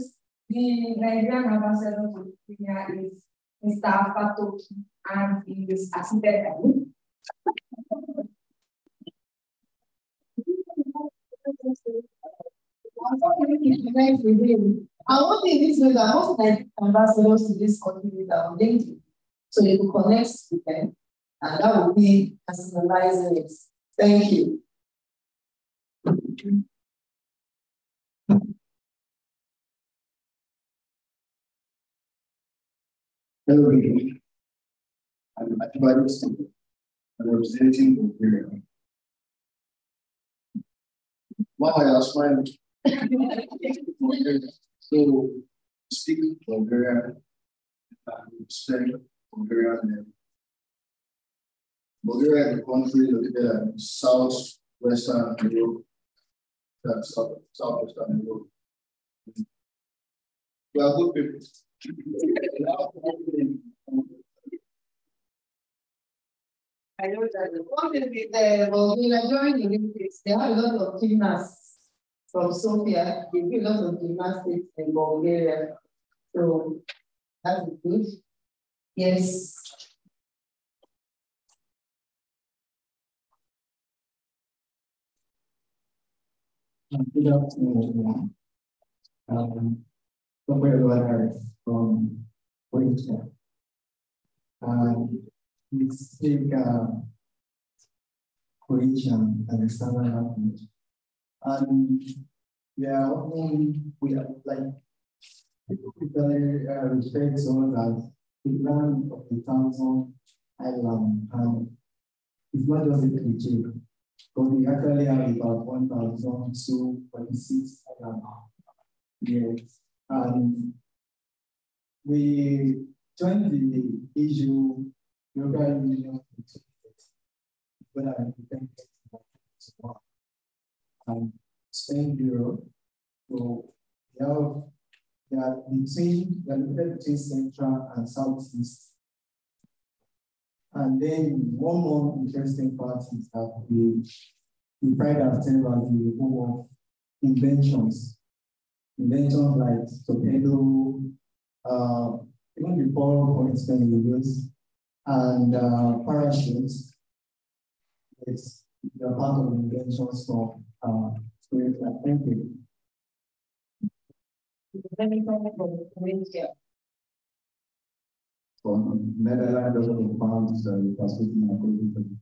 [SPEAKER 7] the Nigerian ambassador to Kenya is Mr. Fatoki, and he is assisted by me.
[SPEAKER 2] And one thing this way that most Nigerian ambassadors to this country are on LinkedIn, so you can connect with them and that would be personalizing it. Thank you.
[SPEAKER 21] Hello, I'm Atibaris. I'm representing Bulgaria. Wow, I was fine. So, speak Bulgaria, um, study Bulgarian name. Bulgaria is a country located in southwestern Europe, uh, south, southwestern Europe. We are good people.
[SPEAKER 2] I know that the thing with the Bulgaria during the Olympics, they have a lot of gymnasts from Sofia. They do a lot of gymnastics in Bulgaria. So that's good. Yes.
[SPEAKER 1] Good afternoon, everyone. Um, Dr. Leonard from Queenstown. Um, we speak uh, Croatian as a standard language. And yeah, we are like, people very uh, respect so that the land of the thousand island, and it's not just a cliche. Because we actually have about 1,246 years. And we joined the issue European Union when I and Spain Bureau. So we have they are between they are between central and southeast. And then one more interesting part is that we, we pride ourselves as the home of inventions. Inventions like torpedo, uh, even before, for instance, use, and uh, parachutes. It's the part of inventions from uh, spirit. Thank you. from Netherlands also found the according to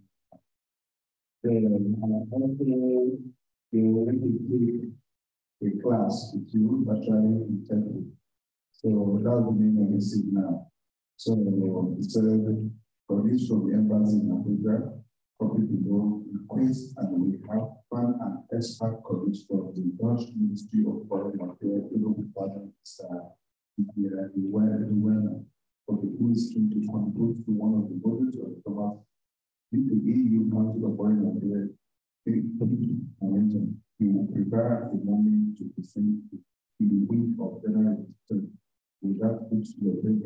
[SPEAKER 1] then also a class with you virtually in. So that's the main message now. So it's a from the embassy in Abuja, copy below request and we have fun and expert colleagues from the Dutch Ministry of Foreign Affairs, Europe Department, uh, here everywhere for the ministry to contribute to one of the bodies of the Thomas with the EU Council of Foreign Affairs momentum. We will prepare the moment to present in the week of Federal Return. With that, which will bring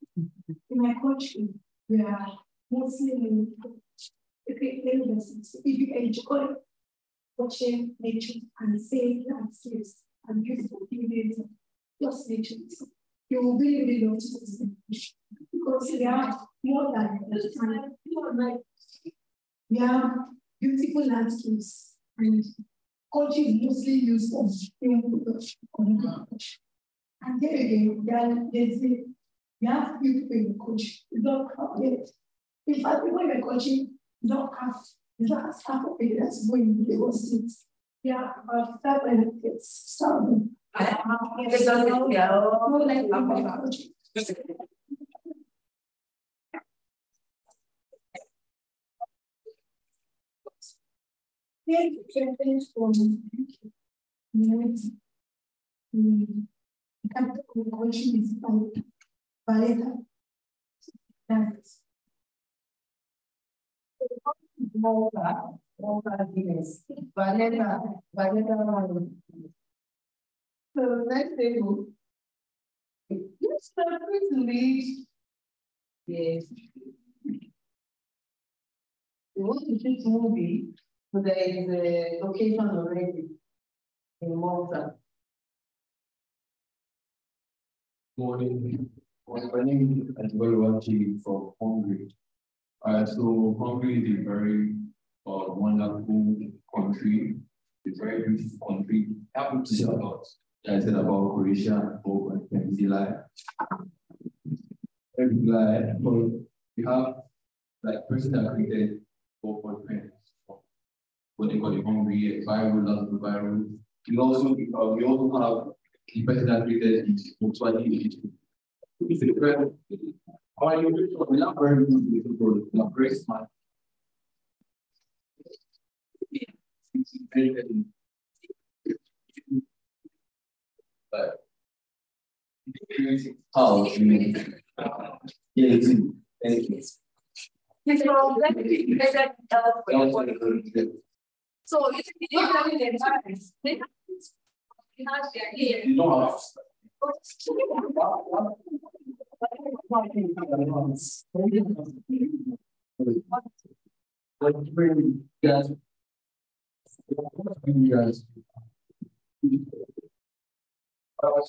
[SPEAKER 7] In my country, we are mostly in the If you enjoy watching nature and seeing landscapes and beautiful images, just nature, you will really, really to this because we are more than like. We have beautiful landscapes and culture is mostly used for film production. And then again, there, there's a, you have few people you coach, you don't count it. In fact, people you're coaching, don't have, you don't have half of it. That's when they go sit. Yeah, about seven, it's seven. I have no, no, like, coaching. Thank you. Thank you for coaching is
[SPEAKER 2] 40. Gracias. Valeta, Valeta, Valeta. So next day, You start with lead. Yes. We want to choose movie, so there is a location already in Malta.
[SPEAKER 11] Morning. My name is Oluwachi from Hungary. Uh, so Hungary is a very uh, wonderful country, a very beautiful country. I happen to say a lot. I said about Croatia, Bob, and Penzilla. Like, we have like person that created Bob and what they call the Hungary viral, love the viral. We also uh, we also have the person that created it, Volkswagen. But how you mean? Yeah, thank you.
[SPEAKER 22] So if you don't have the environment, they have the.
[SPEAKER 11] You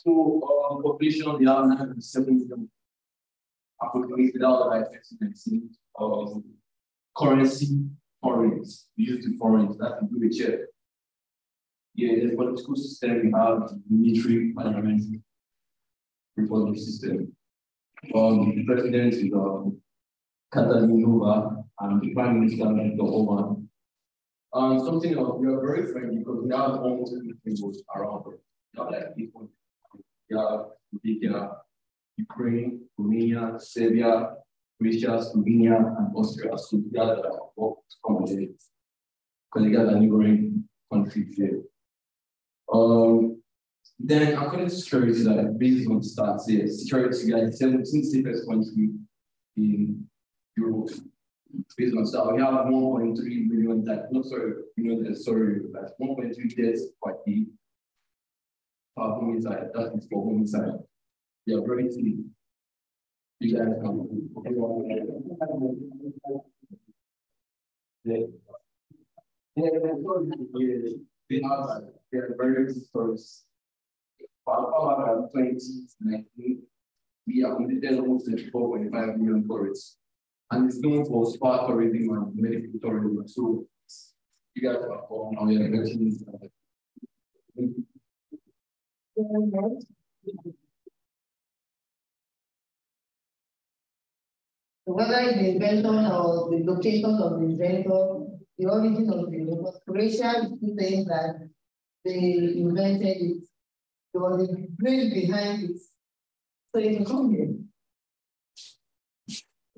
[SPEAKER 11] so, population we have 907 million. Approximately without the um, currency forints, we use the forints, that's the good check. Yeah, the political system we have military parliamentary republic system. Um, the president is um, Katalin Novák and the prime minister is the Oman. Um, something else, we are very friendly because we have almost everything people around us. We have like people, we have Bulgaria, Ukraine, Romania, Serbia, Croatia, Slovenia, and Austria. So together, work common because they got a neighboring country here. Um, then according to security, like based on stats here, security got 17 safest country in Europe. Based on stats, we have 1.3 million that no sorry, you know, sorry, that's 1.3 deaths per day.
[SPEAKER 23] our inside. That is for inside. You are very clean. You guys can. Yeah. We have various stories. For our 2019, we completed almost 24.5 million tourists. And it's known for spa tourism and medical tourism. So you guys are on our elections.
[SPEAKER 2] Whether it's the invention or the location of the inventor, the origin of the inventor, Croatia is saying that they invented it. There was a brain behind it. So it's coming.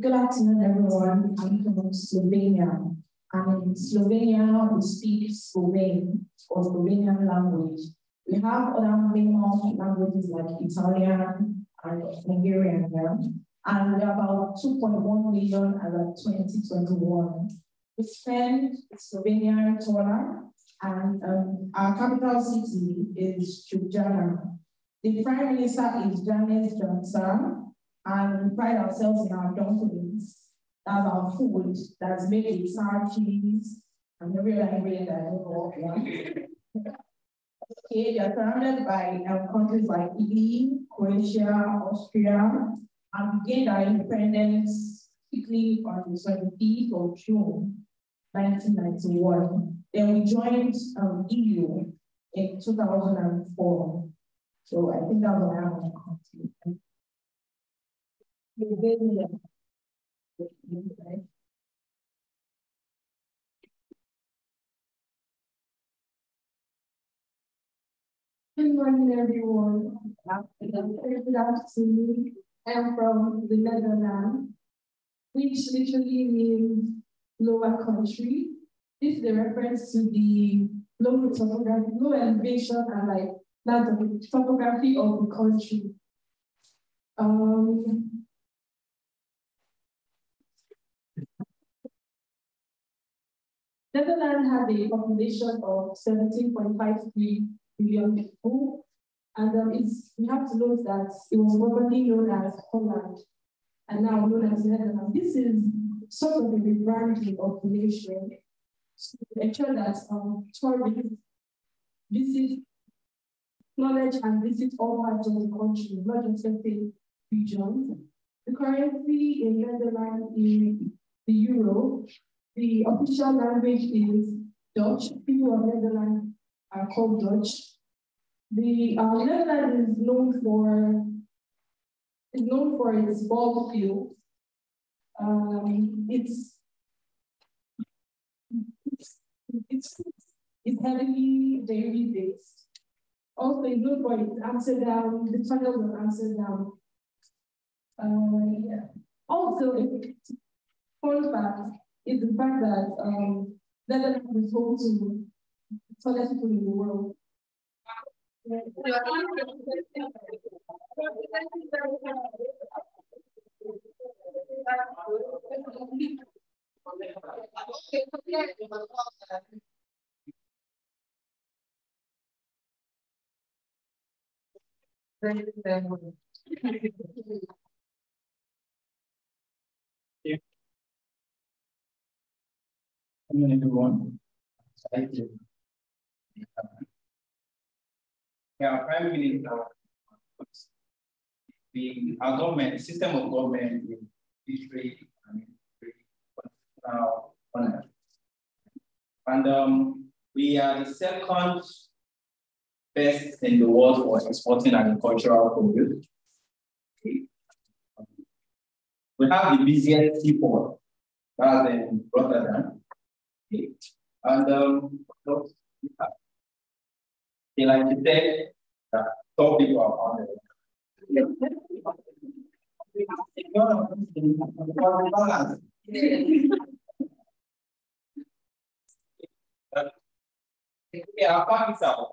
[SPEAKER 24] Good afternoon, everyone. I'm from Slovenia. And in Slovenia, we speak Slovene or Slovenian language. We have other minor languages like Italian and Hungarian here. And we're about 2.1 million as of 2021. We spend Slovenia tolar, and um, our capital city is Ljubljana. The Prime Minister is Janez Janša, and we pride ourselves in our dumplings. That's our food that's made with sour cheese and every other ingredient that I don't Okay, they are surrounded by um, countries like Italy, Croatia, Austria, and we gained our independence quickly on the 25th of June, 1991. Then we joined um, EU in 2004. So I think that was around
[SPEAKER 7] Good morning, everyone. Good afternoon. I'm from the Netherlands, which literally means lower country. This is reference to the low topography, low elevation, and like that of the topography of the country. Um, Netherlands has a population of 17.53 million people. And um, it's, we have to note that it was formerly known as Holland and now known as Netherlands. This is sort of a rebranding of the nation to ensure that um, tourists visit, knowledge and visit all parts of the country, not just certain regions. The currency in Netherlands is the euro. The official language is Dutch. People of Netherlands are called Dutch. The uh, Netherlands is known for is known for its ball fields. Um, it's, it's, it's, heavily dairy based. Also, known for its Amsterdam, the tunnels of Amsterdam. Uh, yeah. Also, fun fact is the fact that um, Netherlands is home to the tallest people in the world.
[SPEAKER 1] Good morning, everyone. Thank you. Yeah, Prime Minister, the government, system of government is history and now And um, we are the second best in the world for exporting agricultural produce. We have the busiest seaport, that's in Rotterdam. And um, they like to say that top people are on it. Yeah, found out.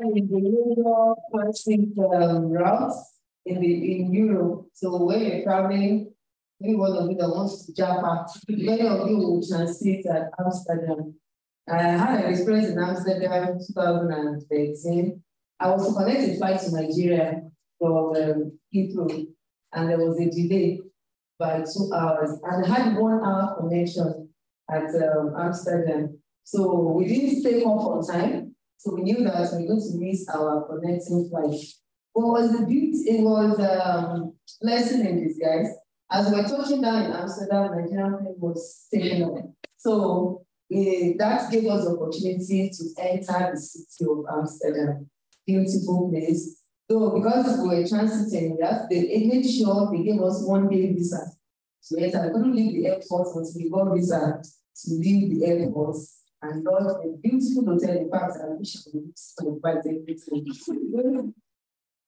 [SPEAKER 2] in the um, routes in the in Europe. So when you're traveling, maybe one of you that wants to Japan, many of you will transit at Amsterdam. I had an experience in Amsterdam in 2013. I was to connect flight to Nigeria from um, Heathrow, and there was a delay by two hours. And I had one hour connection at um, Amsterdam. So we didn't stay home on time. So we knew that we were going to miss our connecting flight. What was the beauty? It was a um, lesson in disguise. As we were touching down in Amsterdam, Nigerian plane was taken away. So uh, that gave us the opportunity to enter the city of Amsterdam. Beautiful place. So because we were transiting, that they made sure they gave us one day visa So enter. I couldn't leave the airport until we got visa to leave the airport and lodge a beautiful hotel. In fact, I wish I could invite everything.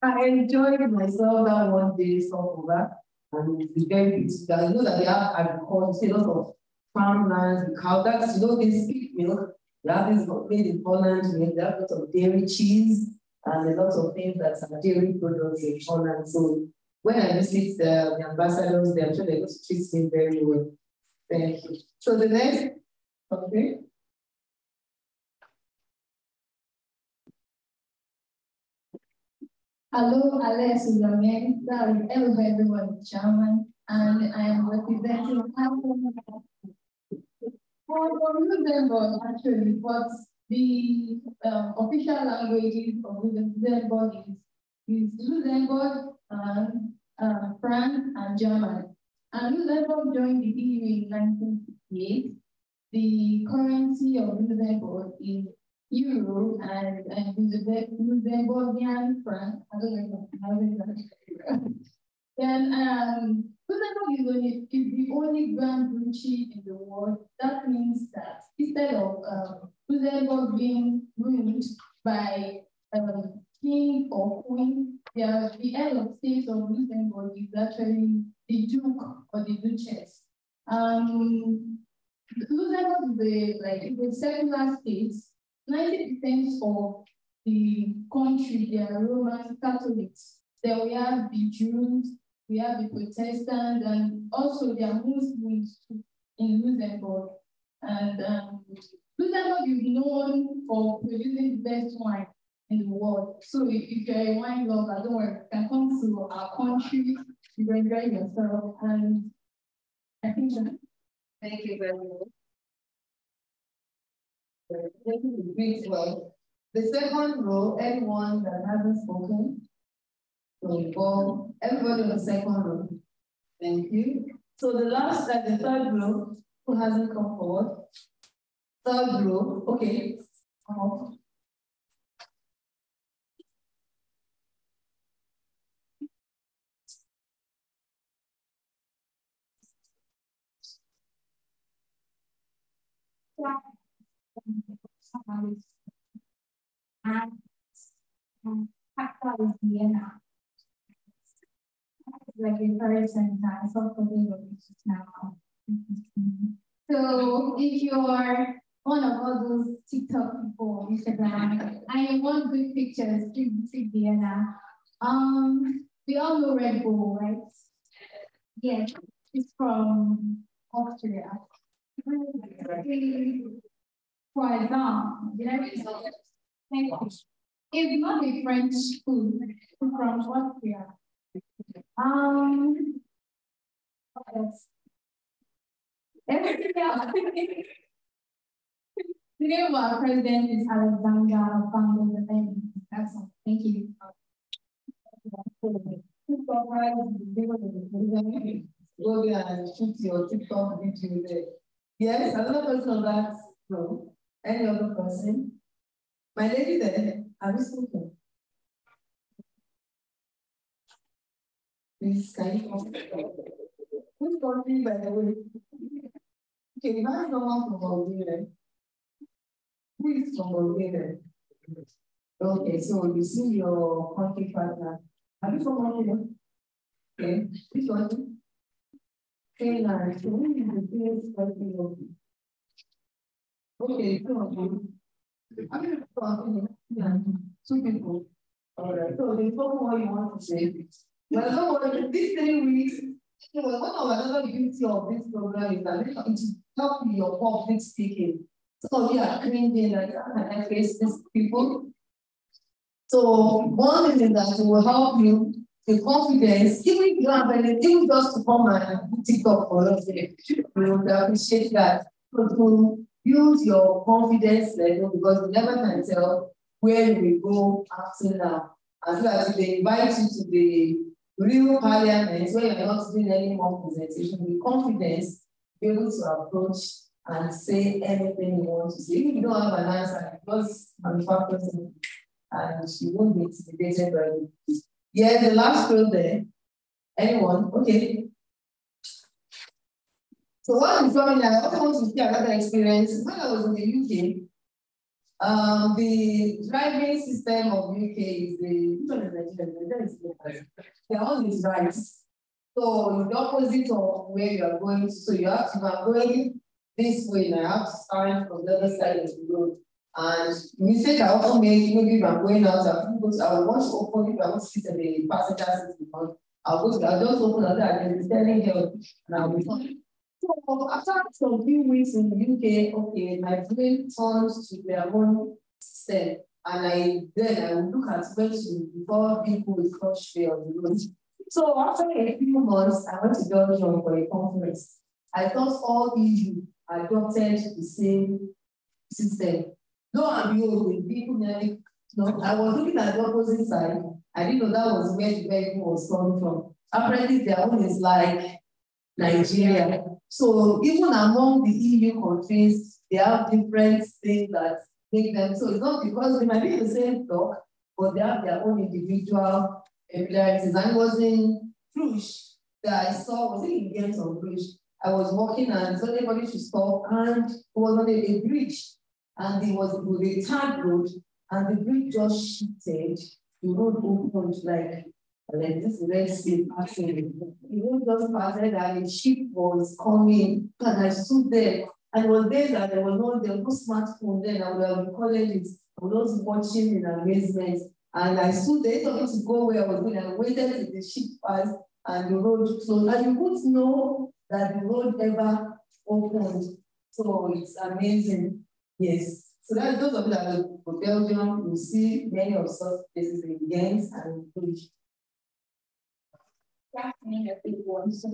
[SPEAKER 2] I enjoyed myself that one day stopover and it was very beautiful. I know that they have agriculture, a lot of farmlands, cow. That's, you know, they speak milk. They have made in Poland, they have a lot of dairy cheese and a lot of things that are dairy products in Poland. So when I visit the, the ambassadors, they're sure they're going to treat me very well. Thank you. So the next, okay.
[SPEAKER 6] Hello, Alex Sulaiman. Hello, everyone, Chairman, and I am representing for Luxembourg, actually, but the um, official languages of Luxembourg is, is Luxembourg and uh, French and German. And Luxembourg joined the EU in 1958. The currency of Luxembourg is euro and, and Luxembourgian franc. I don't know how that. Then um, Luxembourg is, the only grand duchy in the world. That means that instead of um, being ruled by um, king or queen, the, the head of state of Luxembourg is actually the duke or the duchess. Um, Luxembourg is a, like, a secular state. 90% of the country, they are Roman Catholics. Then we have the Jews, we have the Protestants, and also there are Muslims in Luxembourg. And um, Luxembourg is known for producing the best wine in the world. So if, you're a wine lover, don't worry, you can come to our country, you can enjoy yourself. And I think that.
[SPEAKER 2] Thank you very much. Thank. The second row, anyone that hasn't spoken, will go. Everybody on the second row. Thank you. So the last, uh, the third row, who hasn't come forward? Third row, okay. Oh.
[SPEAKER 25] and um, capital is Vienna. Like a very sentence, hopefully now.
[SPEAKER 6] So if you're one of all those TikTok people, Instagram, I want good pictures, visit Vienna. Um, we all know Red Bull, right? Yes, it's from Austria. For example, it's not a French food from Austria. Um, yes. Everything else. the name of our president is Alexander Van. That's all. Thank you.
[SPEAKER 2] Go there and shoot your TikTok video there. Yes, another person on that row. Any other person? My lady there, have you spoken? Can uh, you come? Which country, by the way? Okay, we have someone from Bulgaria. Who is from Bulgaria? Okay, so you see your country partner. Have you someone here? Okay, which one? Finland. So who is the biggest country of Okay, come on. I'm going to talk yeah, two people. All right, so there's no more you want to say. But don't worry, these three weeks, one of another beauty of this program is that it's help your public speaking. So we are cringing I face these people? So one is that it will help you the confidence, even if you have anything just to come and TikTok for us, we would appreciate that. But to build your confidence level because you never can tell where you will go after now. As well as they invite you to the real parliament where you're not doing any more presentation with confidence, be able to approach and say anything you want to say. If you don't have an answer, because I'm a person and you won't be intimidated by it. Yeah, the last row there. Anyone? Okay. So what is going on? I also want to share another experience. When I was in the UK, um, the driving system of UK is the which one is Nigeria? They're all these rights. So the opposite of where you are going to. So you have to, I'm going this way, and I have to start from the other side of the road. And mistake I also make, maybe if I'm going out, I will I want to open if I want to sit in the passenger seat I'll go to, I'll just open the door and telling her, and I'll be. So after some few weeks in the UK, okay, my brain turns to their own system. And I then I look at to before people with crush on the road. So after a few months, I went to Belgium for a conference. I thought all EU adopted the same system. Lo and behold, with people nearly, no, I was looking at the opposite side. I didn't know that was where the vehicle was coming from. Apparently, their own is like Nigeria. So even among the EU countries, they have different things that make them. So it's not because they might be the same talk, but they have their own individual peculiarities. It was in Bruges that I saw, was it in Ghent or Bruges? I was walking and so everybody should stop and it was on a, a bridge and it was with a tag road and the bridge just shifted. The road opened like like this Red Sea passing. Road just passed and a ship was coming and I stood there. And it was days that there was no, there was no smartphone then. I would have been calling it. I was watching in amazement. And I stood there, talking to go where I was going and waited till the ship passed and the road closed. And you wouldn't know that the road ever opened. So it's amazing. Yes. So that those of you that go to Belgium, you see many of such places in Ghent and Bruges.
[SPEAKER 7] Fascinating everyone. So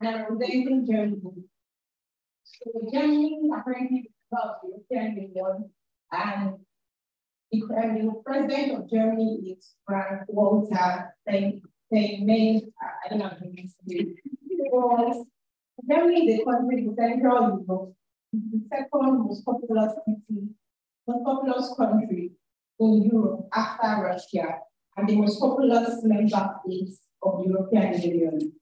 [SPEAKER 7] and I'm going to Germany. So Germany apparently about the European Union and the, president of Germany is Frank Walter Steinmeier. I don't know how to pronounce Germany is a country in Central Europe, the second most populous city, most populous country in Europe after Russia, and the most populous member state of the European Union.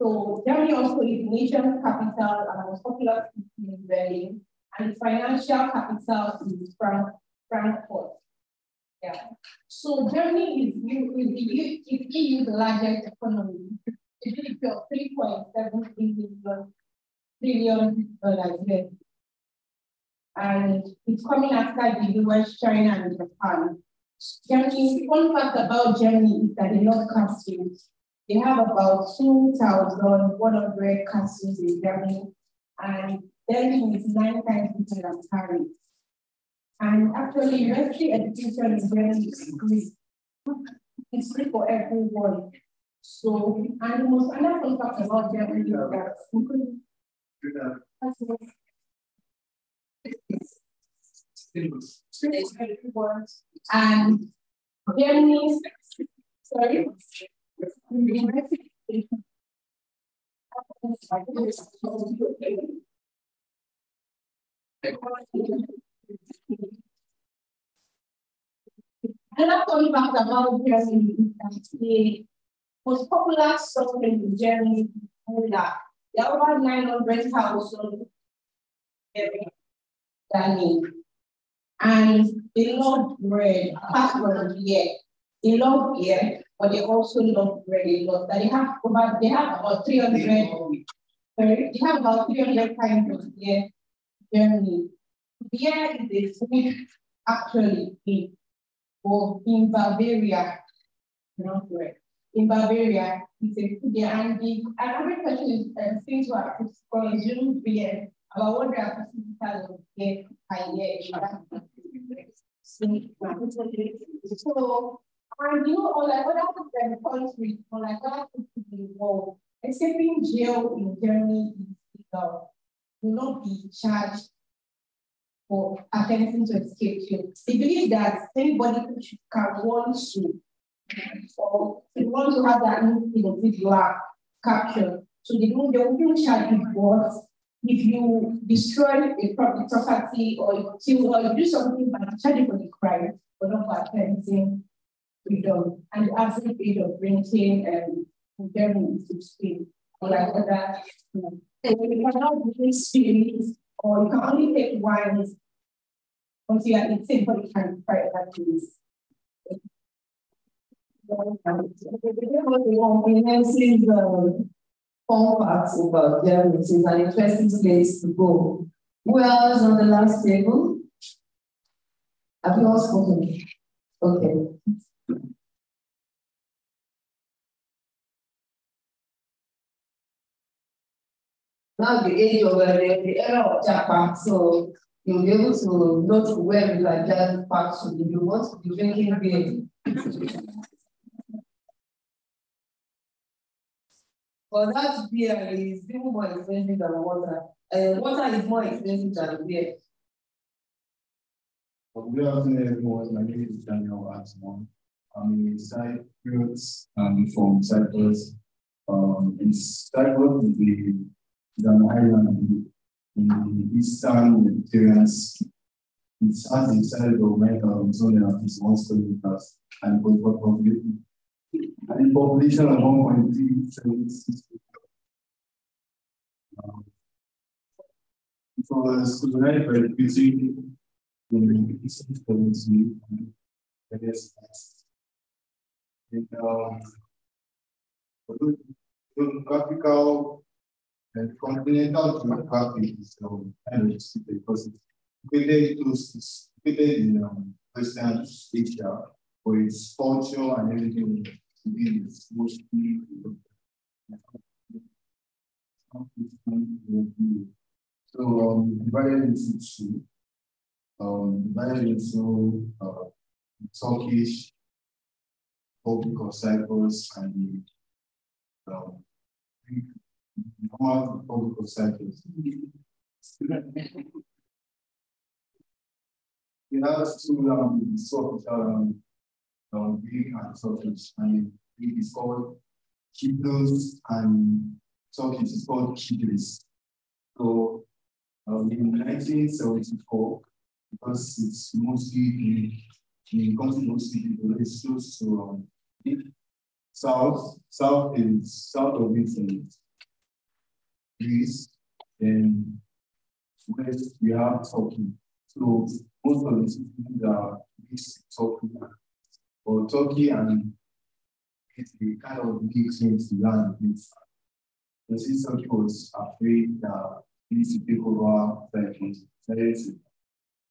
[SPEAKER 7] So Germany also is the nation's capital and the most populous city in Berlin, and its financial capital is Frank Frankfurt. Yeah. So Germany is, is, is EU's largest economy GDP of 3.7 billion trillion dollars And it's coming after the US, China, and Japan. Germany, one fact about Germany is that they love castles. They have about 2,100 castles in Germany, and Berlin is nine times bigger than Paris. And actually, university education in Germany is free. It's free for everyone. So, and the most another talk about Germany is that and Germany, sorry, Another fun fact about Germany that most popular song in Germany Muda. There are over 900 households Danny. And they love bread, apart from beer. They love beer, but they also love bread a lot. They have about they have about 300 sorry, they have about 300 kinds of beer Germany. Beer is a food actually in, or in Bavaria, not bread. in Bavaria. It's a food there. And the another question is uh, things were consumed beer about what they are specifically get idea. So, and you know, like other countries, or like other countries involved, escaping jail in Germany is. Will not be charged for attempting to escape jail. They believe that anybody who can want to or they want to have that individual captured. So they don't they won't charge you what if you destroy a property or you or you do something but charge for the crime, but not for attempting freedom. And the absolute age of drinking and Germany is 16 or like other. And you cannot drink spirits or you can only take wines once you are 18 for the can prior to this.
[SPEAKER 2] Comprehensive uh, fun facts about Germany is an interesting place to go. Who else on the last table? Have you all spoken? Okay. Now the age of uh, the, the era of Japan, so you'll be able to note where you are just back to. You want to be drinking beer. But that beer is even more expensive than water. Uh, water is more expensive than beer.
[SPEAKER 1] Good afternoon, everyone. My name is Daniel Asmon. I'm a Cypriot um, from Cyprus. Um, it's Cyprus is, the, is an island in the eastern Mediterranean Sea. It has the size of at least one square meters and and population of 1.376 um, it was colonized by Britain in the Eastern Province and um, geographical and continental geography is um, because it's located in um, Western Asia, for its culture and everything so um, divided into two. Um, divided into uh, Turkish, Republic of Cyprus, and the um, normal Republic of Cyprus. We have two um, sort of um, um, Greek and Turkish, and Greek is called Kypros and Turkish is called Kidris. So um, in 1974, because it's mostly Greek, in country mostly it's close to um, south, south is south of Italy, Greece, then west we have Turkey. So most of the cities are Greece, Turkey, or Turkey and Italy kind of big things to land with. The Turkey was afraid that these people were decided to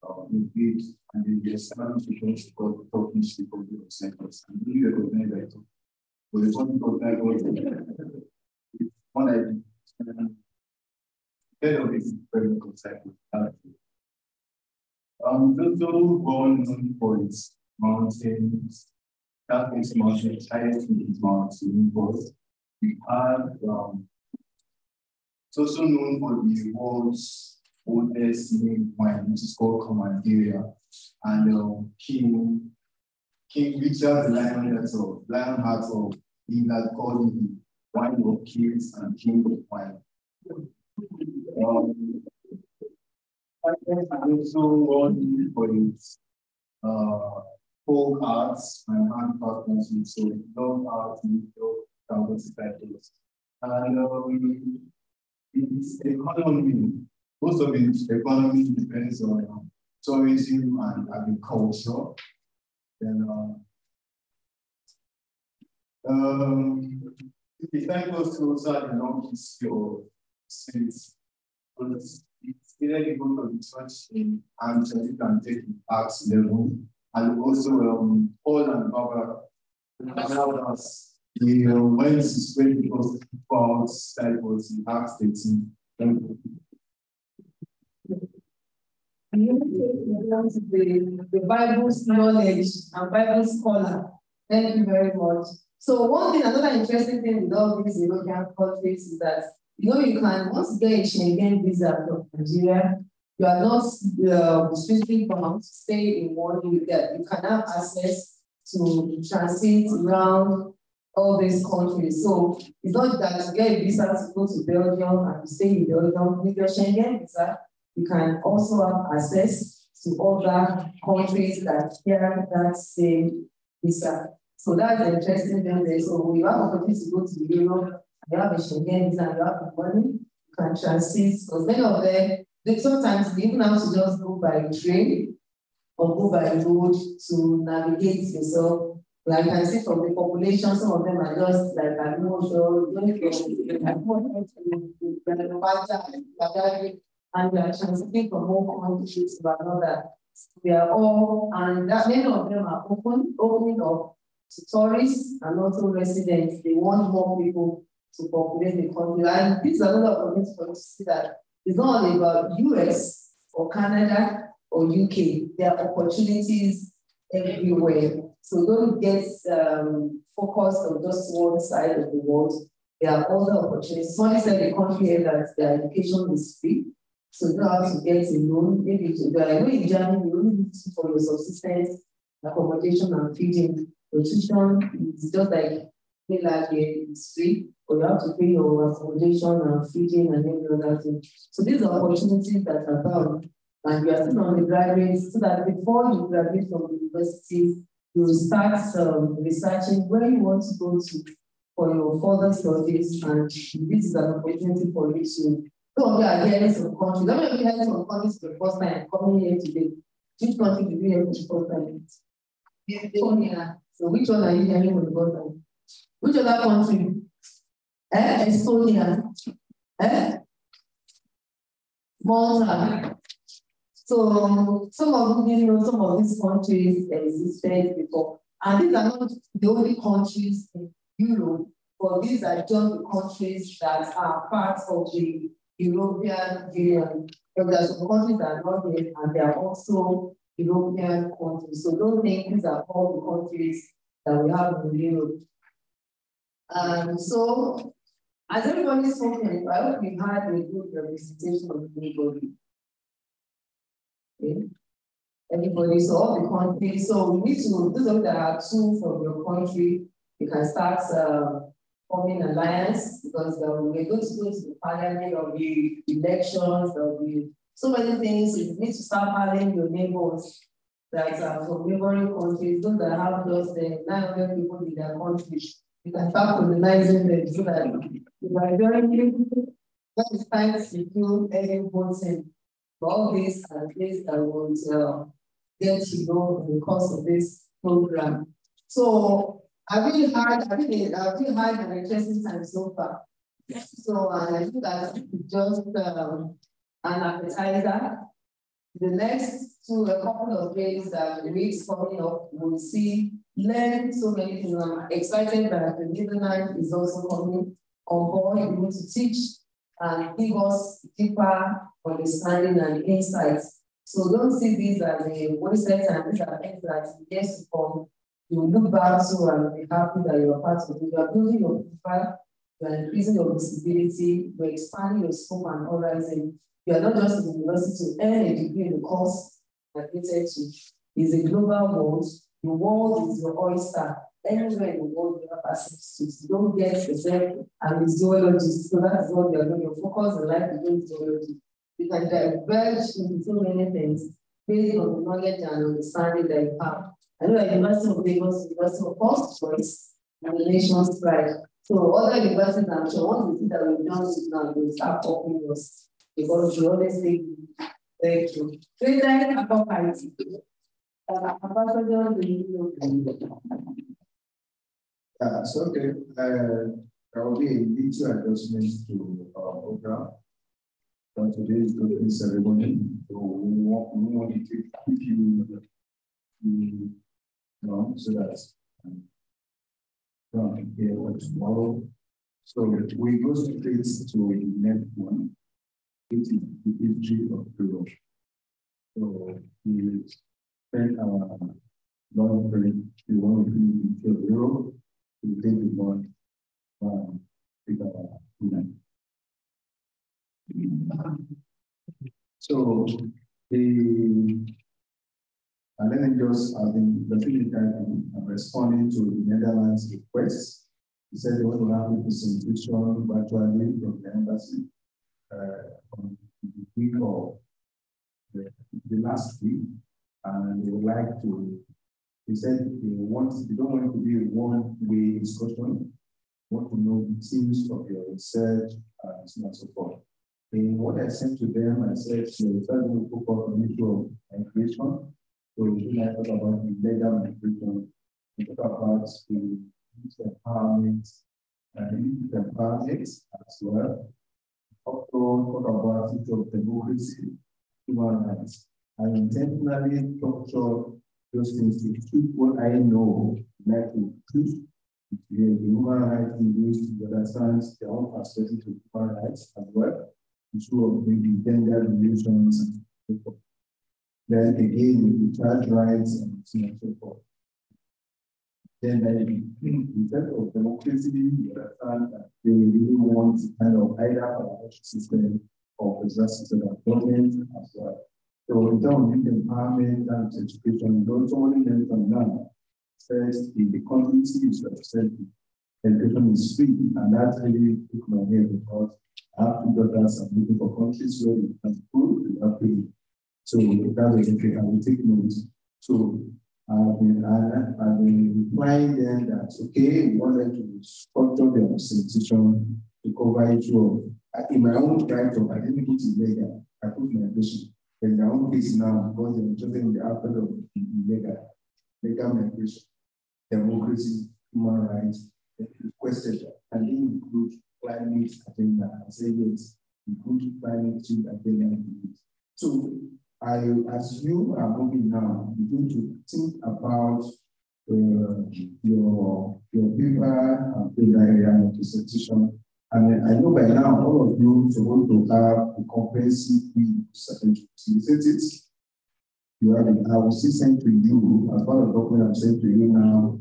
[SPEAKER 1] uh, invade and they established a country called the Turkish Republic of Cyprus and really recognized that. But the country called Cyprus it's one idea. Head of it is very Cyprus. Um, Zozo born known for its mountains, that makes mountain highest in these mountains, but we have um, it's also known for the world's oldest named wine, which is called Commandaria. And um, King King Richard the Lion of Lion Heart of England called the wine of kings and king of wine. Um, also known for its uh, folk arts and handcraftsmanship, so love art, video, canvas titles. And um, its economy, most of its economy depends on um, tourism and agriculture. Then, uh, um, the Cyprus also had a long history of states. It's either you to the church in you can take the arts level, and also um, Paul and Barbara allowed us
[SPEAKER 26] You when it's when people about that was the asked the team.
[SPEAKER 2] The, the Bible's knowledge and Bible scholar. Thank you very much. So one thing, another interesting thing with all these European countries is that you know you can once you get a Schengen visa from Nigeria, you are not uh, bound to stay in one. You get you can have access to transit around all these countries. So it's not that you get a visa to go to Belgium and you stay in Belgium. With your Schengen visa, you can also have access to other countries that share that same visa. So that's interesting thing there. So you have opportunity to go to Europe, you have a Schengen visa, you have money, you can transit. Because many of them, they sometimes they even have to just go by train or go by road to navigate yourself. Like I see from the population, some of them are just like I know so and we are transiting from one country to another. We are all, and that many of them are open, opening up to tourists and also residents. They want more people to populate the country. And this is another opportunity for us to see that it's not only about US or Canada or UK. There are opportunities everywhere. So don't get um, focused on just one side of the world. There are other opportunities. Somebody said the country here that their education is free. So you don't have to get a loan. Maybe to go. Know in Germany, you only need for your subsistence, accommodation, and feeding. Nutrition is just like like it's free, but you have to pay your accommodation and feeding and every other thing. So these are opportunities that are found and you are still on the graduate so that before you graduate from university, you start um, researching where you want to go to for your further studies, and this is an opportunity for you to. Some of you are hearing some countries. Let me hear some countries for the first time coming here today. Which country did you hear for the first time? Estonia. So which one are you hearing for the first time? Which other country? Eh? Estonia. Eh? Malta. So some of you know some of these countries existed before. And these are not the only countries in Europe, but these are just the countries that are part of the European Union. But there are some countries that are not there, and they are also European countries. So don't think these are all the countries that we have in Europe. And so, as everybody's spoken, I hope we had a good representation of anybody. Okay. Everybody, all the countries. So we need to, those of that are two from your country, you can start uh, forming alliance because uh, we're going to go to the parliament, there'll be elections, there will be so many things. You need to start having your neighbors that are from neighboring countries, those that have just the 900 people in their country. You can start colonizing so that you when it's time to do any voting all these are things that would uh, get to know the course of this program. So I've really had, I think I've really had an interesting time so far. So uh, I think that's just um, an appetizer. The next two, a couple of days, uh, weeks coming up, we'll see, learn so many things. I'm excited that the middle night is also coming on board, able to teach and give us deeper understanding and insights. So don't see these as a wasted time. These are things that yes to come. You look back to and be happy that you are part of it. You are building your profile, you are increasing your visibility, you are expanding your scope and horizon. You are not just in university to earn a degree in the course that related to. It's a global world. The world is your oyster anywhere in the world you have access to. So don't get yourself and the zoologist. So that's what you're going to focus on life within zoology. You can diverge into so many things based on the knowledge and understanding that you have. I know at University of Lagos, University of First Choice, and the nation's pride. So other universities, I'm sure, once they see that we've done this now, they start copying us because we always say thank you. President Apocalypse. Uh, Ambassador, the
[SPEAKER 1] Yeah, so okay. Uh, there will be a little adjustments to our program. But today is the ceremony, so we want, we want to keep you, you know, so that um, here for tomorrow. So we go straight to the next one. It is the history of Europe. So we spend our long break, we want to finish the Europe, we the one, um, with our. So the and let me just, I've been facilitating, I'm responding to the Netherlands request. He said they want to have a presentation virtually from the embassy uh, on the week of the, the last week, and they would like to. He said they want, they don't want it to be a one-way discussion. They want to know the themes of your research and so on and so forth. And what I sent to them, I said, so we started to focus of migration so we talk about the legal migration, we talk about the empowerment and youth empowerment as well. Also talk about of democracy, human rights. I intentionally structure those things to keep what I know, like to push the human rights used to understand their own perspective of human rights as well, issue of maybe gender relations and so forth. Then again, the child rights and so on and so forth. Then in terms of democracy, you understand that they really want kind of either a system or a system of government as well. So in terms of empowerment and education, don't only learn from that. First, the, the continuity is represented. Education is free, and that really took my head because I have two daughters. I'm looking for countries where you can prove without paying. So that's the entry, I will take notes. So I've been, I, I've been replying them that, okay, we want them to structure their presentation to cover issue of, in my own right of identity is legal, I put my In their own case now, because they're interested in the aspect of legal, legal migration, democracy, human rights, they requested. And include climate agenda. I say yes, include climate change agenda. So I, as you are moving now, begin to think about uh, your your paper and paper area dissertation. And I know by now all of you are going to have a comprehensive. Isn't it? You have it. I will see sent to you as part of the document I'm sent to you now.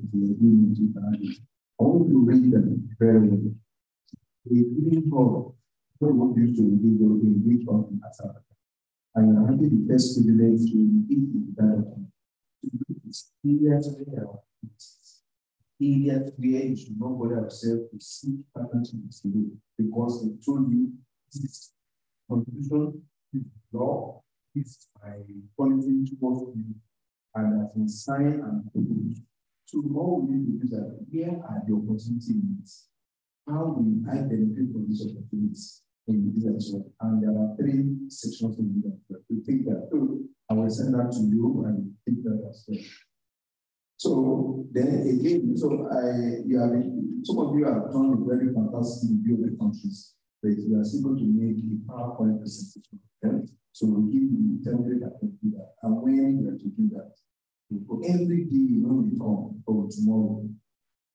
[SPEAKER 1] I want you to read them very well. The feeling of what we used to engage on as a I am happy the best privilege to lead the development. Areas where areas where you should not bother yourself to seek to do because they told you this is constitution, this is law, this is my policy towards you, and has been signed and approved. So what we need to do that where are the opportunities? How will I benefit from these opportunities? in business And there are three sections in business. We take that through. I will send that to you and take that as well. So then again, so I you have some of you have done a very fantastic review of the countries, but you are still going to make a PowerPoint presentation. Okay? So we give you the template that can do that. And when you are to do that, for every day when we come for tomorrow,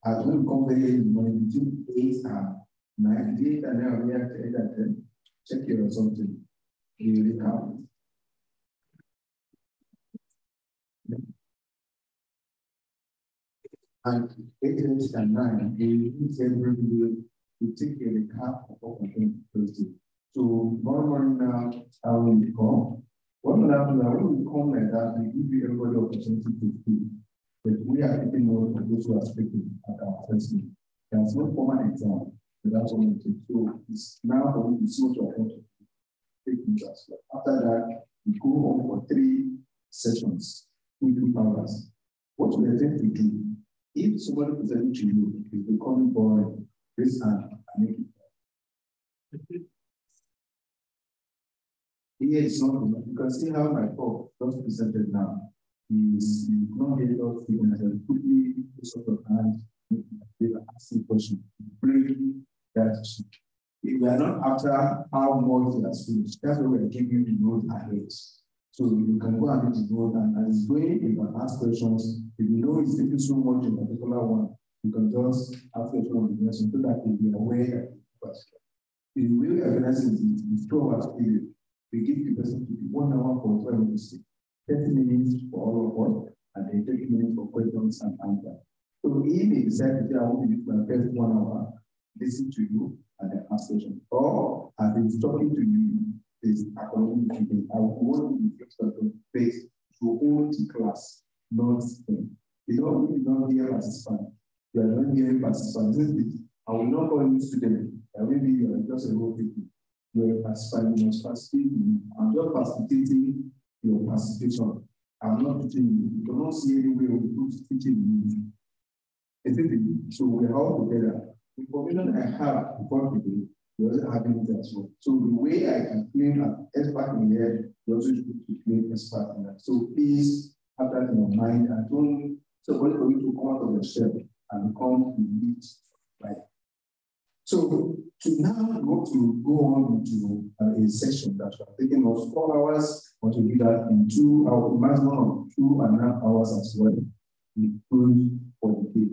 [SPEAKER 1] as when we come very early in the morning between 8 and Ninety and now we have to eight and ten. Check your something. You will. And eight, eight, and nine, we use every day to take a recap of what we're going So morning now, I will come. What will happen now, when we come like that, we give you everybody opportunity to speak. But we are taking note of those who are speaking at our assessment. There's no formal exam. but That's what we take. So it's now me to what you're to take interest. After that, we go on for three sessions, two, two hours. What we intend to do, if somebody presents to you is becoming boring, raise hand and make it. Here is not you can see how my talk just presented now. Is not get us even quickly sort of hand, asking questions, bring that if we are not after how much he has finished, that's why we're giving the road ahead. So you can go and read the road and as it's going, you can ask questions. If you know it's taking so much in a particular one, you can just ask them from the so that they be aware that the way we organize it is we throw our period. We give the person to be one hour for 12 minutes, 30 minutes for all of us, and then 30 minutes for questions and answers. So he may decide to say, I want to use my first one hour, listen to you, and then ask questions. Or as he's talking to you, is according to you, I want to to face to hold the class, not them. You know, we don't hear participant. You are not hearing participants. I will not call you student. I will be you are just a role people. You are a participant, you must participate. I'm just facilitating your participation. I'm not teaching you. You cannot see any way of teaching you. So we're all together. The information I have before today, we also having it as well. So the way I can claim an expert in here, you also should claim expert in that. So please have that in your mind and don't somebody for you to come out of your shell and become elite, right? So to now go to go on to uh, a session that we are taking us four hours, want to do that in two hours, maximum of two and a half hours as well. We could for the day.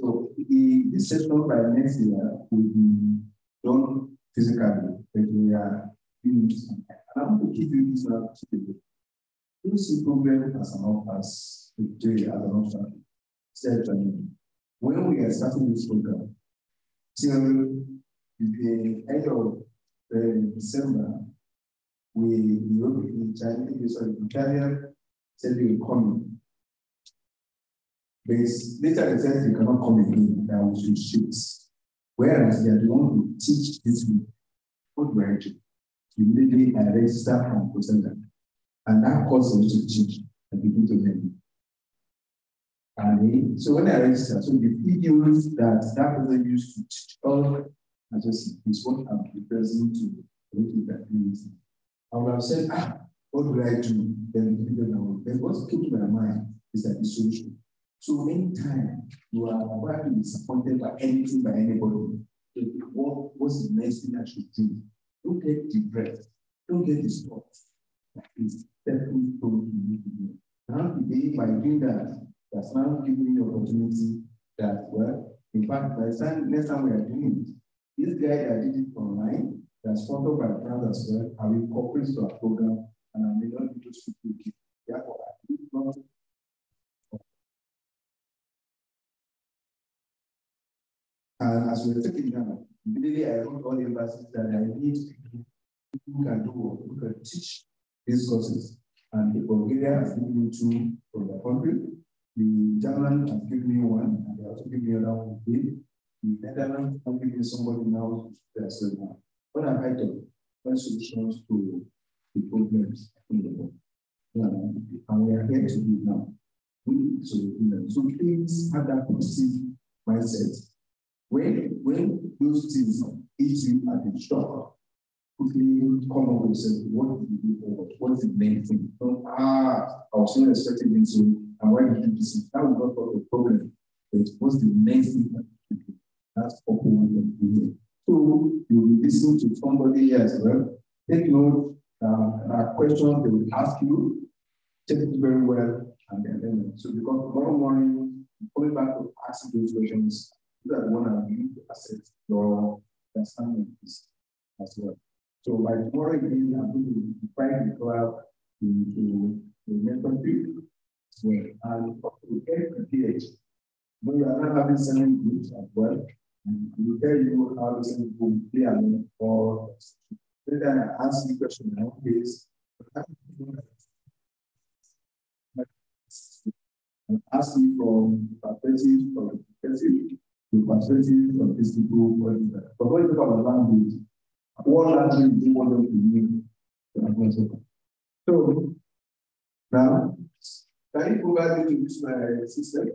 [SPEAKER 1] So the, this session by next year will be done physically, but we are doing this. And I want to give you this now today. This see problem as an as the day as an option. Self When we are starting this program, till the end of uh, December, we be in China, sorry, Italian, said we will come but later they said they cannot come again, that we should shift. Whereas they are the one who teach this week. What do I do? Immediately I register and present. And that causes them to teach and begin to learn. And so when I register, so the videos that that person used to teach all I just is what I'm preparing to go to that meeting. I would have said, ah, what do I do? Then the video. Then what came to my mind is that the solution. So anytime you are probably disappointed by anything by anybody, what, what's the next thing I should do? Don't get depressed. Don't get disturbed. Is definitely told to do. Now today, by doing that, that's now giving me the opportunity that, well, in fact, by the time next time we are doing it, this guy that did it online, that's sponsored by France as well, I will cooperate to our program and I may not be those people. Therefore, I not And as we are taking down, immediately I wrote all the embassies that I need people who can do who can teach these courses. And the Bulgaria has given me two from the country. The German has given me one, and they also give me another one. The Netherlands has given me somebody now to say now. What have I done? What solutions to the problems in the world? And we are here to do now. So, so please have that positive mindset when, when those things hit you at the shop, quickly come up and say, what did you do forward? What is the main thing? Don't, ah, I was not expecting this, so and why did you do this? That was not the problem. But what's the next thing that you do? That's what we want to. So you will listen to somebody as well. Take note, uh, uh, questions they will ask you, take it very well, and then, so because tomorrow morning, coming back to ask those questions, that one of you to assess your understanding as well. So by tomorrow evening, I'm going to define the club into the mentorship as well. And to get prepared, we are not having seven groups as well. And we tell you how the seven groups play along for then I ask the question now is ask me from perspective the perspective the perspective of these people. But when you language, what do you want them to use? So now, can you provide me to use my system?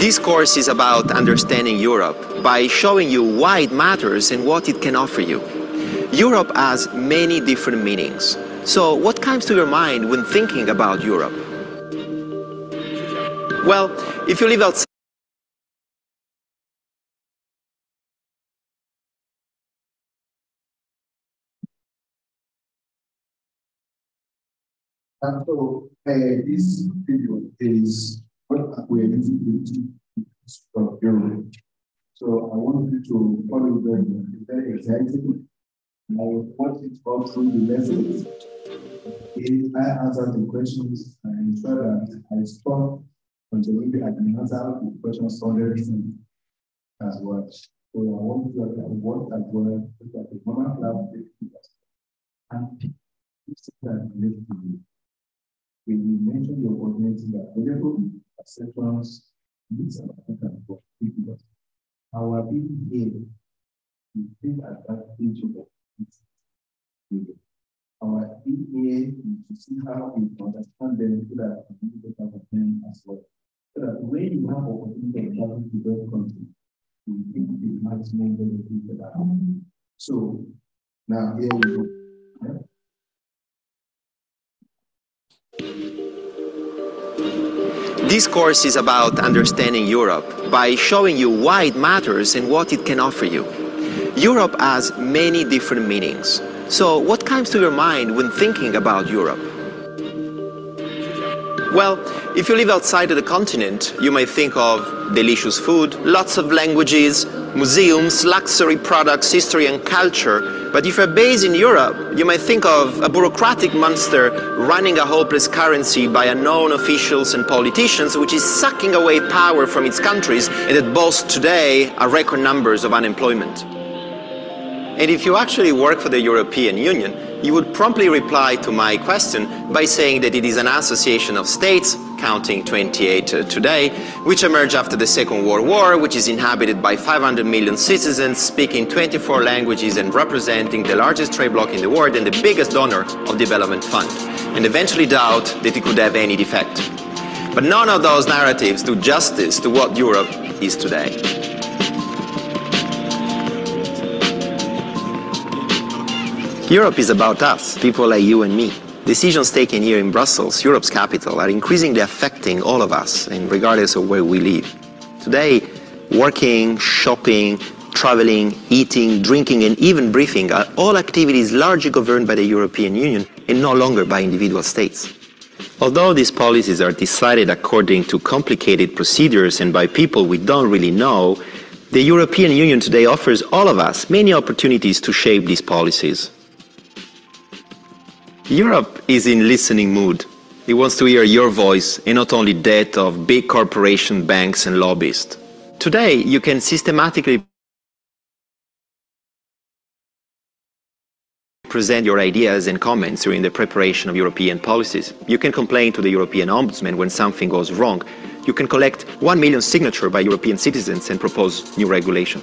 [SPEAKER 27] This course is about understanding Europe by showing you why it matters and what it can offer you. Europe has many different meanings. So what comes to your mind when thinking about Europe? Well, if you live outside
[SPEAKER 1] And so uh, this video is what we're using from Europe. So I want you to follow very, very exciting. And I want it all through the lessons. If I answer the questions, I ensure that I stop until maybe I can answer the questions already as well. So I want you to work as well, look at the normal class, and pick that relate to. When you mention the opportunities available, acceptance, needs and applicants for people. Our being here, we take advantage of it. Our being here is to see how we understand them so that we can better for them as well. So that when you have opportunity to travel to those countries, you think the maximum benefit that. So now here we go.
[SPEAKER 27] This course is about understanding Europe by showing you why it matters and what it can offer you. Europe has many different meanings. So what comes to your mind when thinking about Europe? Well, if you live outside of the continent, you may think of delicious food, lots of languages, museums, luxury products, history and culture. But if you're based in Europe, you might think of a bureaucratic monster running a hopeless currency by unknown officials and politicians, which is sucking away power from its countries and that boasts today a record numbers of unemployment. And if you actually work for the European Union, you would promptly reply to my question by saying that it is an association of states, counting 28 uh, today, which emerged after the Second World War, which is inhabited by 500 million citizens, speaking 24 languages and representing the largest trade bloc in the world and the biggest donor of development fund, and eventually doubt that it could have any defect. But none of those narratives do justice to what Europe is today. Europe is about us, people like you and me. Decisions taken here in Brussels, Europe's capital, are increasingly affecting all of us, and regardless of where we live. Today, working, shopping, traveling, eating, drinking, and even breathing are all activities largely governed by the European Union and no longer by individual states. Although these policies are decided according to complicated procedures and by people we don't really know, the European Union today offers all of us many opportunities to shape these policies. Europe is in listening mood. It wants to hear your voice and not only that of big corporation banks and lobbyists. Today, you can systematically present your ideas and comments during the preparation of European policies. You can complain to the European Ombudsman when something goes wrong. You can collect 1 million signatures by European citizens and propose new regulation.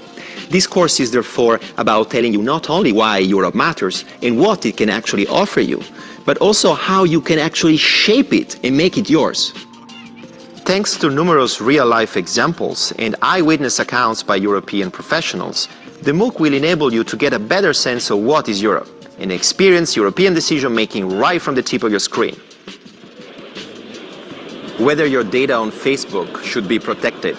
[SPEAKER 27] This course is therefore about telling you not only why Europe matters and what it can actually offer you, but also how you can actually shape it and make it yours. Thanks to numerous real-life examples and eyewitness accounts by European professionals, the MOOC will enable you to get a better sense of what is Europe and experience European decision-making right from the tip of your screen. Whether your data on Facebook should be protected,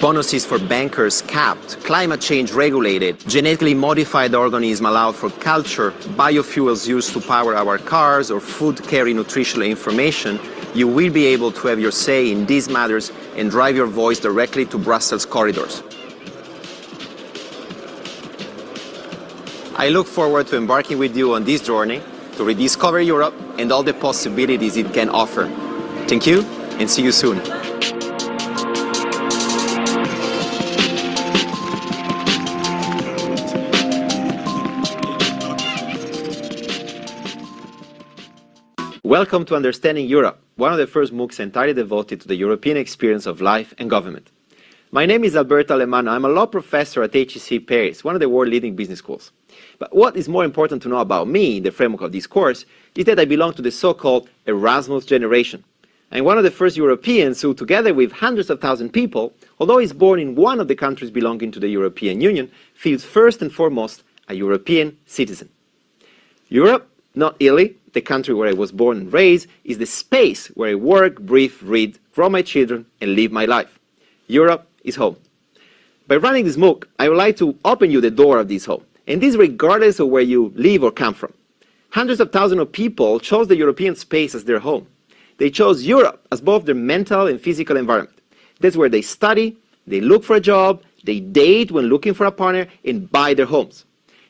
[SPEAKER 27] bonuses for bankers capped, climate change regulated, genetically modified organisms allowed for culture, biofuels used to power our cars, or food carry nutritional information, you will be able to have your say in these matters and drive your voice directly to Brussels corridors. I look forward to embarking with you on this journey to rediscover Europe and all the possibilities it can offer. Thank you and see you soon. Welcome to Understanding Europe, one of the first MOOCs entirely devoted to the European experience of life and government. My name is Alberto Alemanno. I'm a law professor at HEC Paris, one of the world leading business schools. But what is more important to know about me in the framework of this course is that I belong to the so-called Erasmus generation. I'm one of the first Europeans who, together with hundreds of thousands of people, although he's born in one of the countries belonging to the European Union, feels first and foremost a European citizen. Europe, not Italy, the country where I was born and raised, is the space where I work, breathe, read, grow my children, and live my life. Europe is home. By running this MOOC, I would like to open you the door of this home, and this regardless of where you live or come from. Hundreds of thousands of people chose the European space as their home. They chose Europe as both their mental and physical environment. That's where they study, they look for a job, they date when looking for a partner, and buy their homes.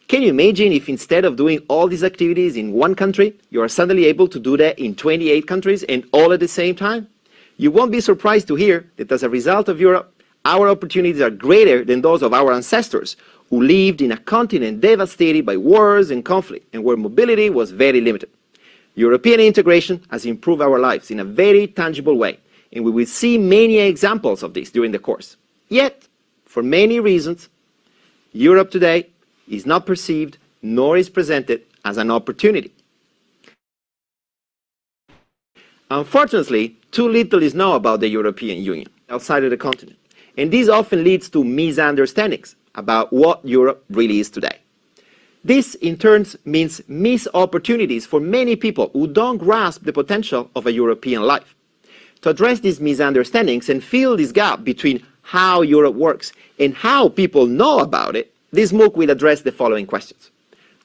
[SPEAKER 27] Can you imagine if instead of doing all these activities in one country, you are suddenly able to do that in 28 countries and all at the same time? You won't be surprised to hear that as a result of Europe, our opportunities are greater than those of our ancestors, who lived in a continent devastated by wars and conflict, and where mobility was very limited. European integration has improved our lives in a very tangible way, and we will see many examples of this during the course. Yet, for many reasons, Europe today is not perceived nor is presented as an opportunity. Unfortunately, too little is known about the European Union outside of the continent, and this often leads to misunderstandings about what Europe really is today. This, in turn, means missed opportunities for many people who don't grasp the potential of a European life. To address these misunderstandings and fill this gap between how Europe works and how people know about it, this MOOC will address the following questions.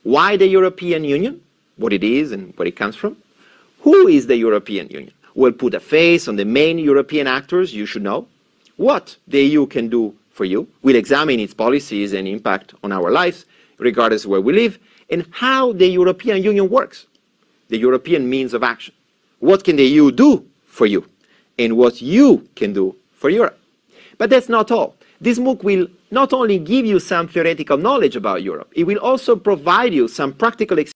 [SPEAKER 27] Why the European Union? What it is and where it comes from? Who is the European Union? We'll put a face on the main European actors you should know. What the EU can do for you. We'll examine its policies and impact on our lives, regardless of where we live, and how the European Union works, the European means of action. What can the EU do for you, and what you can do for Europe. But that's not all. This MOOC will not only give you some theoretical knowledge about Europe, it will also provide you some practical experience